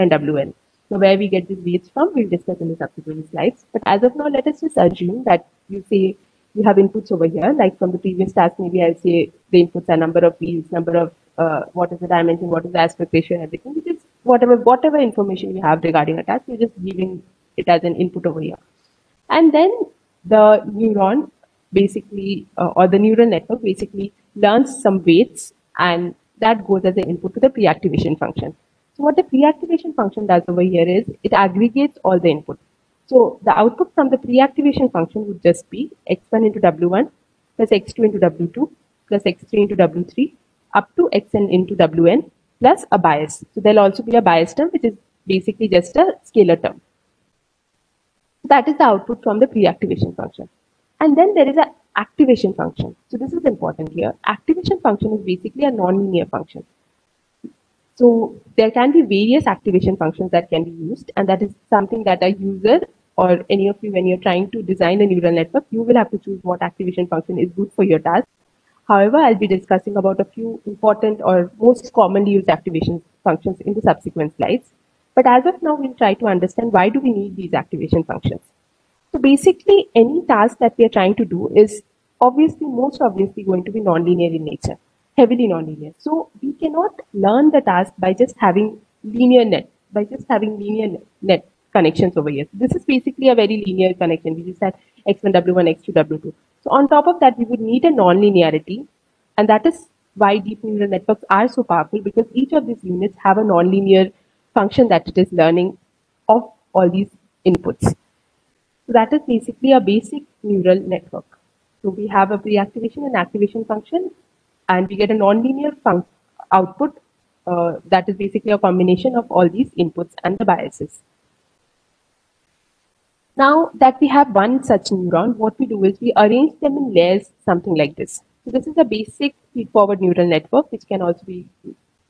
and wn. Now, where we get these weights from, we'll discuss in the subsequent slides. But as of now, let us just assume that you say you have inputs over here, like from the previous task, maybe I'll say the inputs are number of wheels, number of uh, what is the dimension, what is the aspect ratio, everything. Which is whatever whatever information you have regarding a task, you're just giving it as an input over here. And then the neuron basically, uh, or the neural network basically learns some weights and that goes as an input to the pre-activation function. So what the pre-activation function does over here is it aggregates all the input. So the output from the pre-activation function would just be x1 into w1 plus x2 into w2 plus x3 into w3 up to xn into wn plus a bias. So there'll also be a bias term which is basically just a scalar term. So That is the output from the pre-activation function. And then there is an activation function. So this is important here. Activation function is basically a nonlinear function. So there can be various activation functions that can be used, and that is something that a user or any of you, when you're trying to design a neural network, you will have to choose what activation function is good for your task. However, I'll be discussing about a few important or most commonly used activation functions in the subsequent slides. But as of now, we'll try to understand why do we need these activation functions. So basically, any task that we are trying to do is obviously, most obviously going to be nonlinear in nature, heavily nonlinear. So we cannot learn the task by just having linear net, by just having linear net connections over here. So This is basically a very linear connection. We just had x1, w1, x2, w2. So on top of that, we would need a nonlinearity. And that is why deep neural networks are so powerful because each of these units have a nonlinear function that it is learning of all these inputs. So that is basically a basic neural network. So we have a pre-activation and activation function, and we get a nonlinear output uh, that is basically a combination of all these inputs and the biases. Now that we have one such neuron, what we do is we arrange them in layers, something like this. So this is a basic feed-forward neural network, which can also be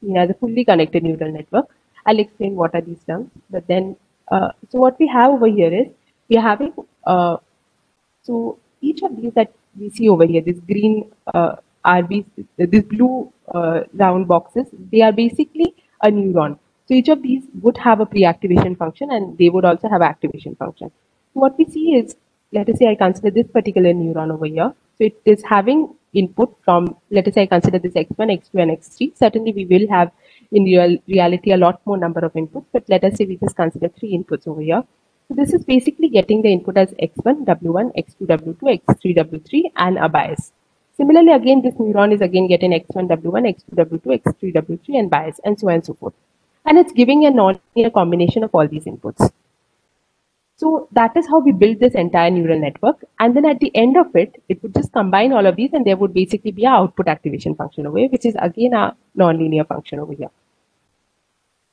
seen as a fully connected neural network. I'll explain what are these terms. But then, uh, so what we have over here is we are having, uh, so each of these that we see over here, this green uh, these blue uh, round boxes, they are basically a neuron. So each of these would have a pre-activation function and they would also have activation function. What we see is, let us say I consider this particular neuron over here. So it is having input from, let us say I consider this x1, x2, and x3. Certainly we will have in real reality a lot more number of inputs, but let us say we just consider three inputs over here. So this is basically getting the input as x1, w1, x2, w2, x3, w3, and a bias. Similarly, again, this neuron is again getting x1, w1, x2, w2, x3, w3, and bias, and so on and so forth. And it's giving a non-linear combination of all these inputs. So that is how we build this entire neural network. And then at the end of it, it would just combine all of these and there would basically be an output activation function over here, which is again a nonlinear function over here.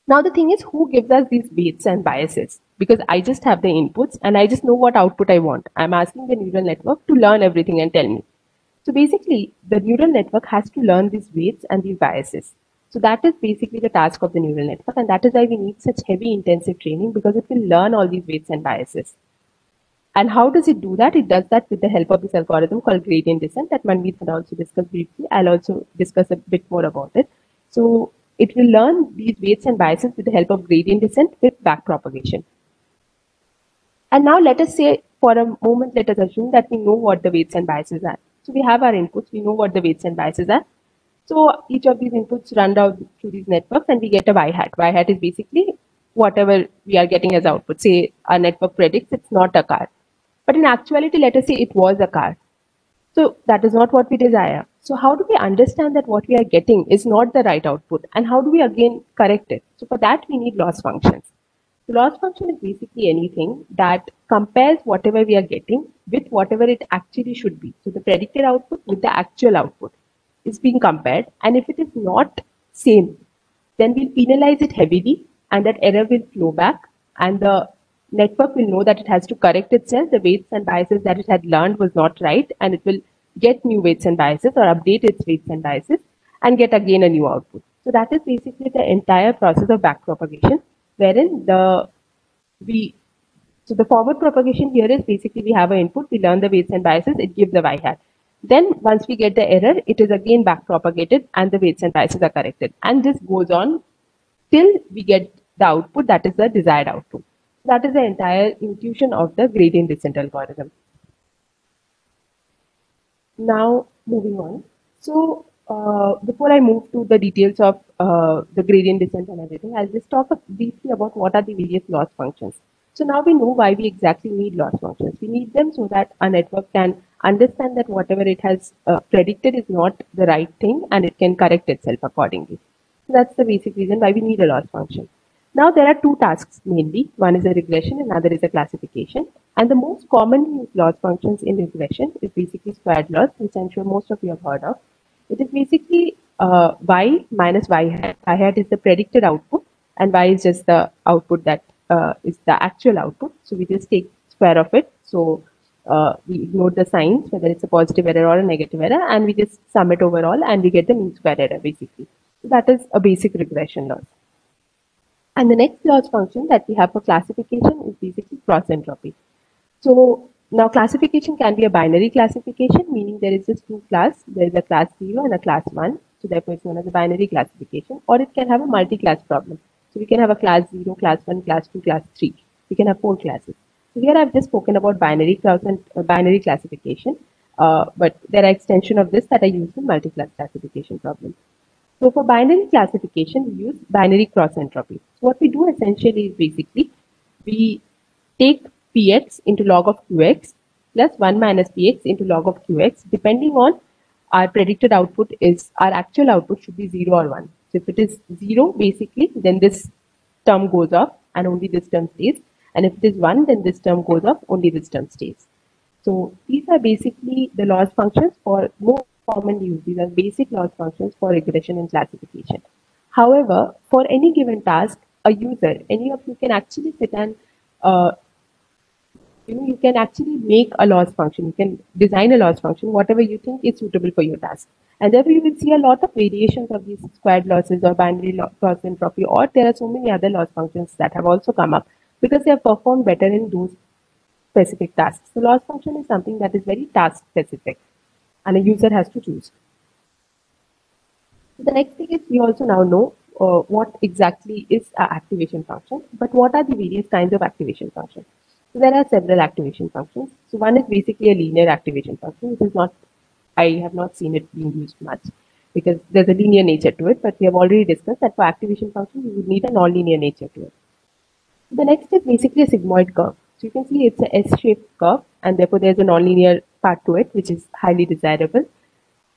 Now the thing is who gives us these weights and biases? Because I just have the inputs and I just know what output I want. I'm asking the neural network to learn everything and tell me. So basically the neural network has to learn these weights and these biases. So that is basically the task of the neural network. And that is why we need such heavy intensive training because it will learn all these weights and biases. And how does it do that? It does that with the help of this algorithm called gradient descent that Manmeet had also discussed briefly. I'll also discuss a bit more about it. So it will learn these weights and biases with the help of gradient descent with backpropagation. And now let us say for a moment, let us assume that we know what the weights and biases are. So we have our inputs, we know what the weights and biases are. So each of these inputs run down through these networks and we get a y hat. Y hat is basically whatever we are getting as output. Say our network predicts it's not a car. But in actuality, let us say it was a car. So that is not what we desire. So how do we understand that what we are getting is not the right output? And how do we again correct it? So for that, we need loss functions. The loss function is basically anything that compares whatever we are getting with whatever it actually should be. So the predicted output with the actual output is being compared. And if it is not same, then we'll penalize it heavily and that error will flow back and the network will know that it has to correct itself. The weights and biases that it had learned was not right, and it will get new weights and biases or update its weights and biases and get again a new output. So that is basically the entire process of backpropagation, wherein the we so the forward propagation here is basically we have an input, we learn the weights and biases, it gives the y hat. Then once we get the error, it is again backpropagated and the weights and biases are corrected. And this goes on till we get the output that is the desired output. That is the entire intuition of the gradient descent algorithm. Now, moving on. So, uh, before I move to the details of uh, the gradient descent and everything, I'll just talk briefly about what are the various loss functions. So now we know why we exactly need loss functions. We need them so that a network can understand that whatever it has uh, predicted is not the right thing and it can correct itself accordingly. So that's the basic reason why we need a loss function. Now there are two tasks mainly. One is a regression, another is a classification. And the most commonly used loss functions in regression is basically squared loss, which I'm sure most of you have heard of. It is basically uh, y minus y hat. y hat is the predicted output and y is just the output that uh, is the actual output. So we just take square of it. So uh, we ignore the signs, whether it's a positive error or a negative error, and we just sum it overall and we get the mean square error basically. So that is a basic regression loss. And the next loss function that we have for classification is basically cross entropy. So now classification can be a binary classification, meaning there is just two class. There is a class 0 and a class 1. So therefore it's known as a binary classification. Or it can have a multi-class problem. So we can have a class 0, class 1, class 2, class 3. We can have four classes. Here I've just spoken about binary class and uh, binary classification. Uh, but there are extension of this that I use in multi-class classification problems. So for binary classification, we use binary cross entropy. So what we do essentially is basically we take px into log of qx plus 1 minus px into log of qx depending on our predicted output is our actual output should be 0 or 1. So if it is 0 basically then this term goes off and only this term stays and if it is 1 then this term goes off only this term stays. So these are basically the loss functions for more commonly used. These are basic loss functions for regression and classification. However, for any given task, a user, any of you can actually sit and uh, you know, you can actually make a loss function. You can design a loss function, whatever you think is suitable for your task. And therefore, you will see a lot of variations of these squared losses or binary cross entropy, or there are so many other loss functions that have also come up because they have performed better in those specific tasks. The loss function is something that is very task specific and a user has to choose. The next thing is we also now know uh, what exactly is an activation function, but what are the various kinds of activation functions? So there are several activation functions. So one is basically a linear activation function, which is not, I have not seen it being used much because there's a linear nature to it, but we have already discussed that for activation function, you would need a non-linear nature to it. The next is basically a sigmoid curve. So you can see it's a S-shaped curve and therefore there's a nonlinear part to it, which is highly desirable.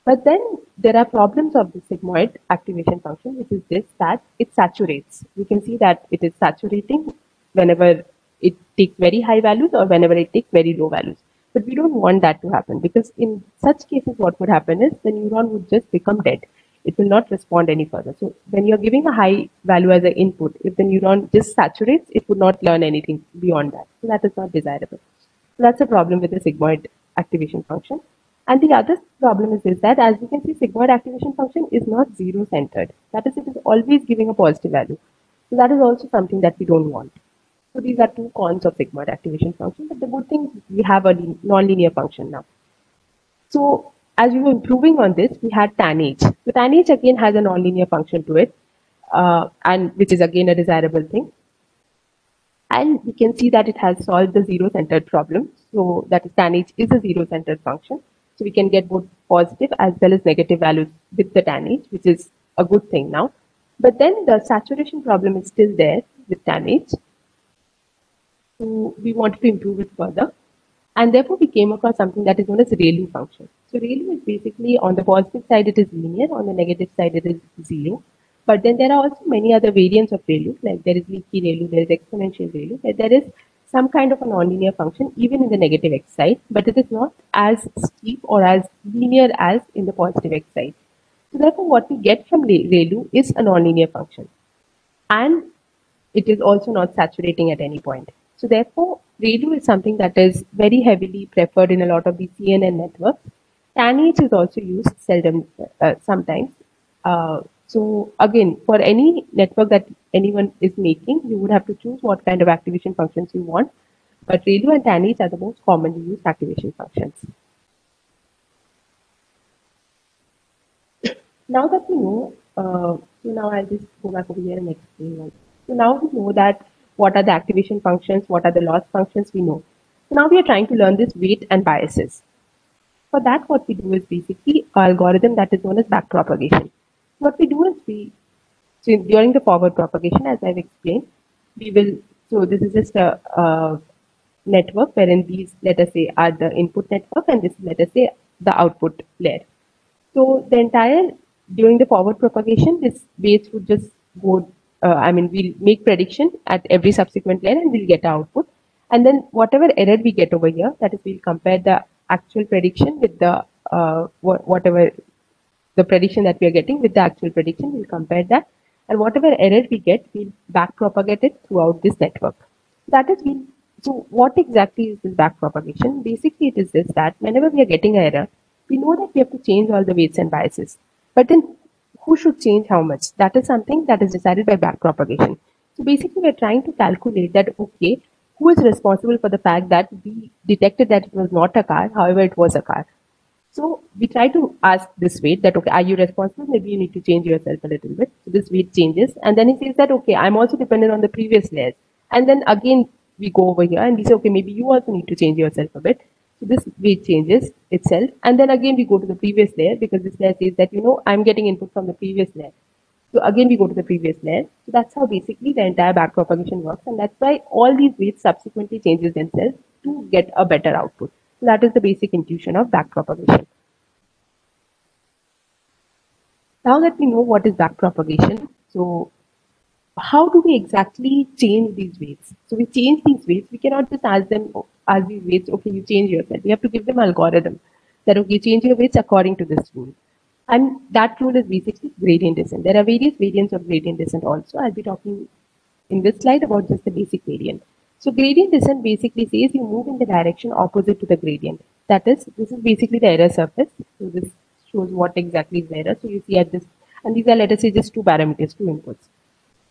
But then there are problems of the sigmoid activation function, which is this, that it saturates. You can see that it is saturating whenever it takes very high values or whenever it takes very low values. But we don't want that to happen because in such cases, what would happen is the neuron would just become dead. It will not respond any further. So when you're giving a high value as an input, if the neuron just saturates, it would not learn anything beyond that. So that is not desirable. So that's a problem with the sigmoid activation function. And the other problem is, is that as you can see, sigmoid activation function is not zero centered. That is, it is always giving a positive value. So that is also something that we don't want. So these are two cons of sigmoid activation function, but the good thing is we have a nonlinear function now. So as we were improving on this, we had tanh. So tanh again has a nonlinear function to it, uh, and which is again a desirable thing. And we can see that it has solved the zero-centered problem. So that is tanh is a zero-centered function. So we can get both positive as well as negative values with the tanh, which is a good thing now. But then the saturation problem is still there with tanh. So we wanted to improve it further. And therefore, we came across something that is known as ReLU function. So ReLU is basically on the positive side, it is linear. On the negative side, it is zero. But then there are also many other variants of ReLU, like there is leaky ReLU, there is exponential ReLU, there is some kind of a nonlinear function even in the negative x side, but it is not as steep or as linear as in the positive x side. So therefore, what we get from ReLU is a nonlinear function. And it is also not saturating at any point. So therefore, ReLU is something that is very heavily preferred in a lot of the CNN networks. Tanh is also used seldom, uh, sometimes. Uh, so again, for any network that anyone is making, you would have to choose what kind of activation functions you want. But ReLU and tanh are the most commonly used activation functions. now that we know, uh, so now I'll just go back over here and explain. So now we know that what are the activation functions, what are the loss functions, we know. So now we are trying to learn this weight and biases. For that, what we do is basically an algorithm that is known as backpropagation. What we do is we, so during the forward propagation, as I've explained, we will, so this is just a, a network wherein these, let us say, are the input network and this is, let us say, the output layer. So the entire, during the forward propagation, this weights would just go uh, I mean, we'll make prediction at every subsequent layer and we'll get output. And then whatever error we get over here, that is, we'll compare the actual prediction with the uh, whatever the prediction that we are getting with the actual prediction. We'll compare that. And whatever error we get, we'll back propagate it throughout this network. That is, we'll, so what exactly is this back propagation? Basically, it is this that whenever we are getting an error, we know that we have to change all the weights and biases. But then who should change how much. That is something that is decided by backpropagation. So basically, we're trying to calculate that, okay, who is responsible for the fact that we detected that it was not a car, however, it was a car. So we try to ask this weight that, okay, are you responsible? Maybe you need to change yourself a little bit. So this weight changes. And then he says that, okay, I'm also dependent on the previous layers. And then again, we go over here and we say, okay, maybe you also need to change yourself a bit. So this weight changes itself. And then again, we go to the previous layer because this layer says that, you know, I'm getting input from the previous layer. So again, we go to the previous layer. So that's how basically the entire backpropagation works. And that's why all these weights subsequently changes themselves to get a better output. So that is the basic intuition of backpropagation. Now that we know what is backpropagation, so how do we exactly change these weights? So we change these weights. We cannot just ask them, ask these weights, okay, you change yourself. We have to give them algorithm that, okay, change your weights according to this rule. And that rule is basically gradient descent. There are various variants of gradient descent also. I'll be talking in this slide about just the basic variant. So gradient descent basically says you move in the direction opposite to the gradient. That is, this is basically the error surface. So this shows what exactly is the error. So you see at this, and these are, let us say, just two parameters, two inputs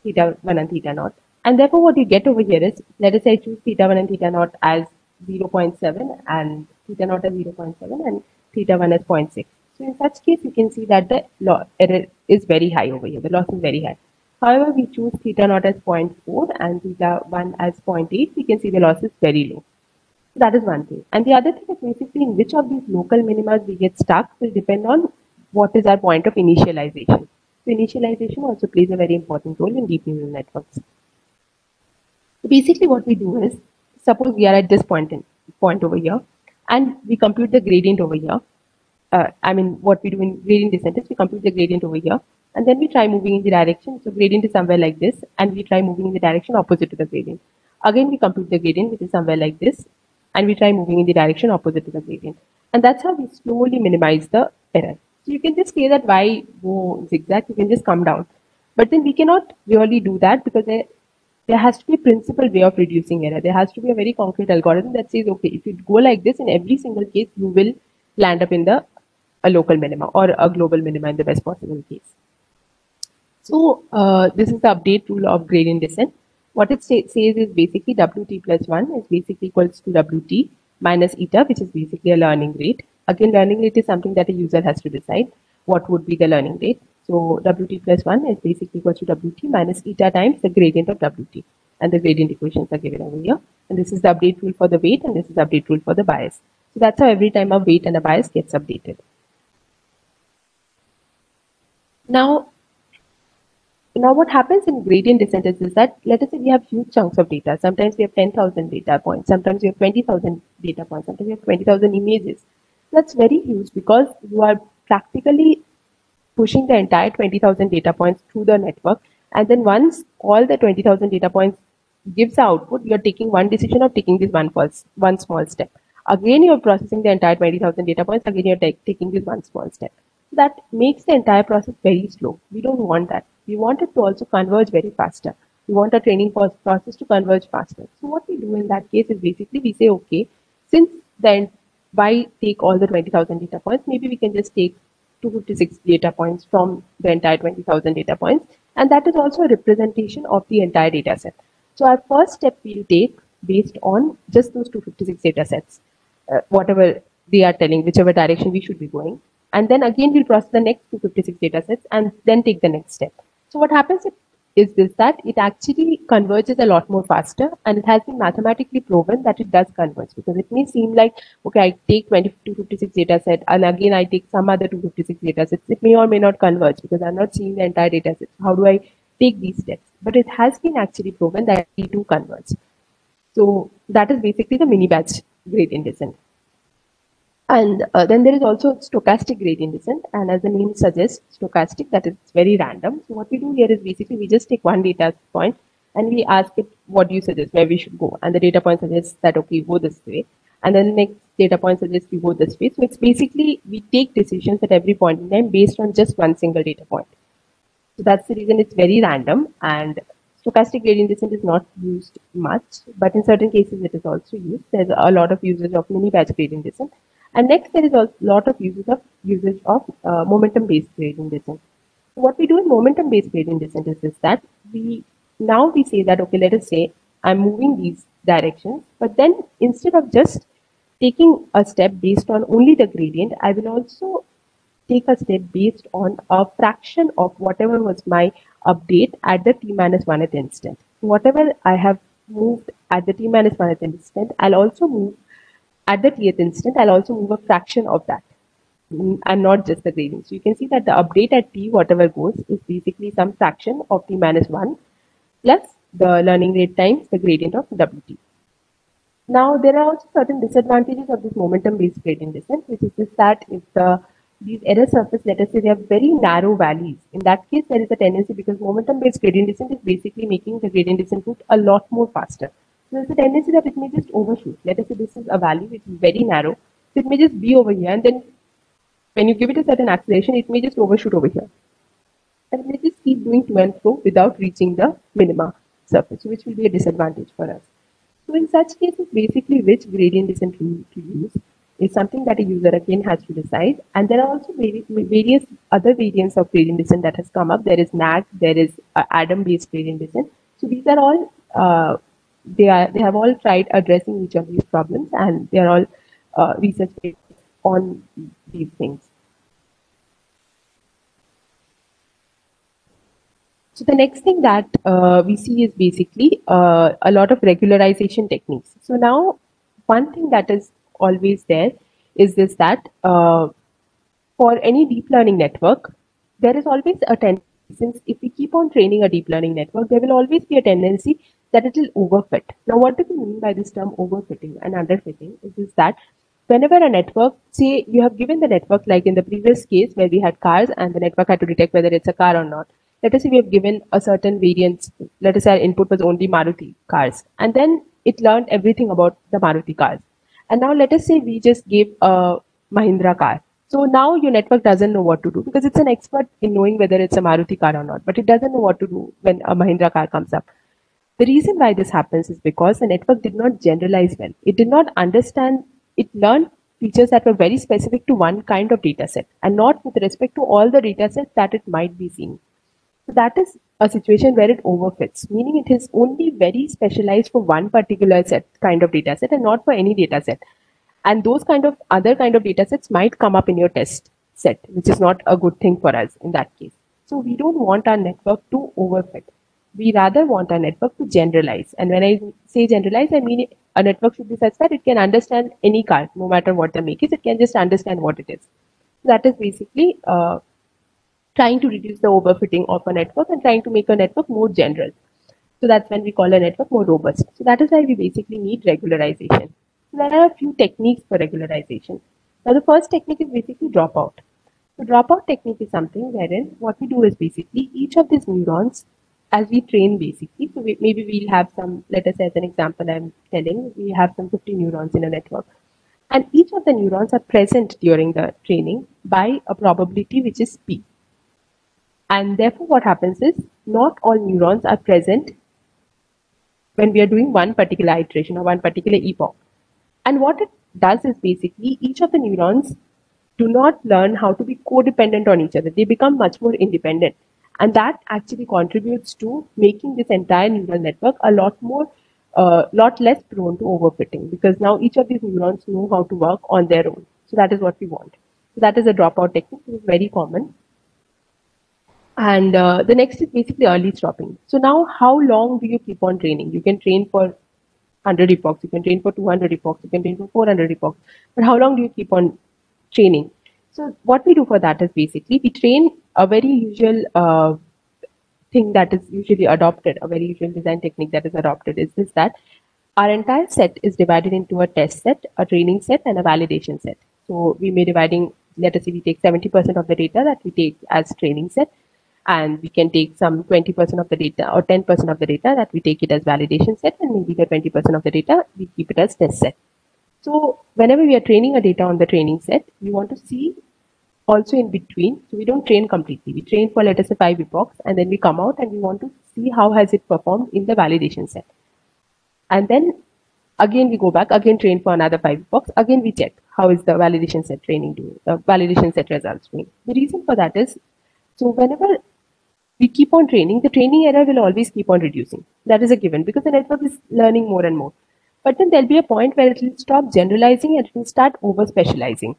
theta 1 and theta naught. And therefore, what you get over here is, let us say I choose theta 1 and theta naught as 0.7 and theta naught as 0.7 and theta 1 as 0.6. So in such case, you can see that the error is very high over here. The loss is very high. However, we choose theta naught as 0.4 and theta 1 as 0.8. We can see the loss is very low. So that is one thing. And the other thing is basically in which of these local minima we get stuck will depend on what is our point of initialization. So initialization also plays a very important role in deep neural networks. So basically what we do is, suppose we are at this point, in, point over here, and we compute the gradient over here. Uh, I mean, what we do in gradient descent is we compute the gradient over here, and then we try moving in the direction. So gradient is somewhere like this, and we try moving in the direction opposite to the gradient. Again, we compute the gradient, which is somewhere like this, and we try moving in the direction opposite to the gradient. And that's how we slowly minimize the error. So you can just say that why go zigzag, you can just come down. But then we cannot really do that because there, there has to be a principal way of reducing error. There has to be a very concrete algorithm that says, okay, if you go like this in every single case, you will land up in the a local minima or a global minima in the best possible case. So uh, this is the update rule of gradient descent. what it say, says is basically WT plus 1 is basically equals to WT minus eta, which is basically a learning rate. Again, learning rate is something that a user has to decide what would be the learning rate. So WT plus 1 is basically equals to WT minus eta times the gradient of WT. And the gradient equations are given over here. And this is the update rule for the weight and this is the update rule for the bias. So that's how every time a weight and a bias gets updated. Now, now what happens in gradient descent is, that let us say we have huge chunks of data. Sometimes we have 10,000 data points. Sometimes we have 20,000 data points. Sometimes we have 20,000 images. That's very huge because you are practically pushing the entire 20,000 data points through the network. And then once all the 20,000 data points gives the output, you're taking one decision of taking this one false, one small step. Again, you're processing the entire 20,000 data points. Again, you're taking this one small step. That makes the entire process very slow. We don't want that. We want it to also converge very faster. We want our training process to converge faster. So what we do in that case is basically we say, okay, since then why take all the 20,000 data points? Maybe we can just take 256 data points from the entire 20,000 data points. And that is also a representation of the entire data set. So our first step we'll take based on just those 256 data sets, uh, whatever they are telling, whichever direction we should be going. And then again, we'll process the next 256 data sets and then take the next step. So what happens is this that it actually converges a lot more faster and it has been mathematically proven that it does converge because it may seem like okay i take 256 data set and again i take some other 256 data sets. It may or may not converge because i'm not seeing the entire data set. How do i take these steps? But it has been actually proven that they do converge. So that is basically the mini batch gradient descent and uh, then there is also stochastic gradient descent. And as the name suggests, stochastic, that is very random. So what we do here is basically we just take one data point and we ask it, what do you suggest, where we should go? And the data point suggests that, okay, go this way. And then the next data point suggests we go this way. So it's basically, we take decisions at every point in time based on just one single data point. So that's the reason it's very random. And stochastic gradient descent is not used much, but in certain cases it is also used. There's a lot of usage of mini batch gradient descent. And next, there is a lot of usage of usage of uh, momentum-based gradient descent. What we do in momentum-based gradient descent is, is that we now we say that okay, let us say I'm moving these directions, but then instead of just taking a step based on only the gradient, I will also take a step based on a fraction of whatever was my update at the t minus one at instant. Whatever I have moved at the t minus one at instant, I'll also move at the tth instant, I'll also move a fraction of that mm, and not just the gradient. So you can see that the update at t, whatever goes, is basically some fraction of t minus 1 plus the learning rate times the gradient of wt. Now, there are also certain disadvantages of this momentum-based gradient descent, which is just that if the these error surface, let us say they have very narrow valleys. In that case, there is a tendency because momentum-based gradient descent is basically making the gradient descent route a lot more faster. So there's a tendency that it may just overshoot. Let us say this is a value which is very narrow. So it may just be over here and then when you give it a certain acceleration, it may just overshoot over here. And it may just keep doing to and fro without reaching the minima surface, which will be a disadvantage for us. So in such cases, basically which gradient descent to use is something that a user again has to decide. And there are also various other variants of gradient descent that has come up. There is NAG, there is uh, Adam-based gradient descent. So these are all uh, they are they have all tried addressing each of these problems and they are all uh, research on these things. So the next thing that uh, we see is basically uh, a lot of regularization techniques. So now one thing that is always there is this that uh, for any deep learning network, there is always a tendency, since if we keep on training a deep learning network, there will always be a tendency that it will overfit. Now, what do we mean by this term overfitting and underfitting? Is, is that whenever a network, say you have given the network, like in the previous case where we had cars and the network had to detect whether it's a car or not. Let us say we have given a certain variance. Let us say our input was only Maruti cars. And then it learned everything about the Maruti cars. And now let us say we just gave a Mahindra car. So now your network doesn't know what to do because it's an expert in knowing whether it's a Maruti car or not, but it doesn't know what to do when a Mahindra car comes up. The reason why this happens is because the network did not generalize well. It did not understand, it learned features that were very specific to one kind of data set and not with respect to all the data sets that it might be seeing. So that is a situation where it overfits, meaning it is only very specialized for one particular set kind of data set and not for any data set. And those kind of other kind of data sets might come up in your test set, which is not a good thing for us in that case. So we don't want our network to overfit. We rather want our network to generalize. And when I say generalize, I mean a network should be such that it can understand any car, no matter what the make is, it can just understand what it is. So that is basically uh, trying to reduce the overfitting of a network and trying to make a network more general. So that's when we call a network more robust. So that is why we basically need regularization. So there are a few techniques for regularization. Now the first technique is basically dropout. So dropout technique is something wherein what we do is basically each of these neurons as we train basically, so we, maybe we'll have some, let us say as an example I'm telling, we have some 50 neurons in a network. And each of the neurons are present during the training by a probability which is P. And therefore what happens is not all neurons are present when we are doing one particular iteration or one particular epoch. And what it does is basically each of the neurons do not learn how to be codependent on each other. They become much more independent. And that actually contributes to making this entire neural network a lot more, a uh, lot less prone to overfitting because now each of these neurons know how to work on their own. So that is what we want. So that is a dropout technique. It is very common. And uh, the next is basically early stopping. So now how long do you keep on training? You can train for 100 epochs, you can train for 200 epochs, you can train for 400 epochs. But how long do you keep on training. So what we do for that is basically we train a very usual uh, thing that is usually adopted, a very usual design technique that is adopted is this that our entire set is divided into a test set, a training set, and a validation set. So we may dividing, let us say we take 70% of the data that we take as training set, and we can take some 20% of the data or 10% of the data that we take it as validation set, and maybe the 20% of the data we keep it as test set. So whenever we are training a data on the training set, we want to see also in between. So we don't train completely. We train for let us say five epochs and then we come out and we want to see how has it performed in the validation set. And then again we go back, again train for another five epochs. Again we check how is the validation set training doing, the validation set results doing. The reason for that is, so whenever we keep on training, the training error will always keep on reducing. That is a given because the network is learning more and more. But then there'll be a point where it will stop generalizing and it will start over specializing.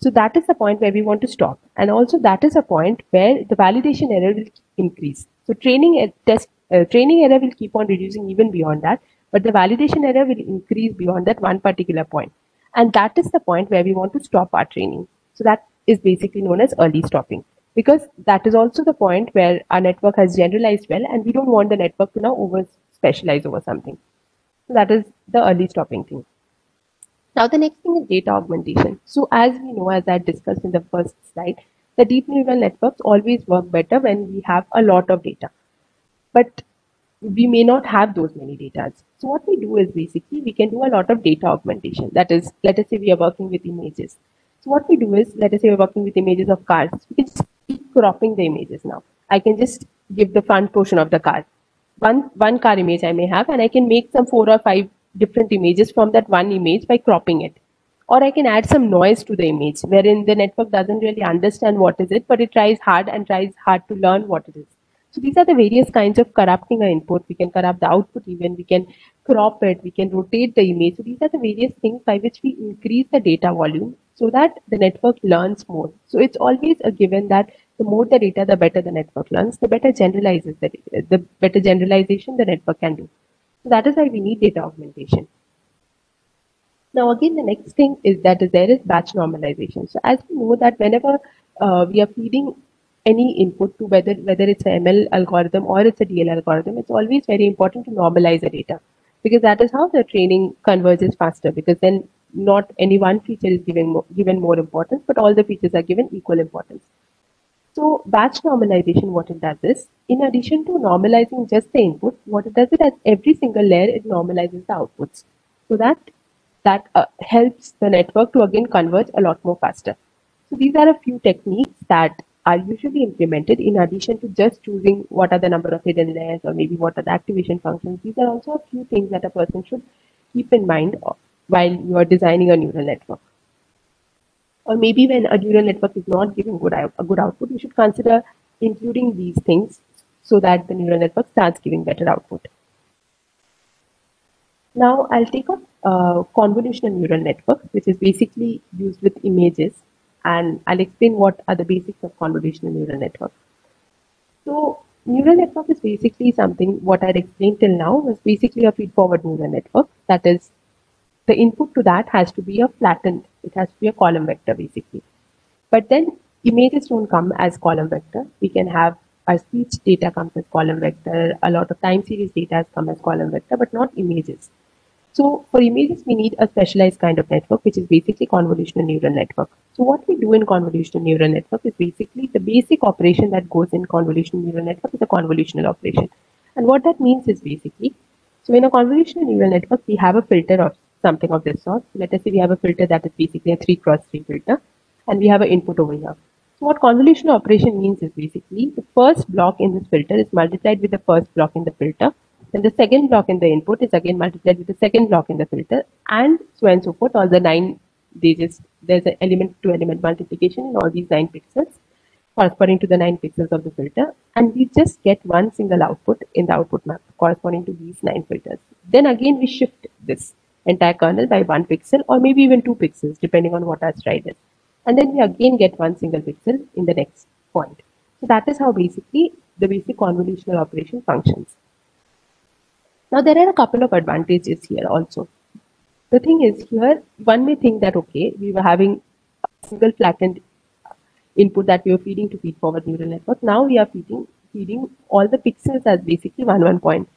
So that is the point where we want to stop. And also that is a point where the validation error will increase. So training test uh, training error will keep on reducing even beyond that, but the validation error will increase beyond that one particular point. And that is the point where we want to stop our training. So that is basically known as early stopping because that is also the point where our network has generalized well and we don't want the network to now over specialize over something. So that is the early stopping thing. Now the next thing is data augmentation. So as we know, as I discussed in the first slide, the deep neural networks always work better when we have a lot of data. But we may not have those many data. So what we do is basically we can do a lot of data augmentation. That is, let us say we are working with images. So what we do is, let us say we're working with images of cars. We can keep cropping the images now. I can just give the front portion of the car one one car image I may have, and I can make some four or five different images from that one image by cropping it. Or I can add some noise to the image, wherein the network doesn't really understand what is it, but it tries hard and tries hard to learn what it is. So these are the various kinds of corrupting our input. We can corrupt the output even, we can crop it, we can rotate the image. So these are the various things by which we increase the data volume so that the network learns more. So it's always a given that the more the data, the better the network learns, the better generalizes the, the better generalization the network can do. So that is why we need data augmentation. Now again, the next thing is that there is batch normalization. So as we know that whenever uh, we are feeding any input to whether whether it's a ML algorithm or it's a DL algorithm, it's always very important to normalize the data because that is how the training converges faster because then not any one feature is given given more importance, but all the features are given equal importance. So batch normalization, what it does is, in addition to normalizing just the input, what it does is at every single layer, it normalizes the outputs. So that that uh, helps the network to again converge a lot more faster. So these are a few techniques that are usually implemented in addition to just choosing what are the number of hidden layers or maybe what are the activation functions. These are also a few things that a person should keep in mind while you are designing a neural network or maybe when a neural network is not giving good a good output, you should consider including these things so that the neural network starts giving better output. Now I'll take up uh, convolutional neural network, which is basically used with images, and I'll explain what are the basics of convolutional neural network. So neural network is basically something what I explained till now was basically a feed-forward neural network. That is, the input to that has to be a flattened, it has to be a column vector basically. But then images don't come as column vector. We can have our speech data comes as column vector, a lot of time series data has come as column vector, but not images. So for images, we need a specialized kind of network, which is basically convolutional neural network. So what we do in convolutional neural network is basically the basic operation that goes in convolutional neural network is a convolutional operation. And what that means is basically, so in a convolutional neural network, we have a filter of something of this sort. Let us say we have a filter that is basically a 3 cross 3 filter, and we have an input over here. So what convolutional operation means is basically the first block in this filter is multiplied with the first block in the filter, then the second block in the input is again multiplied with the second block in the filter and so on and so forth. All the nine, they just, there's an element to element multiplication in all these nine pixels corresponding to the nine pixels of the filter. And we just get one single output in the output map corresponding to these nine filters. Then again, we shift this entire kernel by one pixel or maybe even two pixels, depending on what our stride is. And then we again get one single pixel in the next point. So that is how basically the basic convolutional operation functions. Now there are a couple of advantages here also. The thing is here, one may think that, okay, we were having a single flattened input that we were feeding to feed forward neural network. Now we are feeding, feeding all the pixels as basically one, one point.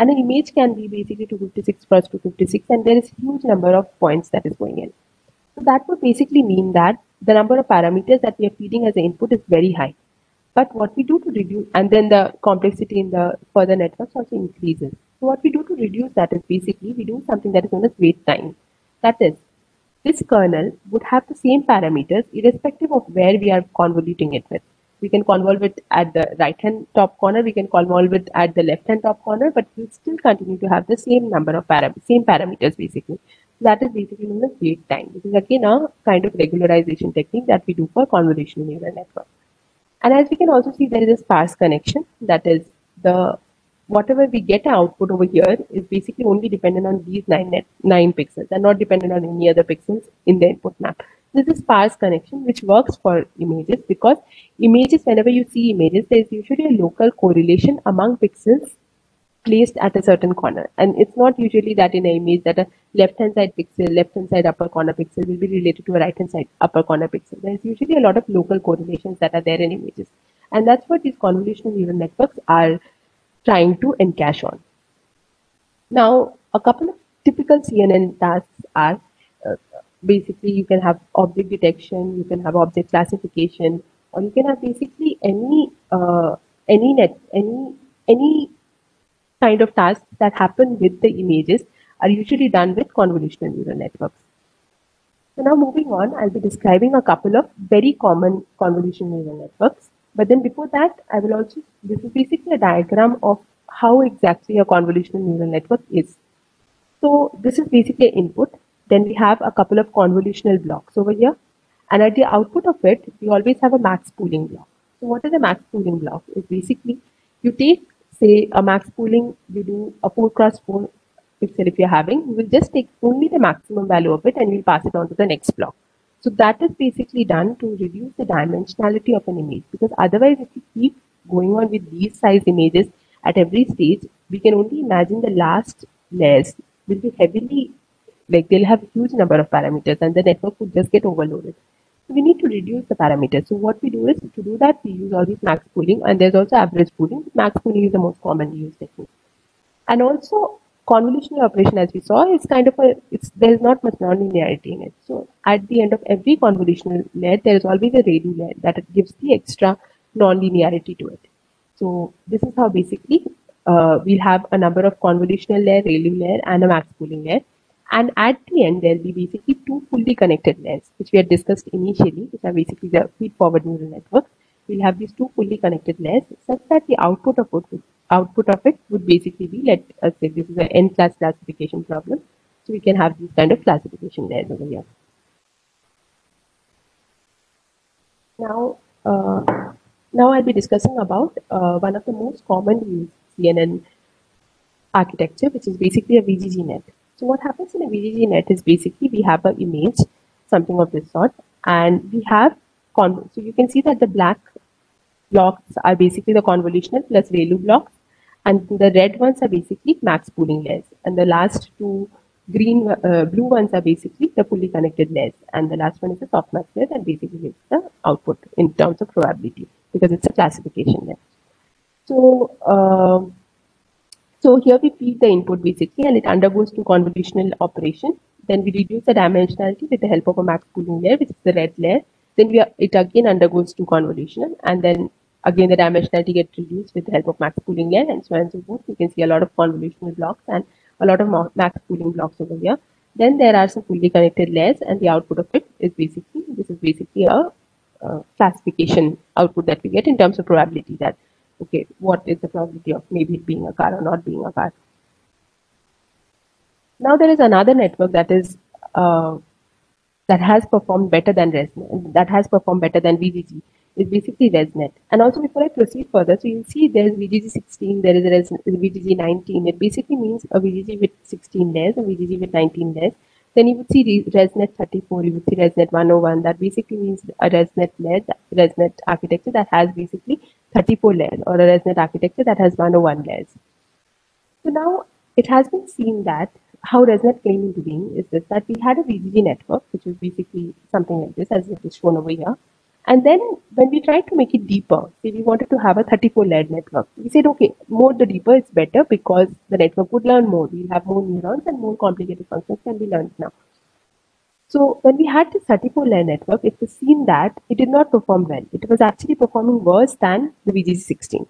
And an image can be basically 256 cross 256 and there is huge number of points that is going in. So that would basically mean that the number of parameters that we are feeding as an input is very high. But what we do to reduce, and then the complexity in the further networks also increases. So what we do to reduce that is basically we do something that is known as weight tying. That is, this kernel would have the same parameters irrespective of where we are convoluting it with. We can convolve it at the right hand top corner, we can convolve it at the left hand top corner, but we still continue to have the same number of parameters, same parameters basically. That is basically known as weight tying. This is again a kind of regularization technique that we do for convolutional neural network. And as we can also see, there is a sparse connection. That is the whatever we get output over here is basically only dependent on these nine net, nine pixels and not dependent on any other pixels in the input map. This is sparse connection which works for images because images, whenever you see images, there is usually a local correlation among pixels placed at a certain corner. And it's not usually that in an image that a left hand side pixel, left hand side upper corner pixel will be related to a right hand side upper corner pixel. There's usually a lot of local correlations that are there in images. And that's what these convolutional neural networks are trying to encash on. Now, a couple of typical CNN tasks are basically you can have object detection, you can have object classification, or you can have basically any uh, any net any any kind of tasks that happen with the images are usually done with convolutional neural networks. So now moving on, I'll be describing a couple of very common convolutional neural networks. But then before that, I will also, this is basically a diagram of how exactly a convolutional neural network is. So this is basically input. Then we have a couple of convolutional blocks over here. And at the output of it, we always have a max pooling block. So what is a max pooling block? Is basically you take, say, a max pooling, you do a 4 cross 4 pixel if you're having, you will just take only the maximum value of it and you'll pass it on to the next block. So that is basically done to reduce the dimensionality of an image because otherwise if you keep going on with these size images at every stage, we can only imagine the last layers will be heavily, like they'll have a huge number of parameters and the network would just get overloaded. So we need to reduce the parameters. So what we do is to do that, we use all these max pooling and there's also average pooling. Max pooling is the most commonly used technique. And also convolutional operation, as we saw, is kind of a, it's, there's not much nonlinearity in it. So at the end of every convolutional layer, there is always a ReLU layer that gives the extra nonlinearity to it. So this is how basically uh, we'll have a number of convolutional layer, ReLU layer, and a max pooling layer. And at the end, there'll be basically two fully connected layers, which we had discussed initially, which are basically the feed-forward neural networks. We'll have these two fully connected layers such that the output of it output of it would basically be, let us say this is an n class classification problem. So we can have these kind of classification layers over here. Now, uh, now I'll be discussing about uh, one of the most common used CNN architecture, which is basically a VGG net. So what happens in a VGG net is basically we have an image, something of this sort, and we have. So you can see that the black blocks are basically the convolutional plus ReLU blocks, and the red ones are basically max pooling layers, and the last two green uh, blue ones are basically the fully connected layers, and the last one is the softmax layer, and basically gives the output in terms of probability because it's a classification layer. So. Uh, so here we feed the input basically and it undergoes to convolutional operation. Then we reduce the dimensionality with the help of a max pooling layer, which is the red layer. Then we are, it again undergoes to convolutional and then again the dimensionality gets reduced with the help of max pooling layer and so on and so forth. You can see a lot of convolutional blocks and a lot of max pooling blocks over here. Then there are some fully connected layers and the output of it is basically, this is basically a uh, classification output that we get in terms of probability that okay, what is the probability of maybe it being a car or not being a car. Now there is another network that is uh, that has performed better than ResNet, that has performed better than VGG. Is basically ResNet. And also before I proceed further, so you'll see there's VGG 16, there is a Res, VGG 19. It basically means a VGG with 16 layers, a VGG with 19 layers. Then you would see ResNet 34, you would see ResNet 101. That basically means a ResNet led ResNet architecture that has basically 34 layers or a ResNet architecture that has 101 layers. So now it has been seen that how ResNet came into being is this that we had a VGG network, which was basically something like this, as it is shown over here. And then when we tried to make it deeper, say we wanted to have a 34 layer network, we said, okay, more the deeper it's better because the network would learn more. We'll have more neurons and more complicated functions can be learned now. So when we had the 34 layer network, it was seen that it did not perform well. It was actually performing worse than the VGG16.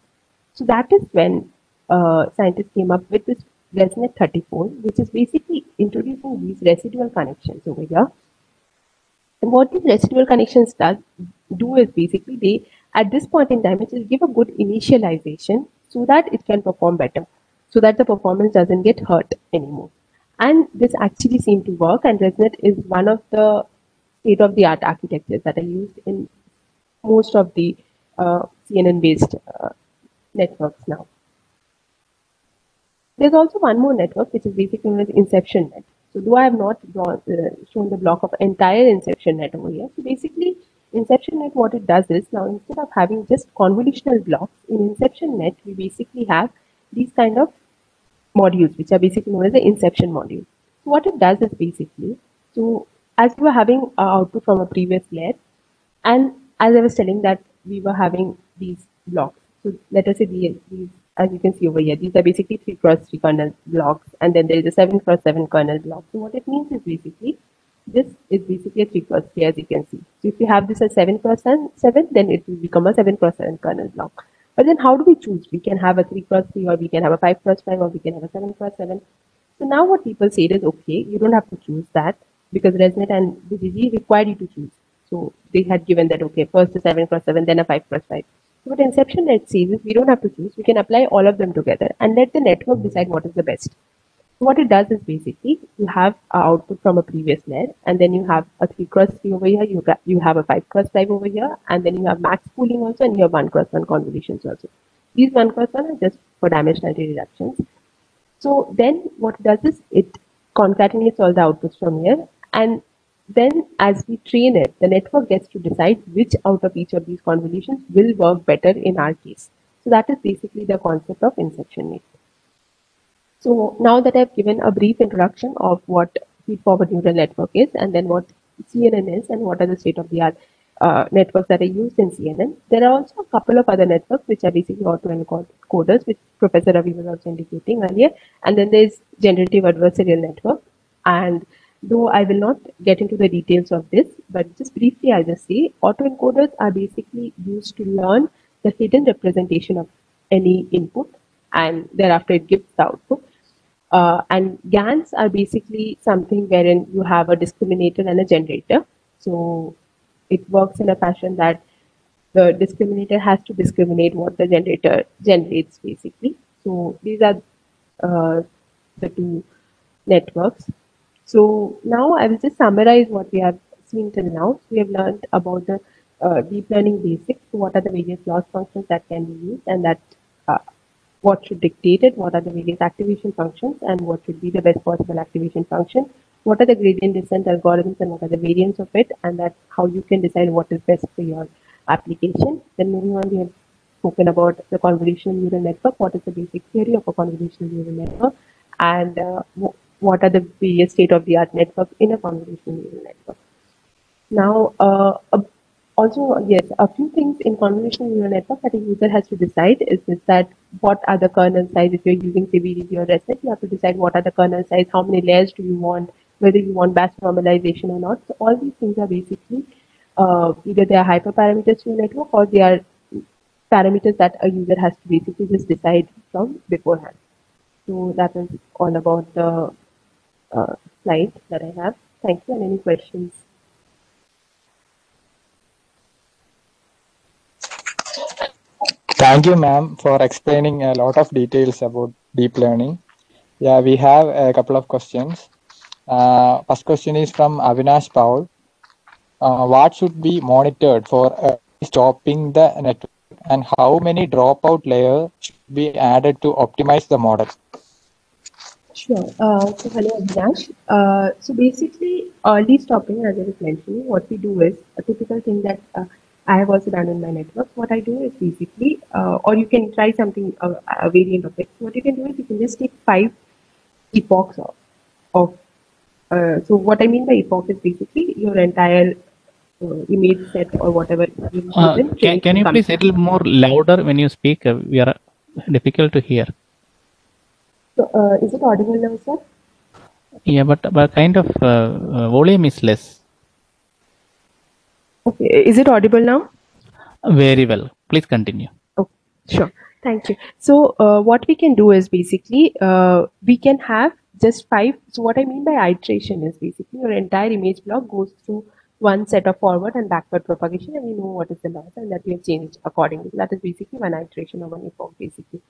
So that is when uh, scientists came up with this ResNet 34, which is basically introducing these residual connections over here. And what these residual connections does do is basically they, at this point in time, it will give a good initialization so that it can perform better, so that the performance doesn't get hurt anymore. And this actually seemed to work. And ResNet is one of the state of the art architectures that are used in most of the uh, CNN based uh, networks now. There's also one more network which is basically known as Inception Net. So, though I have not drawn, uh, shown the block of entire Inception Net over here, so basically Inception Net, what it does is now instead of having just convolutional blocks in Inception Net, we basically have these kind of modules, which are basically known as the inception module. So what it does is basically, so as we were having our output from a previous layer, and as I was telling that we were having these blocks. So let us say these, these as you can see over here, these are basically three cross three kernel blocks, and then there is a seven cross seven kernel block. So what it means is basically this is basically a three cross three, as you can see. So if you have this as seven cross seven, then it will become a seven cross seven kernel block. But then how do we choose? We can have a 3 cross 3 or we can have a 5 cross 5 or we can have a 7 cross 7. So now what people say is, okay, you don't have to choose that because ResNet and VGG required you to choose. So they had given that, okay, first a 7 cross 7, then a 5 cross 5. So what Inception Net says is we don't have to choose. We can apply all of them together and let the network decide what is the best what it does is basically you have an output from a previous layer and then you have a 3 cross 3 over here, you, got, you have a 5 cross 5 over here and then you have max pooling also and you have 1 cross 1 convolutions also. These 1 cross 1 are just for damage dimensionality reductions. So then what it does is it concatenates all the outputs from here and then as we train it, the network gets to decide which out of each of these convolutions will work better in our case. So that is basically the concept of inception net. So now that I've given a brief introduction of what feed-forward neural network is and then what CNN is and what are the state-of-the-art uh, networks that are used in CNN, there are also a couple of other networks which are basically autoencoders, which Professor Ravi was also indicating earlier. And then there's generative adversarial network. And though I will not get into the details of this, but just briefly I'll just say autoencoders are basically used to learn the hidden representation of any input and thereafter it gives the output. Uh, and GANs are basically something wherein you have a discriminator and a generator. So it works in a fashion that the discriminator has to discriminate what the generator generates basically. So these are uh, the two networks. So now I will just summarize what we have seen till now. We have learned about the uh, deep learning basics. What are the various loss functions that can be used and that uh, what should dictate it, what are the various activation functions and what should be the best possible activation function, what are the gradient descent algorithms and what are the variants of it and that's how you can decide what is best for your application. Then moving on, we have spoken about the convolutional neural network, what is the basic theory of a convolutional neural network and uh, what are the various state-of-the-art networks in a convolutional neural network. Now, uh, also, yes, a few things in convolutional neural network that a user has to decide is, is that what are the kernel size, if you're using CVDP or ResNet, you have to decide what are the kernel size, how many layers do you want, whether you want batch normalization or not. So all these things are basically uh, either they are hyperparameters to your network or they are parameters that a user has to basically just decide from beforehand. So that is all about the uh, slide that I have. Thank you and any questions? Thank you, ma'am, for explaining a lot of details about deep learning. Yeah, we have a couple of questions. Uh, first question is from Avinash Paul. Uh, what should be monitored for uh, stopping the network and how many dropout layers should be added to optimize the model? Sure. Uh, so hello, Avinash. Uh, so basically, early stopping, as I was mentioning, what we do is a typical thing that uh, I have also done in my networks. What I do is basically, uh, or you can try something, uh, a variant of it. What you can do is you can just take five epochs of, of uh, so what I mean by epoch is basically your entire uh, image set or whatever. Uh, can, can you please a little more louder when you speak? Uh, we are difficult to hear. So, uh, is it audible now, sir? Yeah, but but kind of uh, volume is less. Okay, is it audible now? Very well. Please continue. Oh, sure. Thank you. So uh, what we can do is basically uh, we can have just five. So what I mean by iteration is basically your entire image block goes through one set of forward and backward propagation and we know what is the loss and that we have changed accordingly. That is basically one iteration of one epoch basically.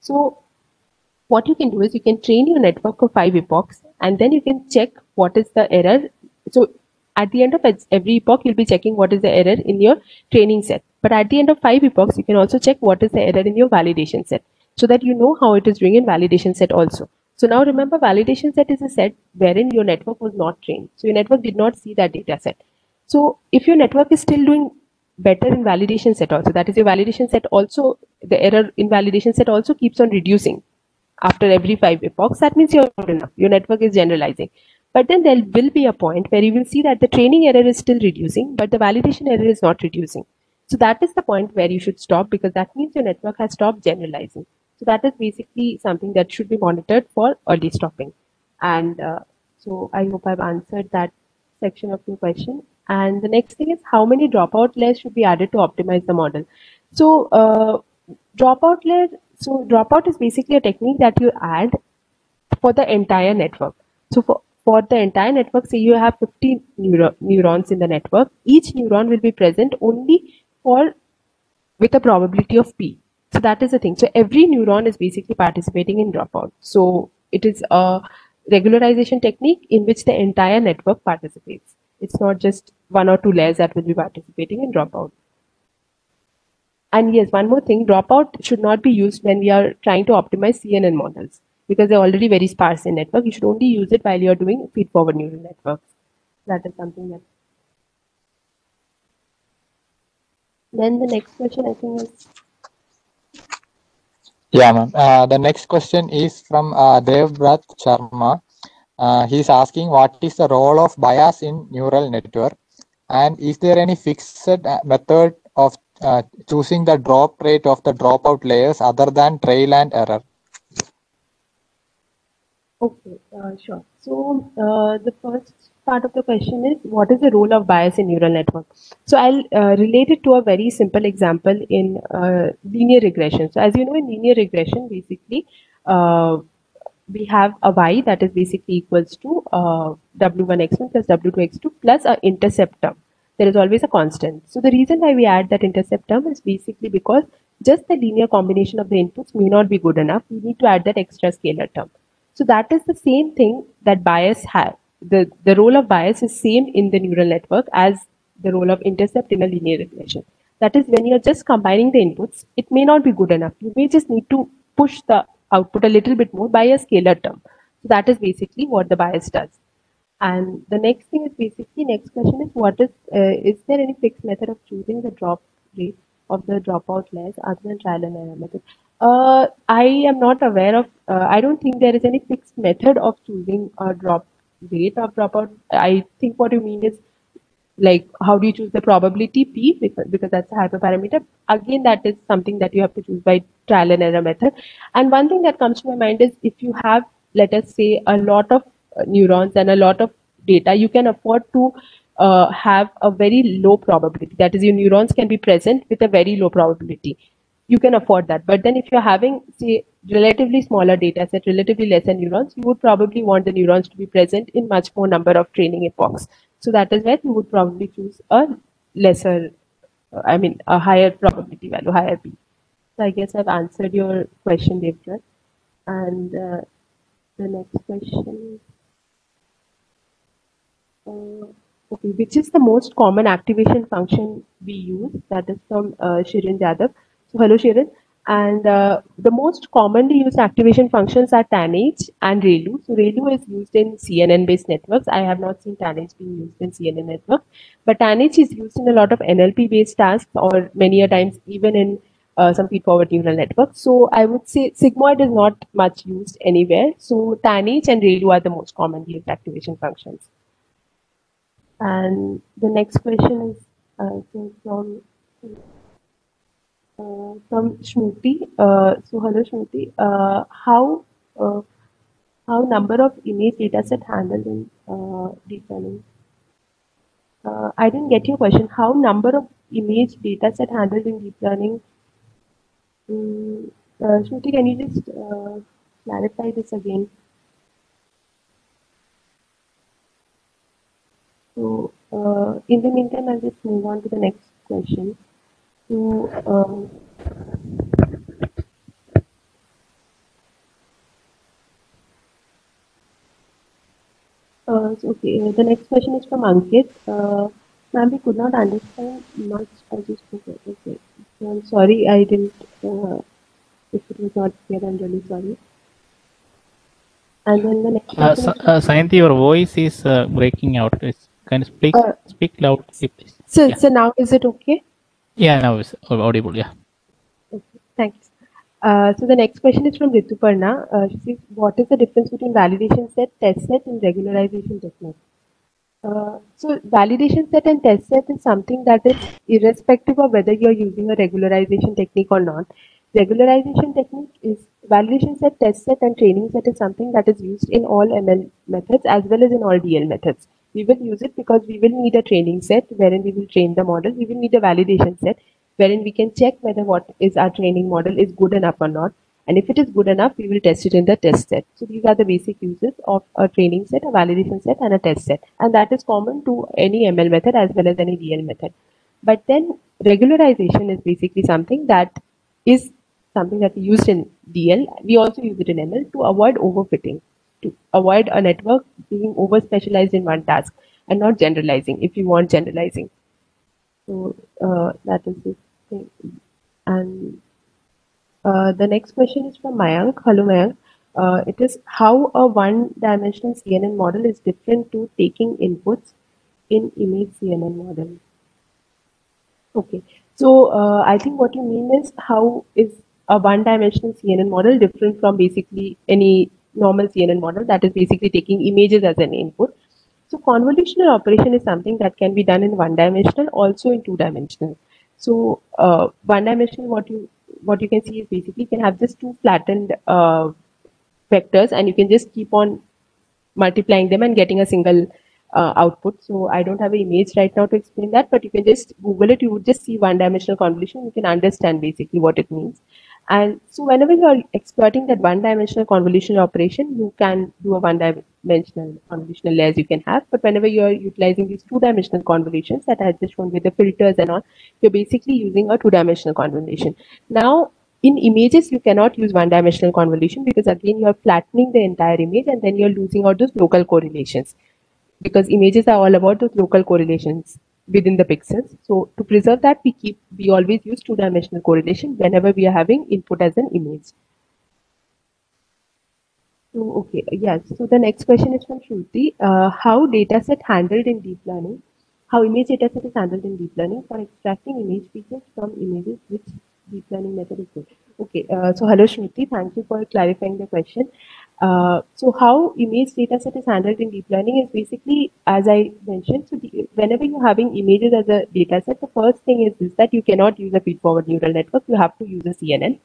So what you can do is you can train your network for five epochs and then you can check what is the error. So at the end of every epoch, you'll be checking what is the error in your training set. But at the end of five epochs, you can also check what is the error in your validation set so that you know how it is doing in validation set also. So now remember validation set is a set wherein your network was not trained. So your network did not see that data set. So if your network is still doing better in validation set also, that is your validation set also, the error in validation set also keeps on reducing after every five epochs, that means you're good enough. Your network is generalizing. But then there will be a point where you will see that the training error is still reducing, but the validation error is not reducing. So that is the point where you should stop because that means your network has stopped generalizing. So that is basically something that should be monitored for early stopping. And uh, so I hope I've answered that section of your question. And the next thing is how many dropout layers should be added to optimize the model. So uh, dropout layer, so dropout is basically a technique that you add for the entire network. So for, for the entire network, say you have 50 neuro neurons in the network, each neuron will be present only for with a probability of P. So that is the thing. So every neuron is basically participating in dropout. So it is a regularization technique in which the entire network participates. It's not just one or two layers that will be participating in dropout. And yes, one more thing, dropout should not be used when we are trying to optimize CNN models because they're already very sparse in network. You should only use it while you're doing feed-forward neural networks. That is something that. Then the next question I think is yeah, ma'am. Uh, the next question is from uh, Devbrat Sharma. Uh, he's asking what is the role of bias in neural network and is there any fixed uh, method of uh, choosing the drop rate of the dropout layers other than trail and error? Okay, uh, sure. So uh, the first part of the question is what is the role of bias in neural network? So I'll uh, relate it to a very simple example in uh, linear regression. So as you know, in linear regression, basically, uh, we have a y that is basically equals to uh, w1x1 plus w2x2 plus an intercept term. There is always a constant. So the reason why we add that intercept term is basically because just the linear combination of the inputs may not be good enough. We need to add that extra scalar term. So that is the same thing that bias has. The, the role of bias is same in the neural network as the role of intercept in a linear regression. That is when you're just combining the inputs, it may not be good enough. You may just need to push the output a little bit more by a scalar term. So that is basically what the bias does. And the next thing is basically next question is what is uh, is there any fixed method of choosing the drop rate of the dropout layers other than trial and error method? Uh, I am not aware of. Uh, I don't think there is any fixed method of choosing a drop rate of dropout. I think what you mean is like how do you choose the probability p because, because that's a hyperparameter again that is something that you have to choose by trial and error method and one thing that comes to my mind is if you have let us say a lot of uh, neurons and a lot of data you can afford to uh, have a very low probability. That is your neurons can be present with a very low probability. You can afford that. But then if you're having say relatively smaller data set relatively lesser neurons you would probably want the neurons to be present in much more number of training epochs. So that is where you would probably choose a lesser, uh, I mean, a higher probability value, higher p. So I guess I've answered your question, Devbrat. And uh, the next question. Uh, okay, which is the most common activation function we use? That is from uh, Shirin Jadhav. So hello, Shirin. And uh, the most commonly used activation functions are TANH and ReLU. So ReLU is used in CNN-based networks. I have not seen TANH being used in CNN network, but TANH is used in a lot of NLP-based tasks or many a times even in uh, some feed-forward neural networks. So I would say sigmoid is not much used anywhere. So TANH and ReLU are the most commonly used activation functions. And the next question is uh, from uh, from Shruti. Uh, so hello Shruti. Uh, how how number of image dataset handled in deep learning? I didn't get your question. How number of image dataset handled in deep learning? Um, Shruti, can you just clarify this again? So uh, in the meantime, I'll just move on to the next question to um, uh, okay, uh, the next question is from Ankit. Uh, Ma'am, we could not understand much as you spoke. Okay, so I'm sorry, I didn't. Uh, if it was not clear, I'm really sorry. And then the next uh, so, uh, Sayanti, your voice is uh, breaking out. It's, can you speak uh, speak loudly, please? So, yeah. so now is it okay? Yeah, now it's audible. Yeah. Okay, thanks. Uh, so the next question is from Rituparna. Uh, she says, what is the difference between validation set, test set, and regularization technique? Uh, so validation set and test set is something that is irrespective of whether you're using a regularization technique or not. Regularization technique is validation set, test set, and training set is something that is used in all ML methods as well as in all DL methods. We will use it because we will need a training set wherein we will train the model. We will need a validation set wherein we can check whether what is our training model is good enough or not. And if it is good enough, we will test it in the test set. So these are the basic uses of a training set, a validation set, and a test set. And that is common to any ML method as well as any DL method. But then regularization is basically something that is something that we used in DL. We also use it in ML to avoid overfitting to avoid a network being over specialized in one task and not generalizing if you want generalizing. So uh, that is the thing. And uh, the next question is from Mayank. Hello, Mayank. Uh, it is how a one-dimensional CNN model is different to taking inputs in image CNN model. Okay, so uh, I think what you mean is how is a one-dimensional CNN model different from basically any normal CNN model that is basically taking images as an input. So convolutional operation is something that can be done in one dimensional, also in two dimensional. So uh, one dimensional, what you what you can see is basically you can have just two flattened uh, vectors, and you can just keep on multiplying them and getting a single uh, output. So I don't have an image right now to explain that, but you can just Google it. You would just see one dimensional convolution. You can understand basically what it means. And so whenever you're exploiting that one-dimensional convolutional operation, you can do a one-dimensional convolutional layers you can have. But whenever you're utilizing these two-dimensional convolutions that I just shown with the filters and all, you're basically using a two-dimensional convolution. Now, in images, you cannot use one-dimensional convolution because again, you're flattening the entire image and then you're losing all those local correlations because images are all about those local correlations within the pixels. So to preserve that, we keep we always use two-dimensional correlation whenever we are having input as an image. So okay, yes. So the next question is from Shruti. Uh, how dataset handled in deep learning? How image dataset is handled in deep learning for extracting image features from images which deep learning method is good. Okay, uh, so hello Shruti, thank you for clarifying the question. Uh, so how image data set is handled in deep learning is basically, as I mentioned, so the, whenever you're having images as a data set, the first thing is that you cannot use a feed-forward neural network, you have to use a CNN.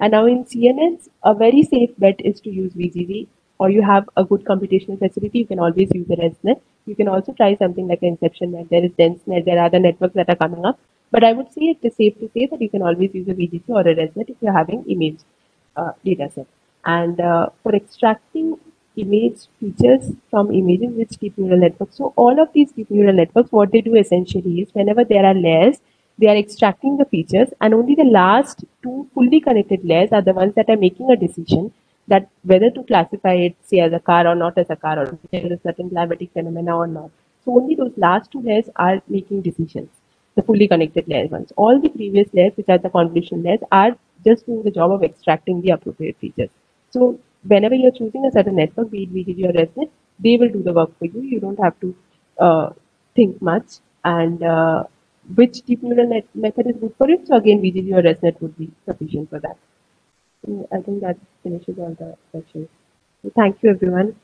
And now in CNNs, a very safe bet is to use VGG or you have a good computational facility, you can always use a ResNet. You can also try something like Inception. There is DenseNet. There are other networks that are coming up. But I would say it is safe to say that you can always use a VGG or a ResNet if you're having image uh, data set. And uh, for extracting image features from images with deep neural networks. So all of these deep neural networks, what they do essentially is whenever there are layers, they are extracting the features and only the last two fully connected layers are the ones that are making a decision that whether to classify it say as a car or not as a car or a certain climatic phenomena or not. So only those last two layers are making decisions, the fully connected layers ones. All the previous layers, which are the convolution layers, are just doing the job of extracting the appropriate features. So whenever you're choosing a certain network, be it VGG or ResNet, they will do the work for you. You don't have to uh, think much. And uh, which deep neural net method is good for it. So again, VGG or ResNet would be sufficient for that. I think that finishes all the questions. So thank you, everyone.